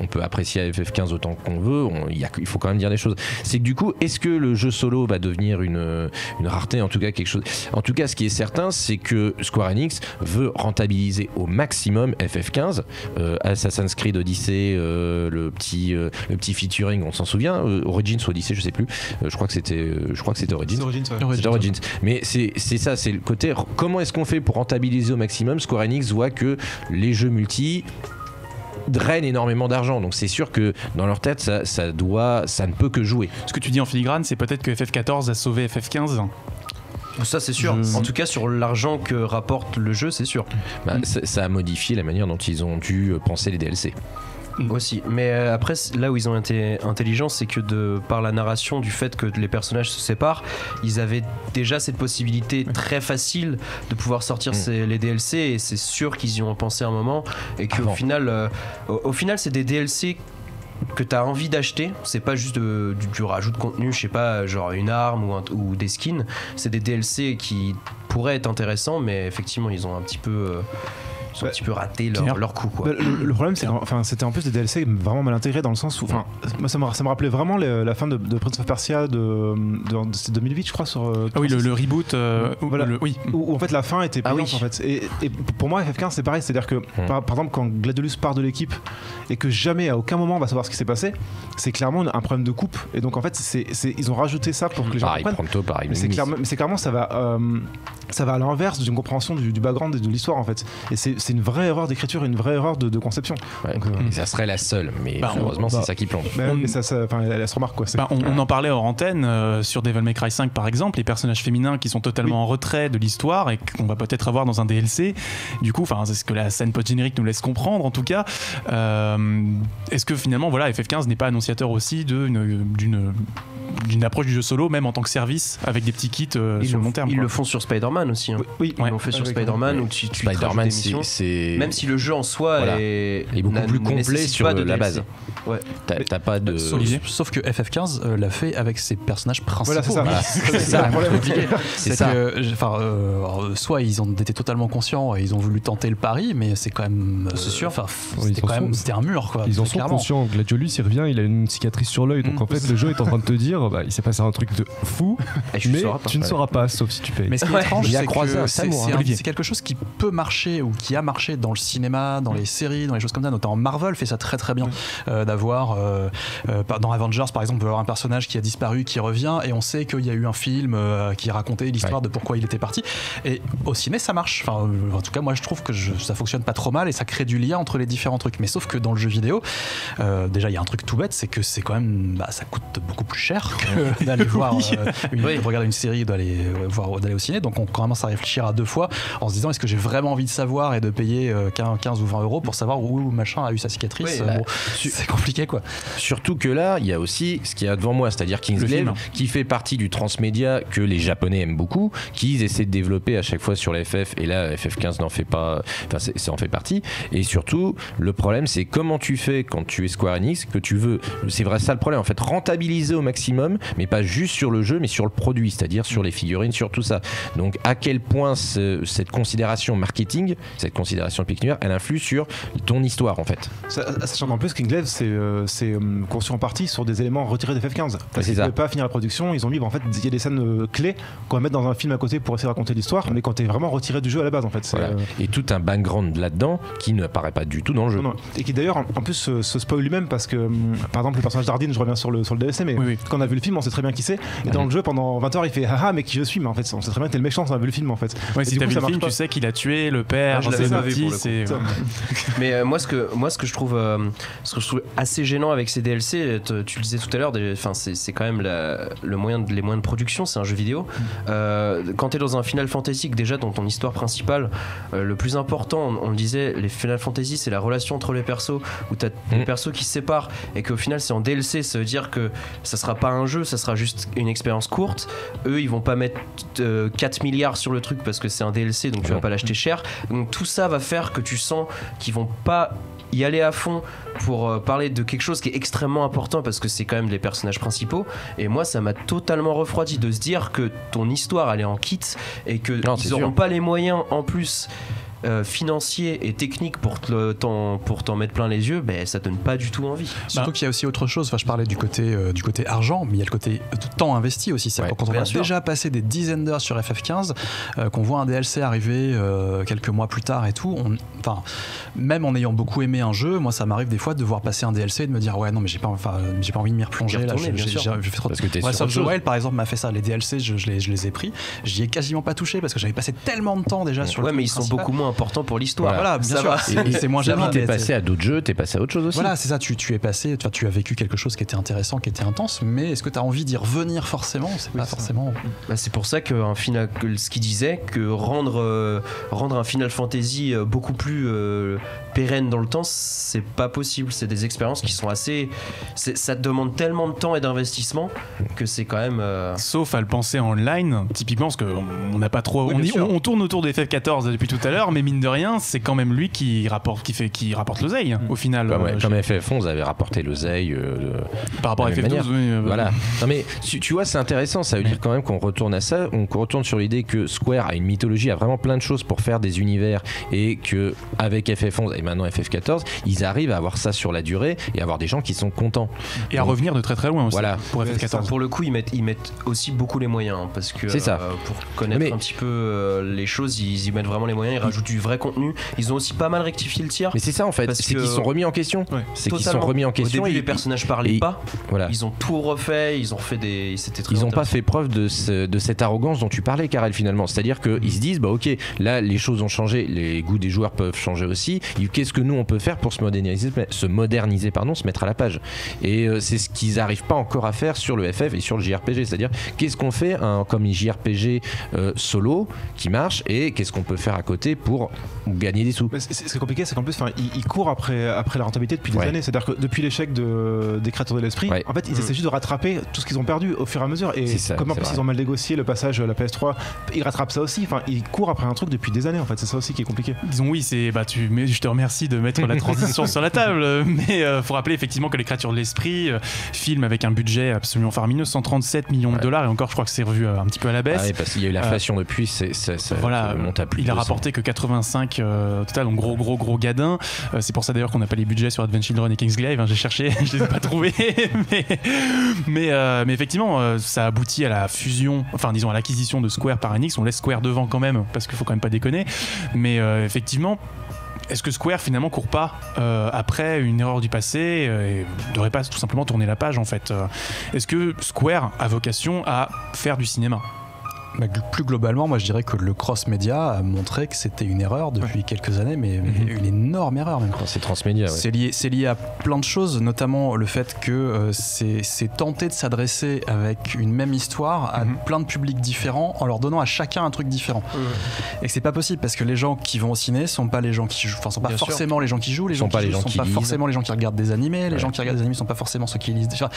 on peut apprécier FF15 autant qu'on veut, on- il y a- il faut quand même dire des choses. C'est que du coup, est-ce que le jeu solo va devenir une, une rareté, en tout cas quelque chose? En tout cas, ce qui est certain, c'est que Square Enix veut rentabiliser au maximum FF15, euh, Assassin's Creed Odyssey, euh, le petit euh, le petit featuring, on s'en souvient, euh, Origins ou Odyssey, je sais plus. Euh, je crois que c'était euh, je crois que c'était Origins. Origins, ouais. Origins. Mais c'est c'est ça, c'est le côté. Comment est-ce qu'on fait pour rentabiliser au maximum? Square Enix voit que les jeux multi drainent énormément d'argent. Donc c'est sûr que dans leur tête, ça, ça doit, ça ne peut que jouer. Ce que tu dis en filigrane, c'est peut-être que FF14 a sauvé FF15. Ça c'est sûr. En tout cas sur l'argent que rapporte le jeu, c'est sûr. Bah, ça, ça a modifié la manière dont ils ont dû euh, penser les DLC. Aussi. Mais euh, après, là où ils ont été intelligents, c'est que de par la narration du fait que les personnages se séparent, ils avaient déjà cette possibilité très facile de pouvoir sortir Mm. ces- les DLC et c'est sûr qu'ils y ont pensé un moment et qu'au Avant. final, euh, au, au final, c'est des DLC que tu as envie d'acheter, c'est pas juste de- du, rajout de contenu, je sais pas, genre une arme ou des skins, c'est des DLC qui pourraient être intéressants, mais effectivement, ils ont un petit peu, euh, ont un Bah, petit peu raté leur, leur coup. Quoi. Bah, le, le problème, c'est enfin, c'était en plus des DLC vraiment mal intégrés dans le sens où, enfin, moi, ça me, ça me rappelait vraiment la fin de, de Prince of Persia de, de, c'est 2008, je crois, sur. euh, Ah oui, le, le reboot. euh, ou- Voilà. le- oui. Où, où, en fait la fin était Ah payante oui. en fait. Et, et pour moi FF15 c'est pareil, c'est-à-dire que par, par exemple quand Gladiolus part de l'équipe et que jamais à aucun moment on va savoir ce qui s'est passé, c'est clairement un problème de coupe. Et donc en fait c'est, c'est- ils ont rajouté ça pour que les gens Pareil, comprennent. Pronto, pareil. Mais c'est Minimis. clairement, mais c'est clairement ça va, euh, ça va à l'inverse d'une compréhension du, du background et de l'histoire en fait. Et c'est, c'est une vraie erreur d'écriture, une vraie erreur de, de conception. Ouais. Donc, euh, Et ça serait la seule, mais Bah, on- malheureusement, bah, c'est ça qui plombe. mais, mais ça, elle, elle se remarque quoi. C'est- Bah, on, on en parlait hors antenne euh, sur Devil May Cry 5 par exemple, les personnages féminins qui sont totalement en retrait de l'histoire et qu'on va peut-être avoir dans un DLC. Du coup, enfin, c'est ce que la scène post-générique nous laisse comprendre en tout cas. Euh, Est-ce que finalement, voilà, FF15 n'est pas annonciateur aussi d'une d'une approche du jeu solo, même en tant que service, avec des petits kits euh, sur le, long terme ils quoi. le font sur Spider-Man aussi. hein. oui, Ils l'ont fait sur Spider-Man où tu, tu Spider-Man, des c'est-. Même si le jeu en soi Voilà. est, beaucoup plus complet sur pas de la DLC. base. Ouais. T'as pas de. Sauf, que FF15 euh, l'a fait avec ses personnages principaux. Voilà, c'est ça. *laughs* C'est ça. enfin, alors, soit ils ont été totalement conscients et ils ont voulu tenter le pari, mais c'est quand même. euh, C'est sûr. Enfin, Oui, c'était quand même, c'était un mur, quoi. Ils en sont conscients. Gladiolus, il revient, il a une cicatrice sur l'œil. Donc Mm. en fait, le jeu est en train de te dire, bah, il s'est passé un truc de fou, Et tu le mais sauras pas. tu ne sauras pas, sauf si tu payes. Mais ce qui est Ouais. étrange, a c'est que quelque chose qui peut marcher ou qui a marché dans le cinéma, dans les séries, dans les choses comme ça. Notamment Marvel fait ça très très bien. Euh, D'avoir euh, euh, dans Avengers par exemple, on peut avoir un personnage qui a disparu, qui revient, et on sait qu'il y a eu un film euh, qui racontait l'histoire de pourquoi il était parti. Et au ciné, ça marche. Enfin, en tout cas, moi je trouve que je- ça fonctionne pas trop mal et ça crée du lien entre les différents trucs. Mais sauf que dans le jeu vidéo, euh, déjà il y a un truc tout bête, c'est que c'est quand même, bah, ça coûte beaucoup plus cher que *laughs* d'aller voir, euh, une, de regarder une série, d'aller euh, voir, d'aller au ciné. Donc on commence à réfléchir à deux fois en se disant est-ce que j'ai vraiment envie de savoir et de payer euh, 15 15 ou 20 euros pour savoir où machin a eu sa cicatrice. Oui, Euh, bah, bon, c'est compliqué quoi. Surtout que là, il y a aussi ce qu'il y a devant moi, c'est-à-dire Kingsglaive, film. qui fait partie du transmédia que les Japonais aiment beaucoup, qu'ils essaient de développer à chaque fois sur les FF, et là, FF15 n'en fait pas, enfin, ça en fait partie. Et surtout, le problème, c'est comment tu fais quand tu es Square Enix, que tu veux, c'est vrai ça le problème, en fait, rentabiliser au maximum, mais pas juste sur le jeu, mais sur le produit, c'est-à-dire sur les figurines, sur tout ça. Donc, à quel point ce- cette considération marketing, cette considération pécuniaire, elle influe sur ton histoire, en fait. Sa- Sachant qu'en plus, c'est euh, c'est, euh, conçu en partie sur des éléments retirés de FF15. c'est Parce qu'ils ne pouvaient pas finir la production, ils ont mis, bah, en fait, il y a des scènes euh, clés qu'on va mettre dans un film à côté pour essayer de raconter l'histoire, mais quand t'es vraiment retiré du jeu à la base, en fait. Voilà. euh, Et tout un background là-dedans qui n'apparaît pas du tout dans le jeu. non, non. Et qui d'ailleurs, en, en plus, se, se spoil lui-même parce que, hum, par exemple, le personnage d'Ardine, je reviens sur le, sur le DLC, mais Oui, oui. quand on a vu le film, on sait très bien qui c'est. Et dans le jeu, pendant 20 heures, il fait haha, mais qui je suis Mais en fait, on sait très bien que t'es le méchant, on a vu le film, en fait. Ouais, si t'as vu ça le film, pas. tu sais qu'il a tué le père, Ouais, je l'avais pas vu. *laughs* Mais euh, moi, ce que, moi, ce que je trouve, euh, ce que je trouve assez gênant avec ces DLC, te- tu le disais tout à l'heure, enfin, c'est, c'est quand même la- le moyen de, les moyens de production, c'est un jeu vidéo. Euh, quand tu es dans un Final Fantasy, que déjà dans ton histoire principale, euh, le plus important, on, on le disait, les Final Fantasy, c'est la relation entre les persos, où tu as des Mm. persos qui se séparent, et qu'au final, c'est en DLC, ça veut dire que ça sera pas un jeu, ça sera juste une expérience courte. Eux, ils vont pas mettre euh, 4 milliards sur le truc parce que c'est un DLC, donc tu vas pas l'acheter cher. Donc tout ça va faire que tu sens qu'ils vont pas y aller à fond pour euh, parler de quelque chose qui est extrêmement important parce que c'est quand même les personnages principaux et moi ça m'a totalement refroidi de se dire que ton histoire elle est en kit et que Non, ils auront sûr. pas les moyens en plus euh, financiers et techniques pour te- t'en pour t'en mettre plein les yeux ben ça donne pas du tout envie Surtout qu'il y a aussi autre chose. Enfin, je parlais du côté, euh, du côté argent, mais il y a le côté temps investi aussi. C'est Ouais, quand on a sûr. déjà passé des dizaines d'heures sur FF15, euh, qu'on voit un DLC arriver euh, quelques mois plus tard et tout. Enfin, même en ayant beaucoup aimé un jeu, moi, ça m'arrive des fois de voir passer un DLC et de me dire ouais non mais j'ai pas, enfin, j'ai pas envie de m'y replonger. Là, retourner, je- j'ai- sûr. j'ai- j'ai fait trop de- Parce que Ouais, sur. Wild, par exemple, m'a fait ça. Les DLC, je, je les, je les ai pris. J'y ai quasiment pas touché parce que j'avais passé tellement de temps déjà sur le ouais mais ils sont beaucoup moins important pour l'histoire. Voilà, bien Ça sûr, va. c'est- c'est moins gênant. T'es passé à d'autres jeux, t'es passé à autre chose aussi. Voilà, c'est ça, tu, tu es passé, tu, tu as vécu quelque chose qui était intéressant, qui était intense, mais est-ce que tu as envie d'y revenir forcément? C'est pas forcément. Bah, c'est pour ça que final, que ce qu'il disait, que rendre, euh, rendre un Final Fantasy euh, beaucoup plus euh, pérenne dans le temps, c'est pas possible. C'est des expériences qui sont assez. Ça demande tellement de temps et d'investissement que c'est quand même. euh, Sauf à le penser en online, typiquement, parce qu'on on n'a pas trop. Oui, on, bien y- sûr. on- on tourne autour de FF14 depuis tout à l'heure, mais mine de rien, c'est quand même lui qui rapporte, qui fait, qui rapporte l'oseille au final. Comme, euh, comme FF11 avait rapporté l'oseille euh, par rapport à de la même FF12. manière. oui, euh, Voilà. Non mais tu, tu vois, c'est intéressant. Ça veut dire quand même qu'on retourne à ça. On retourne sur l'idée que Square a une mythologie, a vraiment plein de choses pour faire des univers et que avec FF11 et maintenant FF14, ils arrivent à avoir ça sur la durée et avoir des gens qui sont contents. Et à revenir de très très loin aussi. Voilà. Pour Ouais, c'est FF14. Pour le coup, ils mettent, ils mettent aussi beaucoup les moyens hein, parce que C'est ça. euh, pour connaître Mais- un petit peu euh, les choses, ils y mettent vraiment les moyens. Ils rajoutent du vrai contenu. Ils ont aussi pas mal rectifié le tir. Mais c'est ça en fait, c'est qu'ils sont remis en question. Ouais. C'est qu'ils sont remis en Au question. début, et- les personnages parlaient et- pas. Voilà. Ils ont tout refait. Ils ont refait des. C'était Ils n'ont pas fait preuve de, ce- de cette arrogance dont tu parlais, Karel, finalement. C'est-à-dire qu'ils se disent, bah ok, là, les choses ont changé, les goûts des joueurs peuvent changer aussi. Qu'est-ce que nous, on peut faire pour se moderniser, se moderniser pardon, se mettre à la page? Et euh, c'est ce qu'ils n'arrivent pas encore à faire sur le FF et sur le JRPG. C'est-à-dire, qu'est-ce qu'on fait un, comme JRPG euh, solo qui marche et qu'est-ce qu'on peut faire à côté pour gagner des sous c'est- c'est- Ce qui est compliqué, c'est qu'en plus, ils, ils courent après, après la rentabilité depuis des Ouais. années. C'est-à-dire que depuis l'échec de, des créateurs de l'esprit, Ouais. en fait, ils essaient juste de rattraper tout ce qu'ils ont perdu au fur et à mesure. Et ça, comme en plus vrai. ils ont mal négocié le passage à la PS3, ils rattrapent ça aussi. Enfin, ils courent après un truc depuis des années. En fait, c'est ça aussi qui est compliqué. Disons oui, c'est bah tu mais je te remercie de mettre la transition *laughs* sur la table, euh, mais euh, faut rappeler effectivement que les créatures de l'esprit, euh, film avec un budget absolument faramineux, 137 millions de dollars et encore je crois que c'est revu euh, un petit peu à la baisse. Ah oui, parce qu'il y a eu l'inflation depuis, c'est, ça Voilà, monte à plus il a 200. rapporté que 85 euh, total, donc gros gros gros gadin. Euh, c'est pour ça d'ailleurs qu'on n'a pas les budgets sur Advent Children et Kingsglaive. hein, J'ai cherché, *laughs* je les ai pas trouvés, *laughs* euh, mais effectivement, ça aboutit à la fusion, enfin disons à l'acquisition de Square par Enix. On laisse Square devant quand même parce qu'il faut quand même pas déconner. Mais effectivement. Est-ce que Square finalement court pas après une erreur du passé euh, et devrait pas tout simplement tourner la page en fait Est-ce que Square a vocation à faire du cinéma? Bah, plus globalement, moi je dirais que le cross-média a montré que c'était une erreur depuis quelques années, mais, mais une énorme erreur même. C'est transmédia, ouais. C'est lié, c'est lié à plein de choses, notamment le fait que euh, c'est tenter de s'adresser avec une même histoire à Mhm. plein de publics différents en leur donnant à chacun un truc différent. Et que c'est pas possible parce que les gens qui vont au ciné sont pas les gens qui jouent, enfin sont pas Bien sûr. forcément les gens qui jouent, les Sont gens pas qui les jouent gens sont qui pas lisent. forcément les gens qui regardent des animés, les gens qui regardent des animés sont pas forcément ceux qui lisent. Enfin,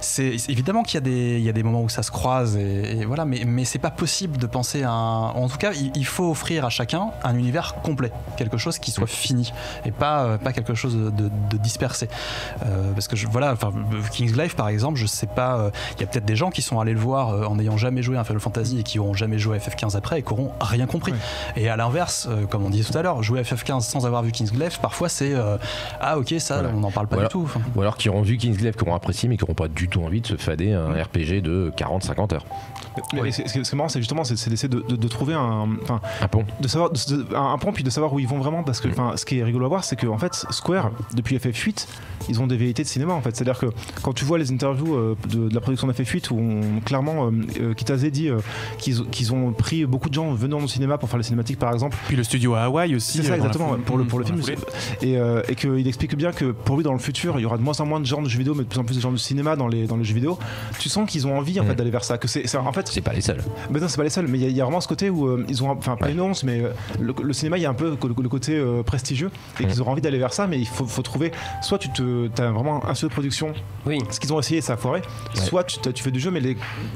c'est évidemment qu'il y a des il y a des moments où ça se croise et, et voilà, mais mais c'est pas possible de penser à un. En tout cas, il, faut offrir à chacun un univers complet, quelque chose qui soit fini et pas euh, pas quelque chose de, dispersé. Euh, parce que je, voilà, enfin Kingsglaive par exemple, je sais pas, euh, il y a peut-être des gens qui sont allés le voir en n'ayant jamais joué à un Final Fantasy et qui auront jamais joué à FF15 après et qui auront rien compris. Et à l'inverse, comme on disait tout à l'heure, jouer à FF15 sans avoir vu Kingsglaive, parfois c'est euh, ah ok ça Voilà. on n'en parle pas du tout. Enfin, Ou alors qui auront vu Kingsglaive, qui auront apprécié, mais qui n'auront pas du tout envie de se fader un RPG de 40-50 heures. Ce qui est- marrant, c'est justement c'est d'essayer de, de- de trouver un, Un pont. de savoir de- un, un pont puis de savoir où ils vont vraiment parce que enfin ce qui est rigolo à voir c'est que en fait Square depuis FF8 ils ont des vérités de cinéma en fait c'est à dire que quand tu vois les interviews euh, de, la production de FF8 où on, clairement euh, euh, Kitase dit euh, qu'ils ont pris beaucoup de gens venant au cinéma pour faire les cinématiques par exemple Puis le studio à Hawaï aussi. c'est ça euh, exactement pour le pour le film et, et qu'il explique bien que pour lui dans le futur il y aura de moins en moins de genres de jeux vidéo mais de plus en plus de genres de cinéma dans les dans les jeux vidéo tu sens qu'ils ont envie en Mm. fait d'aller vers ça que c'est- en fait C'est pas les seuls. mais non, c'est pas les seuls, mais il y, a- il y a vraiment ce côté où euh, ils ont, enfin, pas Ouais. une once, mais euh, le, le cinéma, il y a un peu le, le côté euh, prestigieux et Mhm. qu'ils auront envie d'aller vers ça, mais il faut, faut trouver, soit tu te, as vraiment un studio de production, Oui. ce qu'ils ont essayé, ça a foiré, soit tu, fais du jeu, mais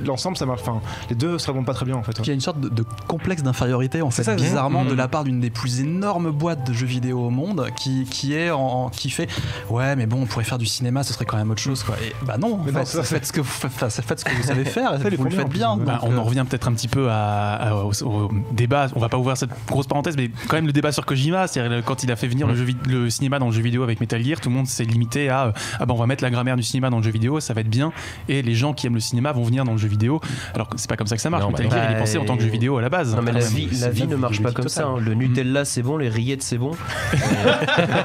l'ensemble, ça marche, enfin, les deux se répondent pas très bien en fait. Il y a une sorte de, de complexe d'infériorité en fait, ça, bizarrement mmh. de la part d'une des plus énormes boîtes de jeux vidéo au monde, qui, qui est en, en- qui fait ouais mais bon on pourrait faire du cinéma, ce serait quand même autre chose quoi. Et bah non, en Mais fait, non, ça, faites ce que vous, fa- faites ce que vous savez *laughs* faire, vous le bien, faites en Bah, on euh, en revient peut-être un petit peu à, à- au, au débat. On va pas ouvrir cette grosse parenthèse, mais quand même le débat sur Kojima, c'est-à-dire le- quand il a fait venir le, jeu vid- le cinéma dans le jeu vidéo avec Metal Gear, tout le monde s'est limité à euh, ah bah on va mettre la grammaire du cinéma dans le jeu vidéo, ça va être bien, et les gens qui aiment le cinéma vont venir dans le jeu vidéo. Alors que c'est pas comme ça que ça marche. Non, Metal bah Gear, il est pensé en tant que jeu vidéo à la base. Non mais la vie, la ne marche pas comme ça. hein. Le Nutella c'est bon, les rillettes c'est bon. *laughs*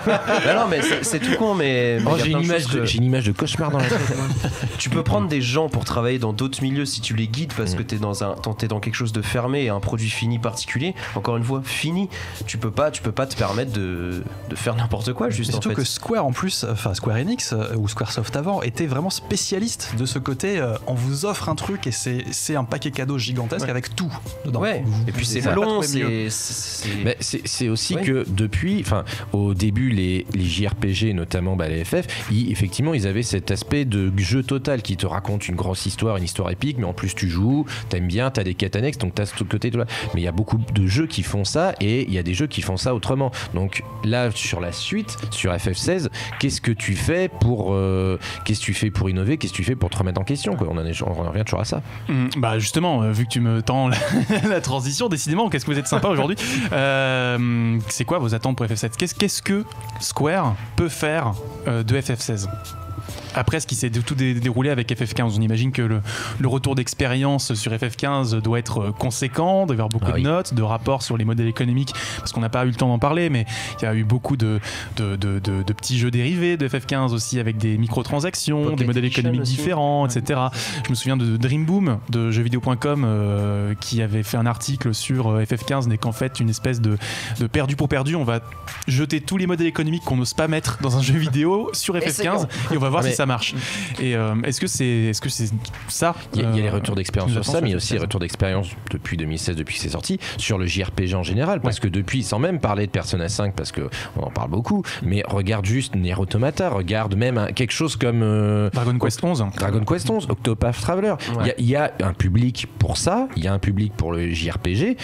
bah non mais c'est- tout con mais, mais Oh, j'ai une, image de, que- une image de cauchemar dans la tête. *laughs* tu peux prendre des gens pour travailler dans d'autres milieux si tu les guides parce que tu es dans un t'es dans quelque chose de fermé et un produit fini particulier, encore une fois, fini, tu peux pas, tu peux pas te permettre de, de faire n'importe quoi, juste en surtout fait. que Square en plus, enfin Square Enix euh, ou Squaresoft avant, était vraiment spécialiste de ce côté. euh, on vous offre un truc et c'est c'est un paquet cadeau gigantesque avec tout dedans. Ouais. Vous- Et puis c'est long, c'est. aussi Ouais. que depuis, enfin, au début, les, les JRPG, notamment bah, les FF, ils- effectivement, ils avaient cet aspect de jeu total qui te raconte une grosse histoire, une histoire épique, mais en plus tu joues, t'aimes bien, t'as des quêtes annexes, donc t'as ce côté. toi. Mais il y a beaucoup de jeux qui font ça et il y a des jeux qui font ça autrement. Donc là, sur la suite, sur FF16, qu'est-ce que tu fais pour, euh, qu'est-ce que tu fais pour innover, qu'est-ce que tu fais pour te remettre en question quoi on, en est, on en revient toujours à ça. Hum, Bah justement, euh, vu que tu me tends la, *laughs* transition, décidément, qu'est-ce que vous êtes sympa aujourd'hui? Euh, c'est quoi vos attentes pour FF7 qu'est-ce, que Square peut faire de FF16 après ce qui s'est tout dé- déroulé avec FF15, on imagine que le, le retour d'expérience sur FF15 doit être euh, conséquent, il doit y avoir beaucoup Ah de oui. notes, de rapports sur les modèles économiques, parce qu'on n'a pas eu le temps d'en parler, mais il y a eu beaucoup de, de, de- de- de petits jeux dérivés de FF15 aussi, avec des microtransactions, Pocket des modèles économiques aussi. différents, etc. Je me souviens de Dream Boom de jeuxvideo.com euh, qui avait fait un article sur euh, FF15 n'est qu'en fait une espèce de, de perdu pour perdu. On va jeter tous les modèles économiques qu'on n'ose pas mettre dans un jeu vidéo sur FF15 et on va voir Ah, si ça marche. Et euh, est-ce que c'est est -ce c'est ça Il y, a, les euh, retours d'expérience sur ça, mais il y a aussi les FF16? retours d'expérience depuis 2016, depuis que c'est sorti, sur le JRPG en général. Parce que depuis, sans même parler de Persona 5, parce qu'on en parle beaucoup, mais regarde juste Nier Automata, regarde même quelque chose comme euh, Dragon Quest 11 Dragon Quest 11, Octopath Traveler. Il y, a un public pour ça, il y a un public pour le JRPG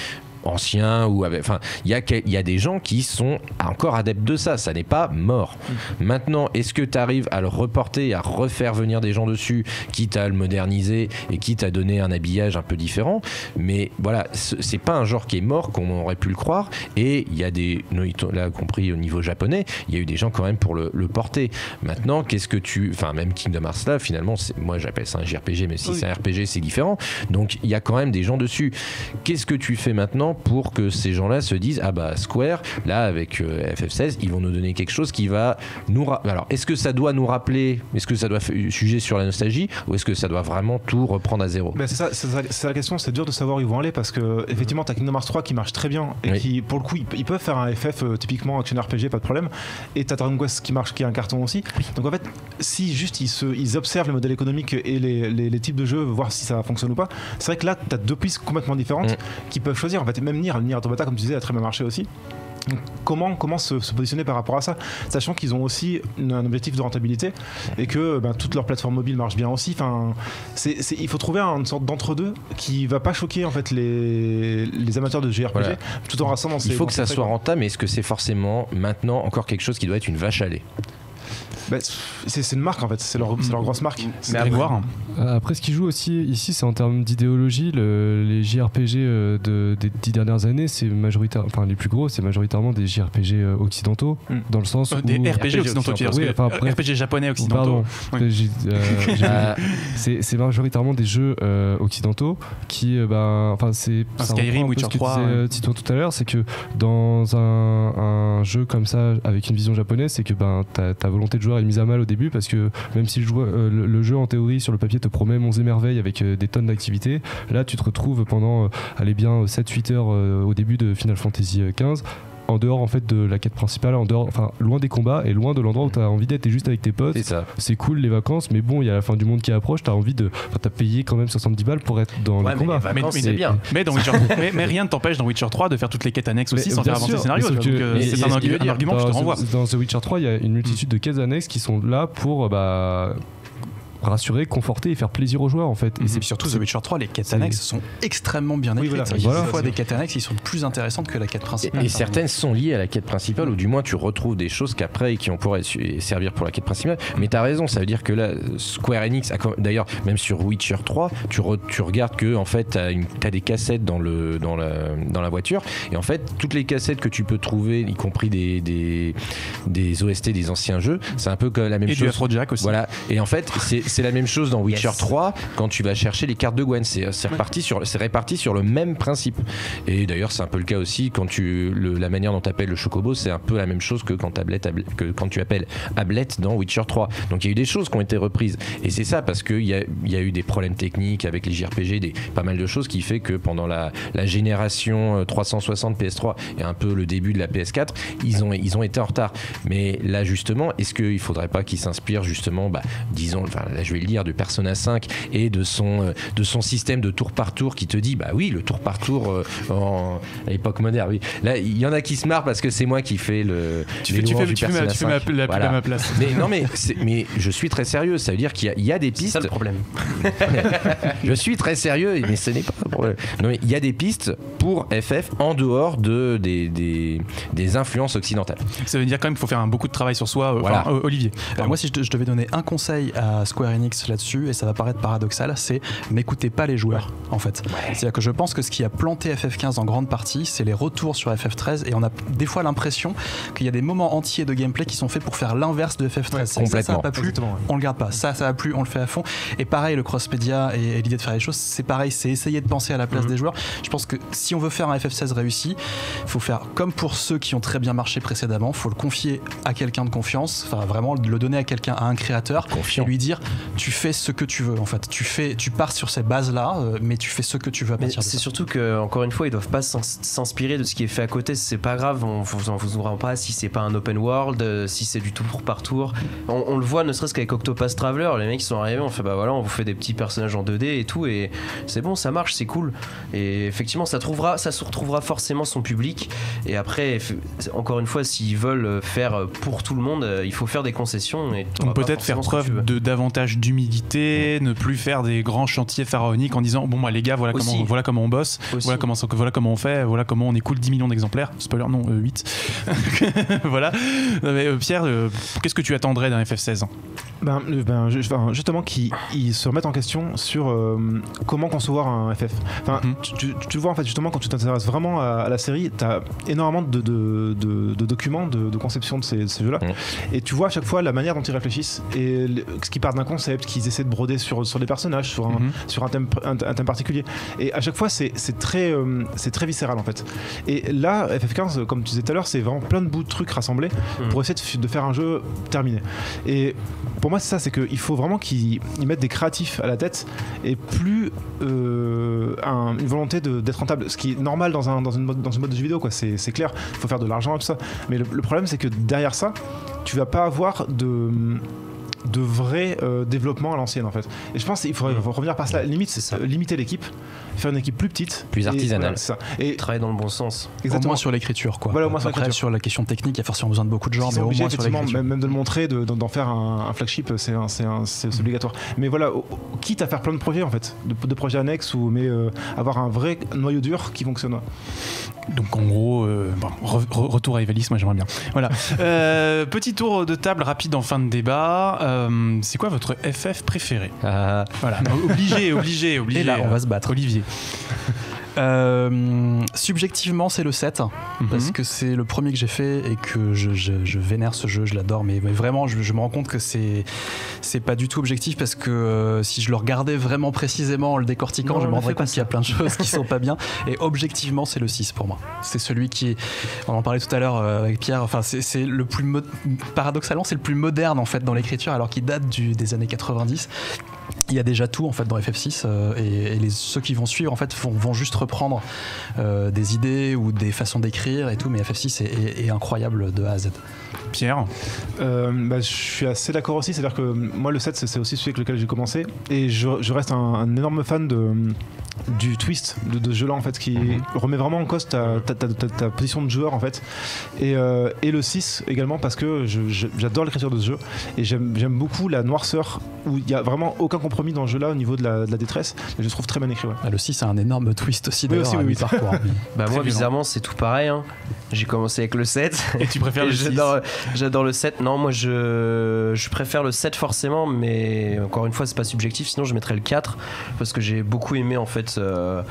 ancien ou avec enfin il y a y a des gens qui sont encore adeptes de ça. Ça n'est pas mort. Maintenant est-ce que tu arrives à le reporter à refaire venir des gens dessus quitte à le moderniser et quitte à donner un habillage un peu différent? Mais voilà ce- c'est pas un genre qui est mort comme on aurait pu le croire. Et il y a des là compris au niveau japonais il y a eu des gens quand même pour le, le porter. Maintenant qu'est-ce que tu enfin même Kingdom Hearts là finalement c'est- moi j'appelle ça un JRPG mais si Oui. c'est un RPG c'est différent. Donc il y a quand même des gens dessus. Qu'est-ce que tu fais maintenant pour que ces gens-là se disent ah bah Square là avec euh, FF16 ils vont nous donner quelque chose qui va nous alors est-ce que ça doit nous rappeler est-ce que ça doit faire sujet sur la nostalgie ou est-ce que ça doit vraiment tout reprendre à zéro? Ben, c'est ça, c'est la question, c'est dur de savoir où ils vont aller parce que effectivement t'as Kingdom Hearts 3 qui marche très bien et Oui. qui pour le coup ils, ils peuvent faire un FF euh, typiquement action RPG pas de problème et t'as Dragon Quest qui marche qui est un carton aussi donc en fait si juste ils, se, ils observent les modèles économiques et les, les- les types de jeux voir si ça fonctionne ou pas c'est vrai que là t'as deux pistes complètement différentes Mm. qui peuvent choisir en fait même Nier Nier Automata comme tu disais a très bien marché aussi donc, comment, comment se, se positionner par rapport à ça Sachant qu'ils ont aussi une- un objectif de rentabilité et que ben, toute leur plateforme mobile marche bien aussi. Enfin, c'est, c'est- il faut trouver une sorte d'entre-deux qui va pas choquer en fait les, les amateurs de JRPG Voilà. tout en ces il faut que ça soit rentable mais est-ce que c'est forcément maintenant encore quelque chose qui doit être une vache à lait? Ben, c'est, une marque en fait, c'est leur, grosse marque. C'est Grégoire. Euh, Après, ce qui joue aussi ici, c'est en termes d'idéologie. le- Les JRPG euh, de- des dix dernières années, c'est majoritaire, enfin les plus gros, c'est majoritairement des JRPG euh, occidentaux, Mm. dans le sens Euh, où des RPG RPG occidentaux, dire, Oui, enfin, bref. RPG japonais occidentaux. Pardon. Oui. Euh, c'est majoritairement des jeux euh, occidentaux qui, euh, ben, enfin, c'est Skyrim, Witcher ce que 3, disait, euh, Tito tout à l'heure, c'est que dans un, un jeu comme ça, avec une vision japonaise, c'est que ben, ta, volonté de joueur est mise à mal au début parce que même si euh, le, jeu en théorie sur le papier te promet monts et merveilles avec euh, des tonnes d'activités, là tu te retrouves pendant, euh, allez bien 7-8 heures au début de Final Fantasy XV en dehors en fait de la quête principale, en dehors, enfin loin des combats et loin de l'endroit où tu as envie d'être, t'es juste avec tes potes. c'est ça C'est cool les vacances, mais bon, il y a la fin du monde qui approche, t'as envie de. Enfin, t'as payé quand même 70 balles pour être dans Ouais, les mais c'est mais- bien. *laughs* Mais, dans Witcher, mais, mais rien ne t'empêche dans Witcher 3 de faire toutes les quêtes annexes aussi Mais sans faire avancer le scénario. euh, c'est un, un dire. argument que je te dans, renvoie. The- dans The Witcher 3, il y a une multitude de quêtes annexes qui sont là pour bah, rassurer, conforter et faire plaisir aux joueurs en fait. Et Et puis surtout, The Witcher 3, les quêtes annexes sont extrêmement bien Oui, écrites. voilà. Il y a Voilà. des fois des quêtes annexes qui sont plus intéressantes que la quête Et, principale. et certaines sont liées à la quête principale, ou du moins tu retrouves des choses qu'après et qui on pourrait servir pour la quête principale. Mais tu as raison, ça veut dire que là, Square Enix, d'ailleurs, même sur Witcher 3, tu, re- tu regardes que en fait, tu as, des cassettes dans, le, dans, la, dans la voiture, et en fait, toutes les cassettes que tu peux trouver, y compris des, des, des OST des anciens jeux. C'est un peu comme la même Et du chose. Afrojack aussi. Voilà. Et en fait, c'est c'est la même chose dans Witcher Yes. 3 quand tu vas chercher les cartes de Gwen. C'est reparti sur, c'est réparti sur le même principe. Et d'ailleurs, c'est un peu le cas aussi quand tu, le- la manière dont tu appelles le Chocobo, c'est un peu la même chose que quand, Ablette, Ablette- que quand tu appelles Ablette dans Witcher 3. Donc il y a eu des choses qui ont été reprises. Et c'est ça parce qu'il y a, y a eu des problèmes techniques avec les JRPG, des, pas mal de choses qui fait que pendant la, la génération euh, 360 PS3 et un peu le début de la PS4, ils ont, ils ont été en retard. Mais là, justement, est-ce qu'il ne faudrait pas qu'ils s'inspirent justement, bah, disons, enfin, là je vais le dire, de Persona 5 et de son, euh, de son système de tour par tour qui te dit, bah oui, le tour par tour euh, en, à l'époque moderne, oui. Là, il y en a qui se marrent parce que c'est moi qui fais le. Tu fais, tu fais, tu fais ma, tu fais ma- 5. la Voilà. à ma place. Mais non, mais, mais je suis très sérieux. Ça veut dire qu'il y a- il y, a des C'est ça pistes. le problème. *laughs* Je suis très sérieux, mais ce n'est pas un problème. Non, mais il y a des pistes pour FF en dehors de, des, des, des influences occidentales. Ça veut dire quand même qu'il faut faire un, beaucoup de travail sur soi. euh, Voilà. enfin, euh, Olivier. Euh, moi, si je devais donner un conseil à Square Enix là-dessus, et ça va paraître paradoxal, c'est n'écoutez pas les joueurs, en fait. C'est-à-dire que je pense que ce qui a planté FF15 en grande partie, c'est les retours sur FF13, et on a des fois l'impression qu'il y a des moments entiers de gameplay qui sont faits pour faire l'inverse de FF13. C'est-à-dire que ça, ça complètement. n'a pas plu, ouais. on le garde pas. Ça, ça a plu, on le fait à fond. Et pareil, le cross-média et, et l'idée de faire les choses, c'est pareil, c'est essayer de penser à la place des joueurs. Je pense que si on veut faire un FF16 réussi, il faut faire comme pour ceux qui ont très bien marché précédemment, il faut le confier à quelqu'un de confiance, enfin vraiment le donner à quelqu'un, à un créateur, Confiant. et lui dire tu fais ce que tu veux en fait. Tu fais, tu pars sur ces bases-là, euh, mais tu fais ce que tu veux à Mais partir de c'est surtout que, encore une fois, ils doivent pas s'ins- s'inspirer de ce qui est fait à côté. C'est pas grave, on vous en vous en rend pas si c'est pas un open world, euh, si c'est du tour par tour. On, on le voit, ne serait-ce qu'avec Octopus Traveler, les mecs sont arrivés, on fait bah voilà, on vous fait des petits personnages en 2D et tout, et c'est bon, ça marche, c'est cool. Et effectivement, ça trouvera, ça se retrouvera forcément son public. Et après, encore une fois, s'ils veulent faire pour tout le monde, euh, il faut faire des concessions. Et peut-être faire preuve de davantage d'humilité, ne plus faire des grands chantiers pharaoniques en disant bon moi les gars voilà Aussi. comment voilà comment on bosse, Aussi. voilà comment voilà comment on fait, voilà comment on écoule 10 millions d'exemplaires. Spoiler non 8. *laughs* *laughs* voilà. Non, mais, euh, Pierre, euh, qu'est-ce que tu attendrais d'un FF16 Ben, euh, ben, justement, qu'ils ils se remettent en question sur euh, comment concevoir un FF. Enfin, Mhm. tu, tu- tu le vois en fait justement quand tu t'intéresses vraiment à, à la série, tu as énormément de, de- de- de documents de, de conception de ces, jeux-là, et tu vois à chaque fois la manière dont ils réfléchissent et le- ce qui part d'un concept, qu'ils essaient de broder sur, sur les personnages, sur un, Mhm. sur un thème, un, un thème particulier. Et à chaque fois, c'est très, euh, c'est très viscéral en fait. Et là, FF15, comme tu disais tout à l'heure, c'est vraiment plein de bouts de trucs rassemblés Mhm. pour essayer de, faire un jeu terminé. Et pour moi, c'est ça, c'est qu'il faut vraiment qu'ils ils mettent des créatifs à la tête et plus euh, un- une volonté d'être rentable. Ce qui est normal dans, un, dans, une, mode, dans une mode de jeu vidéo, quoi. C'est c'est clair, il faut faire de l'argent et tout ça. Mais le, le problème, c'est que derrière ça, tu vas pas avoir de de vrai euh, développement à l'ancienne en fait. Et je pense qu'il faudrait revenir par cela. Limite, C'est ça. euh, limiter l'équipe, faire une équipe plus petite, Plus Et artisanale. voilà, c'est ça. Et Travailler dans le bon sens. Au exactement. moins sur l'écriture, quoi. Voilà, au moins sur Après, l'écriture. sur la question technique, il y a forcément besoin de beaucoup de gens, Ils mais sont au obligés moins sur même, même de le montrer, de- d'en faire un, un flagship, c'est c'est obligatoire. Mais voilà, au- au- quitte à faire plein de projets en fait, de, de projets annexes ou mais euh, avoir un vrai noyau dur qui fonctionne. Donc en gros, euh, bon, re- re- retour à Evalis, moi j'aimerais bien. Voilà. Euh, petit tour de table rapide en fin de débat. Euh, c'est quoi votre FF préféré? Voilà. obligé, obligé, obligé. *laughs* Et là, on va se battre. Olivier. Euh, subjectivement, c'est le 7 parce Mhm. que c'est le premier que j'ai fait et que je, je- je vénère ce jeu, je l'adore. Mais, mais vraiment, je, je me rends compte que c'est c'est pas du tout objectif parce que euh, si je le regardais vraiment précisément en le décortiquant, Non, je me rendrais compte qu'il y a plein de choses qui sont *laughs* pas bien. Et objectivement, c'est le 6 pour moi. C'est celui qui, on en parlait tout à l'heure euh, avec Pierre. Enfin, c'est le plus paradoxalement, c'est le plus moderne en fait dans l'écriture, alors qu'il date du- des années 90. Il y a déjà tout en fait dans FF6 euh, et, et les, ceux qui vont suivre en fait vont, vont juste reprendre euh, des idées ou des façons d'écrire et tout, mais FF6 est, est- est incroyable de A à Z. Pierre? Euh, bah, je suis assez d'accord aussi, c'est-à-dire que moi le 7 c'est aussi celui avec lequel j'ai commencé et je, je reste un, un énorme fan de, du twist de, de ce jeu-là en fait qui remet vraiment en cause ta, ta, ta- ta- ta position de joueur en fait et, euh, et le 6 également parce que j'adore l'écriture de ce jeu et j'aime j'aime beaucoup la noirceur où il y a vraiment aucun compromis dans ce jeu-là au niveau de la, de la détresse et je le trouve très bien écrit. ouais. Ah, Le 6 a un énorme twist aussi Oui, d'ailleurs aussi, oui, oui. mi-parcours. *laughs* Bah Très moi bizarrement c'est tout pareil. hein. J'ai commencé avec le 7. Et tu préfères *laughs* Et le 6 J'adore, j'adore le 7. Non, moi je, je préfère le 7 forcément, mais encore une fois, c'est pas subjectif. Sinon, je mettrais le 4 parce que j'ai beaucoup aimé en fait fait euh,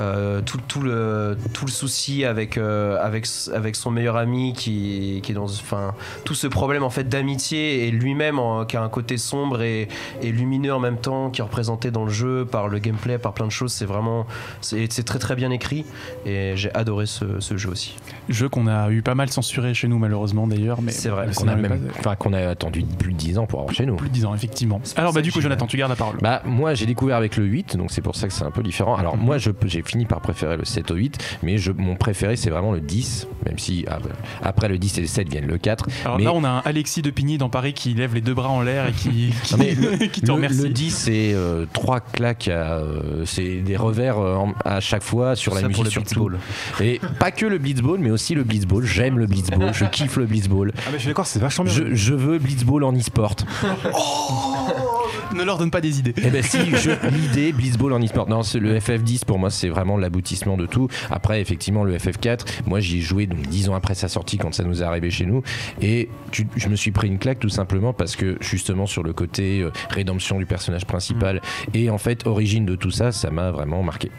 euh, tout, tout le tout le souci avec euh, avec avec son meilleur ami qui, qui est dans enfin tout ce problème en fait d'amitié et lui-même qui a un côté sombre et, et lumineux en même temps qui est représenté dans le jeu par le gameplay par plein de choses c'est vraiment c'est c'est très très bien écrit et j'ai adoré ce, ce jeu aussi Jeu qu'on a eu pas mal censuré chez nous malheureusement d'ailleurs, mais C'est vrai, Qu'on a, même, enfin, qu'on a attendu plus de 10 ans pour avoir chez nous. plus de 10 ans effectivement. Alors bah du coup Jonathan, tu gardes la parole. Bah moi j'ai découvert avec le 8 donc c'est pour ça que c'est un peu différent. Alors Mhm. moi je j'ai fini par préférer le 7 au 8 mais je, mon préféré c'est vraiment le 10 même si ah, après le 10 et le 7 viennent le 4. Alors mais là on a un Alexis de Pigny dans Paris qui lève les deux bras en l'air et qui, *laughs* qui, Non, le, *laughs* qui te remercie. le 10 c'est euh, trois claques euh, c'est des revers euh, à chaque fois sur la Ça pour musique le sur tout. Blitzball. Et pas que le blitzball mais aussi le blitzball. J'aime le blitzball, je kiffe le blitzball. Ah, mais je suis d'accord, c'est vachement bien. Je, je veux blitzball en e-sport. *laughs* Ne leur donne pas des idées. Eh ben si, *laughs* je- l'idée Blitzball en e-sport. Non, c'est le FF10 pour moi, c'est vraiment l'aboutissement de tout. Après, effectivement, le FF4, moi j'y ai joué donc 10 ans après sa sortie quand ça nous est arrivé chez nous. Et tu- je me suis pris une claque tout simplement parce que justement sur le côté euh, rédemption du personnage principal et en fait origine de tout ça, ça m'a vraiment marqué.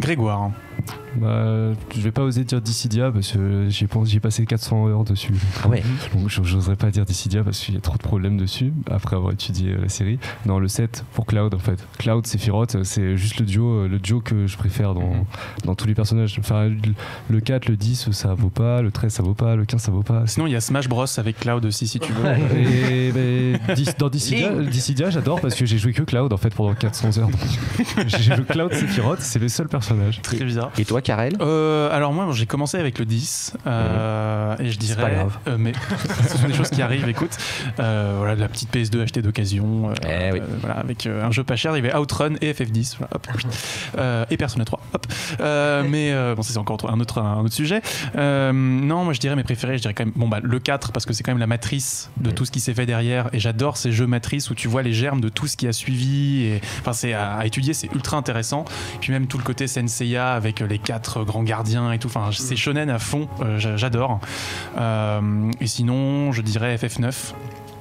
Grégoire. Bah, je vais pas oser dire Dissidia parce que j'y ai, pas- j'y ai passé 400 heures dessus. Ah ouais. Donc je- j'oserais pas dire Dissidia parce qu'il y a trop de problèmes dessus après avoir étudié euh, la série. Non, le 7 pour Cloud en fait. Cloud, Sephiroth, c'est juste le duo, euh, le duo que je préfère dans, dans tous les personnages. Enfin, le- le 4, le 10, ça vaut pas, le 13, ça vaut pas, le 15, ça vaut pas. Sinon il y a Smash Bros avec Cloud aussi si tu veux. Et dans Dissidia, Dissidia, j'adore parce que j'ai joué que Cloud en fait pendant 400 heures. *laughs* J'ai joué Cloud Sephiroth, c'est le seul personnage. Très bizarre. Et toi, Karel Euh, alors moi j'ai commencé avec le 10 euh, et je dirais pas grave. euh, mais *laughs* ce sont des choses qui arrivent écoute euh, voilà de la petite PS2 achetée d'occasion Eh oui. voilà avec un jeu pas cher il y avait Outrun et FF10 voilà, hop, oui. Euh, et Persona 3 hop Euh, *laughs* mais bon c'est encore un autre un autre sujet non moi je dirais mes préférés je dirais quand même bon bah le 4 parce que c'est quand même la matrice de tout ce qui s'est fait derrière et j'adore ces jeux matrices où tu vois les germes de tout ce qui a suivi et enfin c'est à, à étudier c'est ultra intéressant puis même tout le côté Senseiya avec les quatre grands gardiens et tout. Enfin c'est shonen à fond euh, j'a- j'adore. Euh, et sinon je dirais FF9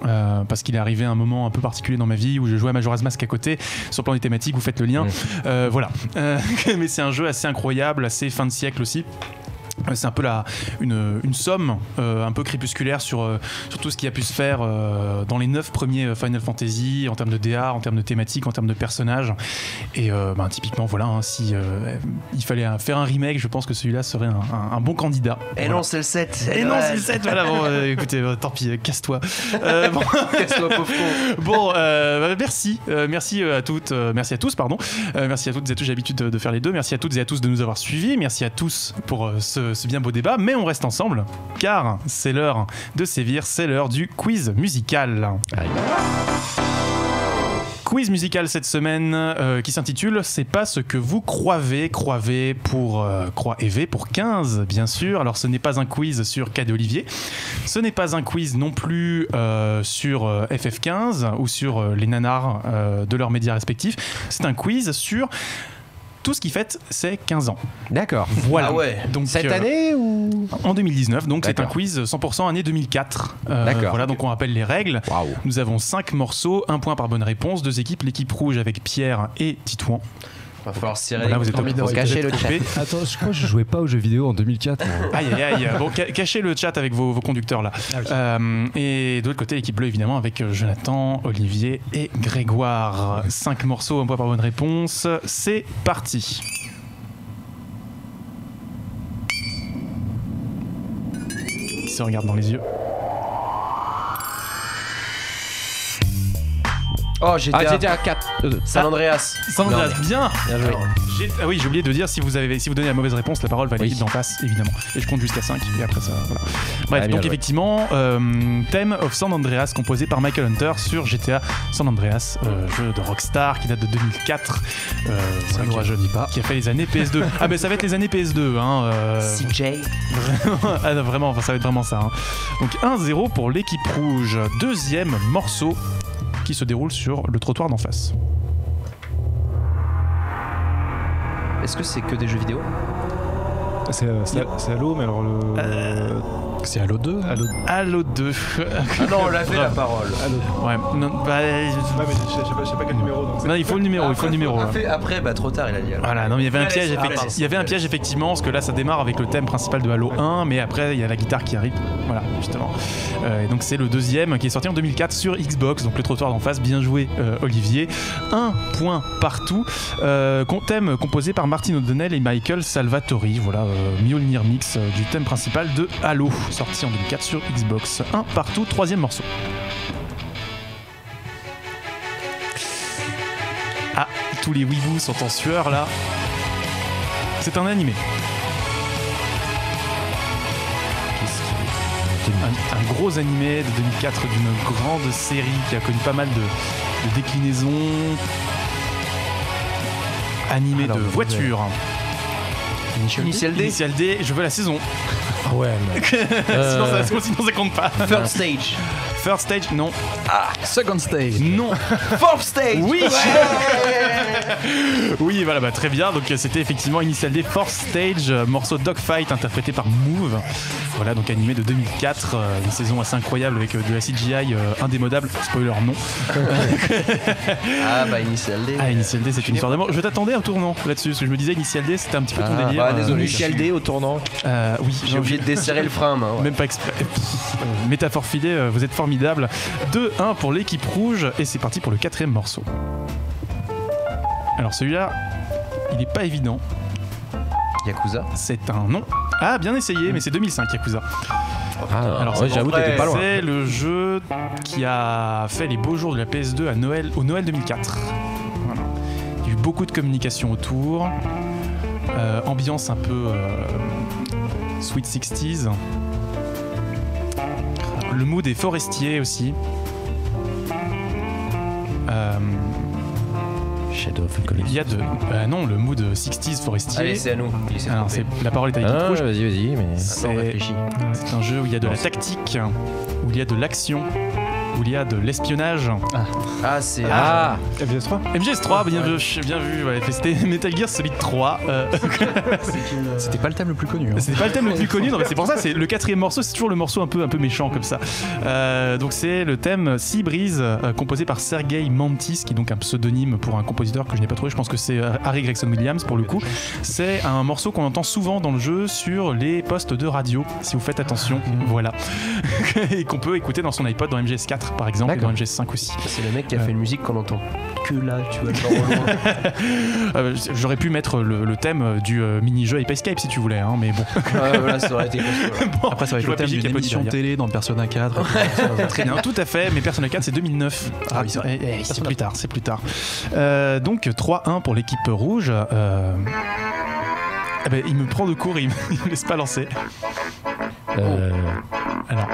euh, parce qu'il est arrivé à un moment un peu particulier dans ma vie où je jouais à Majora's Mask à côté. Sur le plan des thématiques vous faites le lien. Mm. Euh, voilà. Euh, *laughs* mais c'est un jeu assez incroyable assez fin de siècle aussi c'est un peu la, une, une somme euh, un peu crépusculaire sur, euh, sur tout ce qui a pu se faire euh, dans les neuf premiers Final Fantasy en termes de DA, en termes de thématiques, en termes de personnages. Et ben, typiquement, voilà, hein, si il fallait faire un remake, je pense que celui-là serait un, un- un bon candidat. et Voilà. non c'est le 7 Et non, c'est le 7, voilà, bon, écoutez, tant pis, casse-toi. *laughs* Bon, Casse-toi, pauvre con. Bon, bah, merci, merci à toutes, merci à tous, pardon. Merci à toutes et à tous, j'ai l'habitude de, de faire les deux. Merci à toutes et à tous de nous avoir suivis. Merci à tous pour euh, ce, ce bien beau débat. Mais on reste ensemble, car c'est l'heure de sévir, c'est l'heure du quiz musical. Quiz musical cette semaine euh, qui s'intitule C'est pas ce que vous croivez, croivez pour euh, V pour 15 bien sûr. Alors ce n'est pas un quiz sur K d'Olivier, ce n'est pas un quiz non plus euh, sur euh, FF15 ou sur euh, les nanars euh, de leurs médias respectifs. C'est un quiz sur tout ce qui fête ses 15 ans. D'accord. Voilà. Ah ouais. Donc Cette euh, année ou en 2019, donc c'est un quiz 100% année 2004. Euh, D'accord. Voilà, donc on rappelle les règles. Waouh. Nous avons 5 morceaux, un point par bonne réponse, deux équipes, l'équipe rouge avec Pierre et Titouan. Va falloir Voilà, les vous êtes êtes Cachez le occupés. Attends, je crois que je jouais pas aux jeux vidéo en 2004. moi. Aïe aïe aïe, bon, ca- cachez le chat avec vos, vos conducteurs là. Euh, et de l'autre côté, l'équipe bleue évidemment avec euh, Jonathan, Olivier et Grégoire. 5 morceaux, un point par bonne réponse. C'est parti. Qui se regarde dans les yeux Oh, GTA. Ah, GTA 4. euh, San Andreas. San Andreas, bien Bien joué. J'ai- Ah oui, j'ai oublié de dire si vous avez si vous donnez la mauvaise réponse, la parole va à l'équipe d'en face, évidemment. Et je compte jusqu'à 5 et après ça. Voilà. Bref, Ah, bien donc joué. effectivement, euh, thème of San Andreas composé par Michael Hunter sur GTA San Andreas, euh, jeu de Rockstar qui date de 2004. Euh, voilà, qui, rajeunit pas. qui a fait les années PS2. *laughs* ah ben ça va être les années PS2, hein. euh, CJ. ah, non, vraiment, enfin, ça va être vraiment ça. hein. Donc 1-0 pour l'équipe rouge. Deuxième morceau qui se déroule sur le trottoir d'en face. Est-ce que c'est que des jeux vidéo? C'est euh, Halo, mais alors le. C'est Halo 2 Halo. Halo 2. Ah non, on l'a fait la parole. Ouais, non, bah, Ouais, mais je sais, je sais pas, je sais pas quel numéro. Donc non, il faut le numéro, il faut le numéro. On hein. après, bah trop tard, il a dit. alors. Voilà, non, mais il y avait un piège, ça va, effecti- pardon. il y avait un piège effectivement, parce que là ça démarre avec le thème principal de Halo 1, mais après il y a la guitare qui arrive. Voilà, justement. Euh, et donc c'est le deuxième qui est sorti en 2004 sur Xbox, donc le trottoir d'en face. Bien joué, euh, Olivier. Un point partout. Euh, thème composé par Martin O'Donnell et Michael Salvatori. Voilà, euh, Mjolnir Mix euh, du thème principal de Halo, sorti en 2004 sur Xbox. Un partout, troisième morceau. Ah, tous les weebos sont en sueur là. C'est un animé. Un, un gros animé de 2004 d'une grande série qui a connu pas mal de, de déclinaisons. Animé Alors, de vous voitures. Initial D Initial D, je veux la saison. Ah ouais, mais- sinon, Euh, ça, sinon ça compte pas. First stage. First stage, non. Second stage. Non. Fourth stage. Oui Oui, voilà, bah, très bien. Donc c'était effectivement Initial D Fourth Stage, euh, morceau Dogfight interprété par Move. Voilà, donc animé de 2004, euh, une saison assez incroyable avec euh, de la CGI euh, indémodable. Spoiler non. *laughs* Ah bah Initial D. Ah, Initial D, c'est une histoire d'amour. Je t'attendais au tournant là-dessus, parce que je me disais Initial D, c'était un petit peu ton Ah, délire. bah, euh, désolé. Initial D au tournant. euh, oui, J'ai obligé de desserrer le frein, main. ouais. Même pas exprès. *laughs* Métaphore filée, euh, vous êtes formidable. 2-1 pour l'équipe rouge et c'est parti pour le quatrième morceau. Alors celui-là, il n'est pas évident. Yakuza. C'est un nom. Ah, bien essayé, mais c'est 2005 Yakuza. Ah, Alors, j'avoue, t'étais pas loin. C'est le jeu qui a fait les beaux jours de la PS2 à Noël, au Noël 2004. Voilà. Il y a eu beaucoup de communication autour. Euh, ambiance un peu euh, Sweet 60s. Le mood est forestier aussi. Euh, Shadow of il y a de. bah non, le mood 60s forestier. Allez, c'est à nous. Alors, c'est- la parole est à l'équipe Ah, rouge. vas-y, vas-y, mais. C'est c'est un jeu où il y a de la tactique, où il y a de l'action, où il y a de l'espionnage. Ah, c'est. Ah, FGS3 MGS3, bien vu, bien vu. ouais, C'était *laughs* Metal Gear Solid 3. euh, *laughs* C'était pas le thème le plus connu. hein. c'est pas le thème le plus connu, non, mais c'est pour ça, c'est le quatrième morceau, c'est toujours le morceau un peu, un peu méchant comme ça. Euh, donc c'est le thème Sea Breeze, euh, composé par Sergei Mantis, qui est donc un pseudonyme pour un compositeur que je n'ai pas trouvé. Je pense que c'est Harry Gregson Williams pour le coup. C'est un morceau qu'on entend souvent dans le jeu sur les postes de radio, si vous faites attention. Voilà. *laughs* et qu'on peut écouter dans son iPod dans MGS4 par exemple, et dans D'accord. MGS5 aussi. C'est le mec qui a fait une musique qu'on entend que là, tu vois. *laughs* Euh, J'aurais pu mettre le, le thème du euh, mini-jeu Ape Escape si tu voulais, hein, mais bon. Ah, voilà, ça aurait été. *laughs* Bon, Après, ça être vois le thème d'une émission télé dans Persona 4. *laughs* Très bien, tout à fait, mais Persona 4 c'est 2009. Ah oui, c'est vrai. Eh, eh, c'est plus tard, c'est plus tard. Euh, donc 3-1 pour l'équipe rouge. Euh, eh ben, il me prend de court il me laisse pas lancer. Euh, Alors,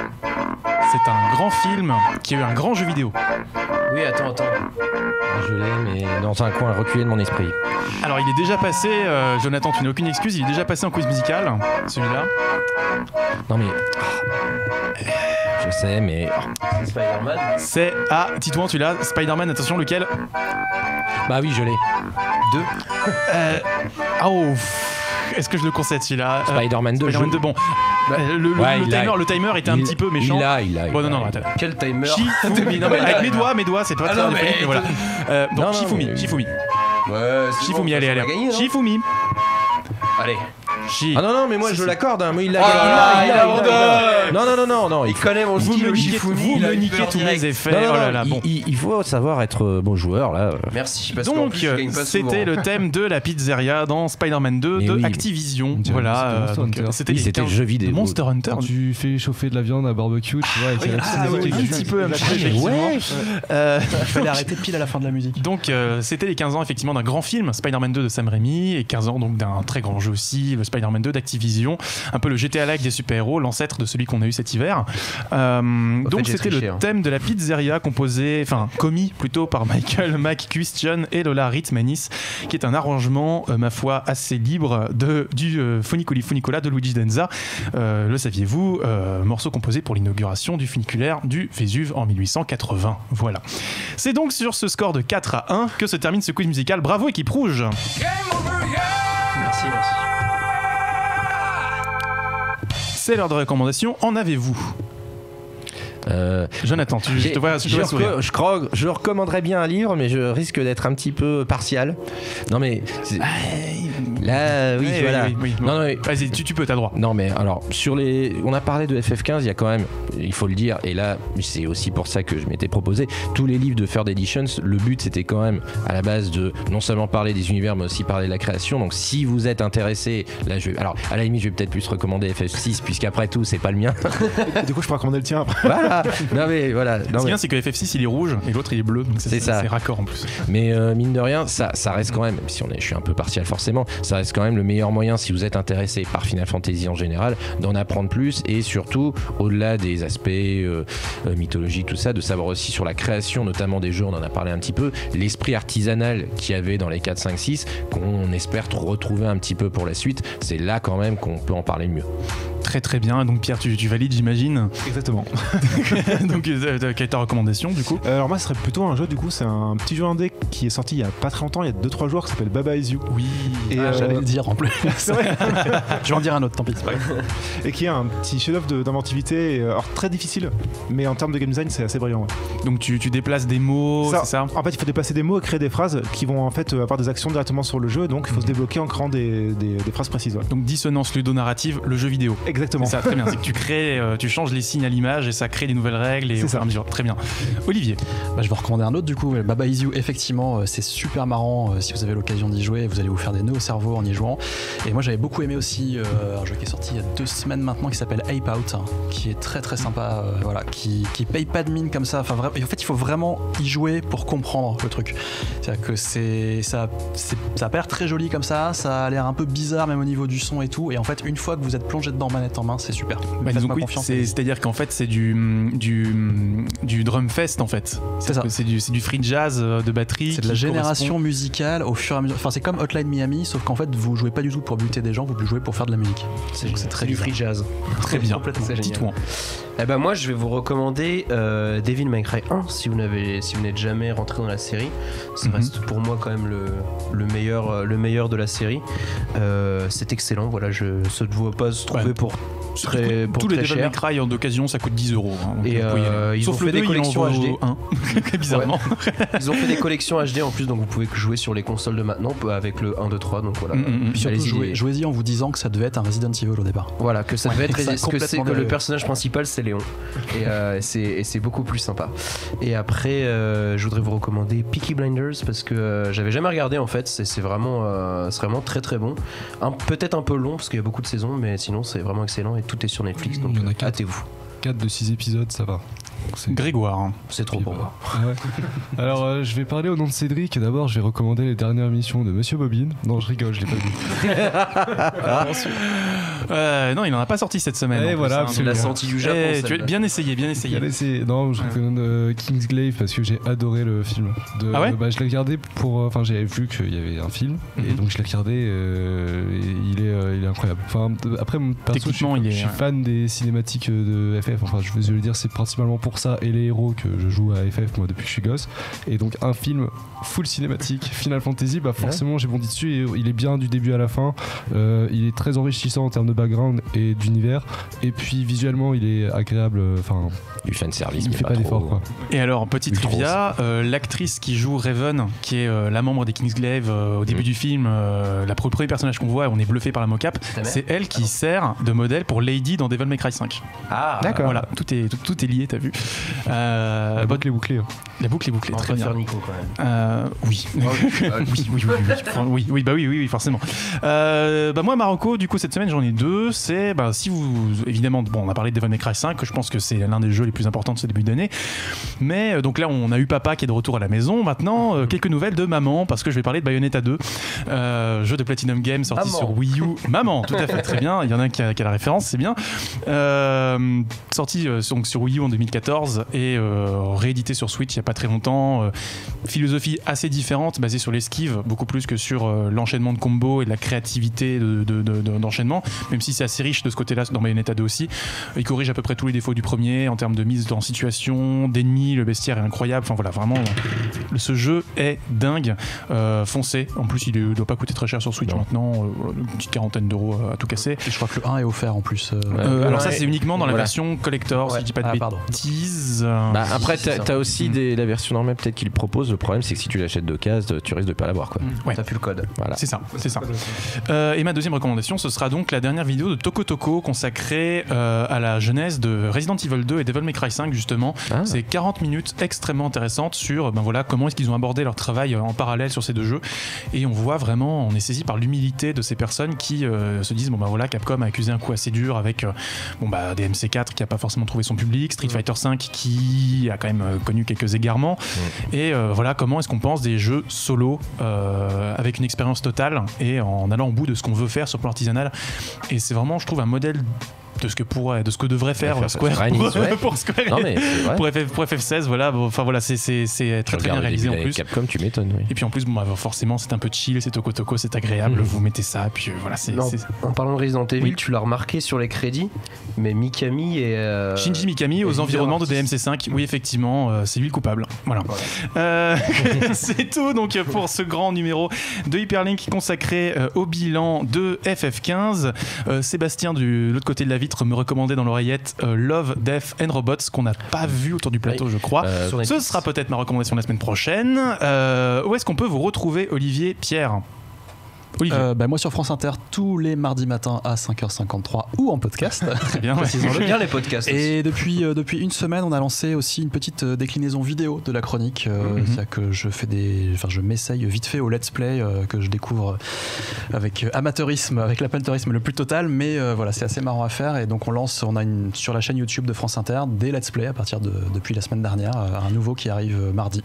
c'est un grand film qui a eu un grand jeu vidéo. Oui, attends, attends. je l'ai, mais dans un coin reculé de mon esprit. Alors, il est déjà passé, euh, Jonathan, tu n'as aucune excuse, il est déjà passé en quiz musical, celui-là. Non, mais. ah, Je sais, mais. C'est Spider-Man. C'est. Ah, Titouan, tu l'as Spider-Man, attention, lequel? Bah oui, je l'ai. Euh, Ah, oh, Est-ce que je le concède celui-là Euh, Spider-Man 2. Spider-Man je- 2, bon. Euh, le, le- Ouais, le il a- timer, le timer était un il- petit peu méchant. Il a, il a. il Bon, non, non, attends. Quel timer Shifumi, non, mais avec mes doigts, mes doigts, c'est pas Ah très mais- voilà. Euh, donc, Non, non, Shifumi, mais- Shifumi, Ouais, c'est Shifumi, bon, allez, allez. gagné, Shifumi. Allez. Ah non, non, mais moi je l'accorde, hein, il l'a Oh il. Non, non, non, non, non, il connais mon Vous style, me le niquez, vous il a me niquez tous mes effets. Non, non, oh là non, là, il- bon. il, il faut savoir être euh, bon joueur là. Merci, parce Donc, c'était le thème de la pizzeria dans Spider-Man 2 Mais de oui. Activision. Voilà, c'était euh, Monster donc, Hunter. euh, c'était Oui, il y a c'était 15 jeu vidéo. Monster Hunter. Tu fais chauffer de la viande à barbecue, tu vois, avec ah, un et petit peu, un petit peu, effectivement. Euh, Il fallait arrêter pile à la fin de la musique. Donc euh, c'était les 15 ans effectivement d'un grand film, Spider-Man 2 de Sam Raimi, et 15 ans donc d'un très grand jeu aussi, le Spider-Man 2 d'Activision, un peu le GTA-like des super-héros, l'ancêtre de celui qu'on a eu cet hiver. Euh, donc c'était le hein. thème de la pizzeria composé, enfin commis plutôt par Michael *laughs* McQuistion et Lola Ritmanis, qui est un arrangement, euh, ma foi, assez libre de, du euh, Funiculi Funicola de Luigi Denza. Euh, le saviez-vous euh, Morceau composé pour l'inauguration du funiculaire du Vésuve en 1880. Voilà. C'est donc sur ce score de 4 à 1 que se termine ce quiz musical. Bravo équipe rouge Merci, merci. C'est l'heure de recommandation. En avez-vous? Euh, Jonathan, tu, je te vois, je te vois sourire. je crois, je recommanderais bien un livre, mais je risque d'être un petit peu partial. Non mais c'est- là, oui, Oui, voilà. oui, oui, oui. Non, non, mais- Vas-y, tu, tu peux, t'as droit. Non mais alors sur les on a parlé de FF15 il y a quand même il faut le dire et là c'est aussi pour ça que je m'étais proposé tous les livres de Third Editions le but c'était quand même à la base de non seulement parler des univers mais aussi parler de la création donc si vous êtes intéressé là je alors à la limite je vais peut-être plus recommander FF6 puisqu'après tout c'est pas le mien *laughs* Du coup, je peux recommander le tien après? voilà *laughs* non mais voilà Ce qui est mais, bien, c'est que FF6 il est rouge et l'autre il est bleu. donc C'est ça. C'est raccord en plus. mais, euh, mine de rien ça, ça reste quand même même si on est, je suis un peu partial forcément ça reste quand même le meilleur moyen si vous êtes intéressé par Final Fantasy en général d'en apprendre plus et surtout au-delà des aspects euh, euh, mythologiques tout ça de savoir aussi sur la création notamment des jeux on en a parlé un petit peu l'esprit artisanal qu'il y avait dans les 4 5 6 qu'on espère retrouver un petit peu pour la suite c'est là quand même qu'on peut en parler le mieux Très très bien. Donc Pierre, tu, tu valides, j'imagine. Exactement. *laughs* Donc euh, quelle est ta recommandation du coup Euh, alors moi, ce serait plutôt un jeu, du coup, c'est un petit jeu indé qui est sorti il y a pas très longtemps, il y a 2-3 jours, qui s'appelle Baba Is You. Oui. Et, Ah, euh, J'allais le dire en plus. *laughs* c'est vrai. *laughs* Je vais en dire un autre, tant pis. pas et qui est un petit chef-d'œuvre d'inventivité, euh, alors très difficile, mais en termes de game design, c'est assez brillant. ouais. Donc tu, tu déplaces des mots, Ça, c'est ça En fait, il faut déplacer des mots et créer des phrases qui vont en fait euh, avoir des actions directement sur le jeu, donc il faut se débloquer en créant des, des- des phrases précises. ouais. Donc dissonance ludonarrative, le jeu vidéo. Exactement. C'est ça, très bien. C'est que tu crées, euh, tu changes les signes à l'image et ça crée des nouvelles règles et C'est au ça. à mesure. Très bien. Olivier. Bah, je vais recommander un autre du coup. Baba Is You, effectivement, euh, c'est super marrant. euh, Si vous avez l'occasion d'y jouer, vous allez vous faire des nœuds au cerveau en y jouant. Et moi, j'avais beaucoup aimé aussi euh, un jeu qui est sorti il y a deux semaines maintenant qui s'appelle Ape Out, hein, qui est très très sympa. euh, voilà, qui, qui paye pas de mine comme ça. Enfin, vra- et en fait, il faut vraiment y jouer pour comprendre le truc. C'est-à-dire que c'est ça, c'est- ça a l'air très joli comme ça. Ça a l'air un peu bizarre même au niveau du son et tout. Et en fait, une fois que vous êtes plongé dedans manette en main, c'est super. Bah, oui, c'est-à-dire qu'en fait c'est du, du, du drum fest en fait. C'est ça. C'est du, c'est du free jazz euh, de batterie. C'est de la génération correspond- musicale au fur et à mesure. Enfin, c'est comme Hotline Miami, sauf qu'en fait, vous jouez pas du tout pour buter des gens, vous jouez pour faire de la musique. Donc c'est très du free jazz. Très bien. Complètement. C'est génial. Dis-toi. Eh ben moi je vais vous recommander euh, Devil May Cry 1 si vous n'avez si vous n'êtes jamais rentré dans la série. Ça Mhm. reste pour moi quand même le, le meilleur euh, le meilleur de la série. Euh, c'est excellent. Voilà, je ne doit pas se trouver Ouais. pour très pour Tous les Devil May. Cry en d'occasion ça coûte 10 euros. hein, Et, euh, ils Sauf ont fait des 2, il en collections HD. un. *laughs* Bizarrement. Ils ont fait des collections HD en plus donc vous pouvez jouer sur les consoles de maintenant avec le 1 2 3 donc voilà. Mm, mm, mm. Puis surtout, Allez-y. jouez- jouez-y en vous disant que ça devait être un Resident Evil au départ. Voilà, que ça Ouais, devait être ça a ce que c'est complètement que le personnage principal c'est Et euh, c'est et c'est beaucoup plus sympa. Et après, euh, je voudrais vous recommander Peaky Blinders parce que euh, j'avais jamais regardé en fait. C'est c'est vraiment, c'est vraiment très très bon. Peut-être un peu long parce qu'il y a beaucoup de saisons, mais sinon c'est vraiment excellent et tout est sur Netflix. Donc hâtez-vous. 4 de 6 épisodes, ça va. C'est- Grégoire. hein. C'est trop pour moi. Ouais. *laughs* Alors, euh, je vais parler au nom de Cédric. et D'abord, je vais recommander les dernières missions de Monsieur Bobine. Non, je rigole, je l'ai pas vu. *laughs* Euh, non, il en a pas sorti cette semaine. Eh, plus, voilà, hein, absolument. La donc, sortie du Japon. eh, tu bien essayé, bien essayé. Regardez, c'est- Non, je recommande euh, Kingsglaive parce que j'ai adoré le film. De, Ah ouais bah, Je l'ai regardé pour. Enfin, j'avais vu qu'il y avait un film et Mhm. donc je l'ai regardé. euh, et il, est, euh, il est incroyable. Enfin, après, mon perso, je suis, Techniquement, il est- je suis fan des cinématiques de FF. Enfin, je veux le dire, c'est principalement pour ça et les héros que je joue à FF moi depuis que je suis gosse. Et donc, un film full cinématique, Final Fantasy, bah forcément, j'ai bondi dessus et il est bien du début à la fin. Euh, il est très enrichissant en termes de background et d'univers. Et puis, visuellement, il est agréable. euh, Enfin, du fan service il mais fait pas trop. d'effort quoi. Et alors, petite trivia, euh, l'actrice qui joue Raven, qui est euh, la membre des Kingsglaive euh, au début Mhm. du film, euh, la, le premier personnage qu'on voit, on est bluffé par la mocap, c'est elle qui sert de modèle pour Lady dans Devil May Cry 5. Ah, D'accord. Voilà, tout est, tout, tout est lié, t'as vu. Euh, La boucle est bouclée. hein. la boucle est bouclée, très bien. Nico quand même. Euh, *laughs* oui. oui, oui, oui, oui, oui. Oui, oui, bah oui, oui, oui, forcément. Euh, bah moi, Marocco, du coup, cette semaine, j'en ai deux. C'est, bah, si vous, évidemment, bon, on a parlé de Devil May Cry 5, que je pense que c'est l'un des jeux les plus importants de ce début d'année. Mais euh, donc là, on a eu papa qui est de retour à la maison. Maintenant, euh, quelques nouvelles de maman, parce que je vais parler de Bayonetta 2, euh, jeu de Platinum Games sorti Maman. sur Wii U. Maman, tout à fait, très bien. Il y en a un qui a, qui a la référence, c'est bien. Euh, sorti euh, donc sur Wii U en 2014 et euh, réédité sur Switch il y a pas très longtemps. Euh, philosophie assez différente, basée sur l'esquive, beaucoup plus que sur euh, l'enchaînement de combos et de la créativité de- de- de- de- d'enchaînement, même si c'est assez riche de ce côté-là dans Bayonetta 2 aussi. Il corrige à peu près tous les défauts du premier en termes de mise en situation, d'ennemis, le bestiaire est incroyable. Enfin voilà, vraiment, ce jeu est dingue. Euh, foncez. En plus, il ne doit pas coûter très cher sur Switch Non. maintenant, euh, une petite quarantaine d'euros à tout casser. Et je crois que le 1 est offert en plus. euh, Euh, alors ça c'est uniquement dans la Voilà. version collector si je dis pas de Ah, pardon. Bah, après, t'as t'as aussi Mm. des, la version normale peut-être qu'ils proposent. Le problème, c'est que si tu l'achètes de case, tu risques de pas l'avoir. Quoi. Ouais. T'as plus le code. Voilà. C'est ça, c'est ça. Euh, et ma deuxième recommandation, ce sera donc la dernière vidéo de Toko Toko consacrée euh, à la jeunesse de Resident Evil 2 et Devil May Cry 5 justement. Ah. C'est 40 minutes extrêmement intéressantes sur ben voilà comment est-ce qu'ils ont abordé leur travail euh, en parallèle sur ces deux jeux et on voit vraiment on est saisi par l'humilité de ces personnes qui euh, se disent bon ben voilà Capcom a accusé un coup assez dur avec euh, bon bah des MC4 qui a pas forcément trouvé son public, Street Fighter 5 qui a quand même euh, connu quelques égarements et euh, voilà comment est-ce qu'on pense des jeux solo euh, avec une expérience totale et en allant au bout de ce qu'on veut faire sur le plan artisanal. Et c'est vraiment, je trouve, un modèle de ce que pourrait, de ce que devrait faire faire Square Square pour, Enix, ouais. *laughs* pour Square Non, mais pour, FF, pour FF16. Voilà, enfin voilà, c'est très très bien réalisé en plus. Capcom, tu m'étonnes. Oui. Et puis en plus, bon, bah, forcément, c'est un peu chill, c'est Toko Toko, c'est agréable. Mhm. Vous mettez ça, puis euh, voilà, c'est. En parlant de Resident Evil, Oui. tu l'as remarqué sur les crédits, mais Mikami et. euh, Shinji Mikami aux environnements de artiste. DMC5. Oui, effectivement, euh, c'est lui le coupable. Voilà. Euh, *laughs* c'est tout donc pour ce grand numéro de Hyperlink consacré au bilan de FF15. Euh, Sébastien de l'autre côté de la me recommandait dans l'oreillette euh, Love, Death and Robots qu'on n'a pas vu autour du plateau, je crois. Euh, Ce sera peut-être ma recommandation la semaine prochaine. Euh, où est-ce qu'on peut vous retrouver, Olivier Pierre? Euh, bah, moi sur France Inter tous les mardis matins à 5h53 ou en podcast. *laughs* très bien. ouais. Bien les podcasts. aussi. Et depuis, euh, depuis une semaine, on a lancé aussi une petite euh, déclinaison vidéo de la chronique. euh, Mhm. C'est-à-dire que je fais des, enfin, je m'essaye vite fait au let's play euh, que je découvre avec amateurisme, avec l'amateurisme le plus total. Mais euh, voilà, c'est assez marrant à faire. Et donc on lance, on a une, sur la chaîne YouTube de France Inter des let's play à partir de depuis la semaine dernière, un nouveau qui arrive mardi.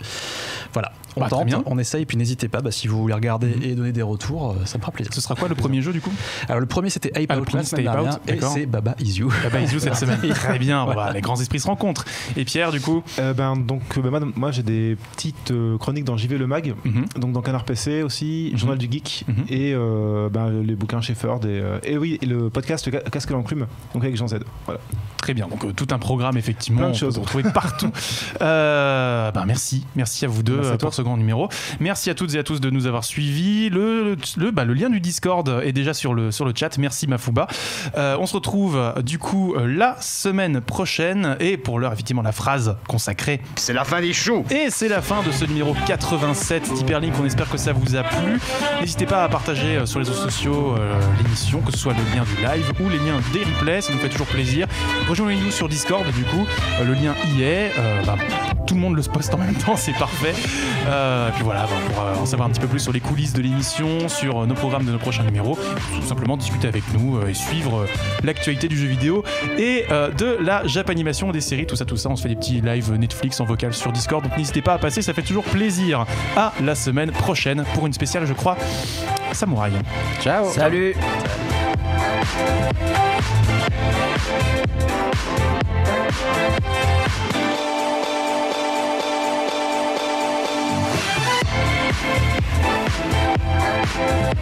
Voilà, on Bah, très tente, bien. on essaye. Et puis n'hésitez pas, bah, si vous voulez regarder et donner des retours, euh, ça me fera plaisir. Ce sera quoi le premier jeu du coup? Alors le premier c'était Ape Ah, Out premier, la semaine c'était Ape Out, dernière et c'est Baba Is You. Bah, ils jouent cette *laughs* semaine. Très bien. Voilà, les grands esprits se rencontrent. Et Pierre, du coup? Euh, ben, donc, euh, ben, moi, moi, j'ai des petites euh, chroniques dans JV Le Mag, Mhm. donc dans Canard PC aussi, Mhm. Journal du Geek et euh, ben, les bouquins chez Ford et, euh, et oui, et le podcast Casque l'enclume, donc avec Jean Z. Voilà. Très bien, donc euh, tout un programme effectivement, Plein de on peut choses. retrouver partout. *laughs* Euh, ben, merci, merci à vous deux Merci à toi. pour ce numéro. Merci à toutes et à tous de nous avoir suivis. Le, le, bah, le lien du Discord est déjà sur le, sur le chat. Merci Mafouba. Euh, on se retrouve euh, du coup euh, la semaine prochaine et pour l'heure effectivement la phrase consacrée C'est la fin des choux Et c'est la fin de ce numéro 87 d'Hyperlink. On espère que ça vous a plu. N'hésitez pas à partager euh, sur les réseaux sociaux euh, l'émission, que ce soit le lien du live ou les liens des replays. Ça nous fait toujours plaisir. Rejoignez-nous sur Discord, du coup. Euh, le lien y est. Bah, tout le monde le poste en même temps, c'est parfait. Euh, et puis voilà, bah, pour euh, en savoir un petit peu plus sur les coulisses de l'émission, sur euh, nos programmes de nos prochains numéros, tout simplement discuter avec nous euh, et suivre euh, l'actualité du jeu vidéo et euh, de la Japanimation des séries, tout ça, tout ça. On se fait des petits lives Netflix en vocal sur Discord, donc n'hésitez pas à passer, ça fait toujours plaisir. À la semaine prochaine pour une spéciale, je crois, Samouraï. Ciao Salut Jeux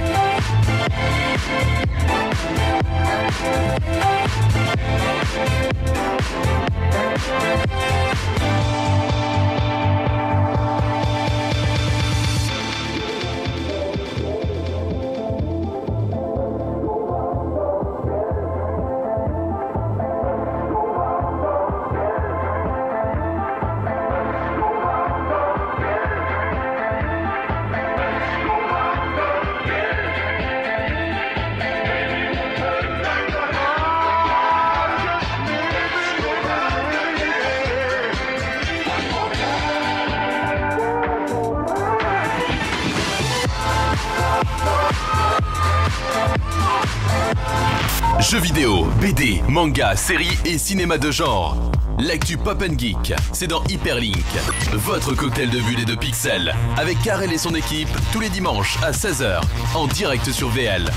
manga, séries et cinéma de genre. L'actu Pop Geek, c'est dans Hyperlink. Votre cocktail de bulles et de pixels. Avec Karel et son équipe, tous les dimanches à 16h, en direct sur VL.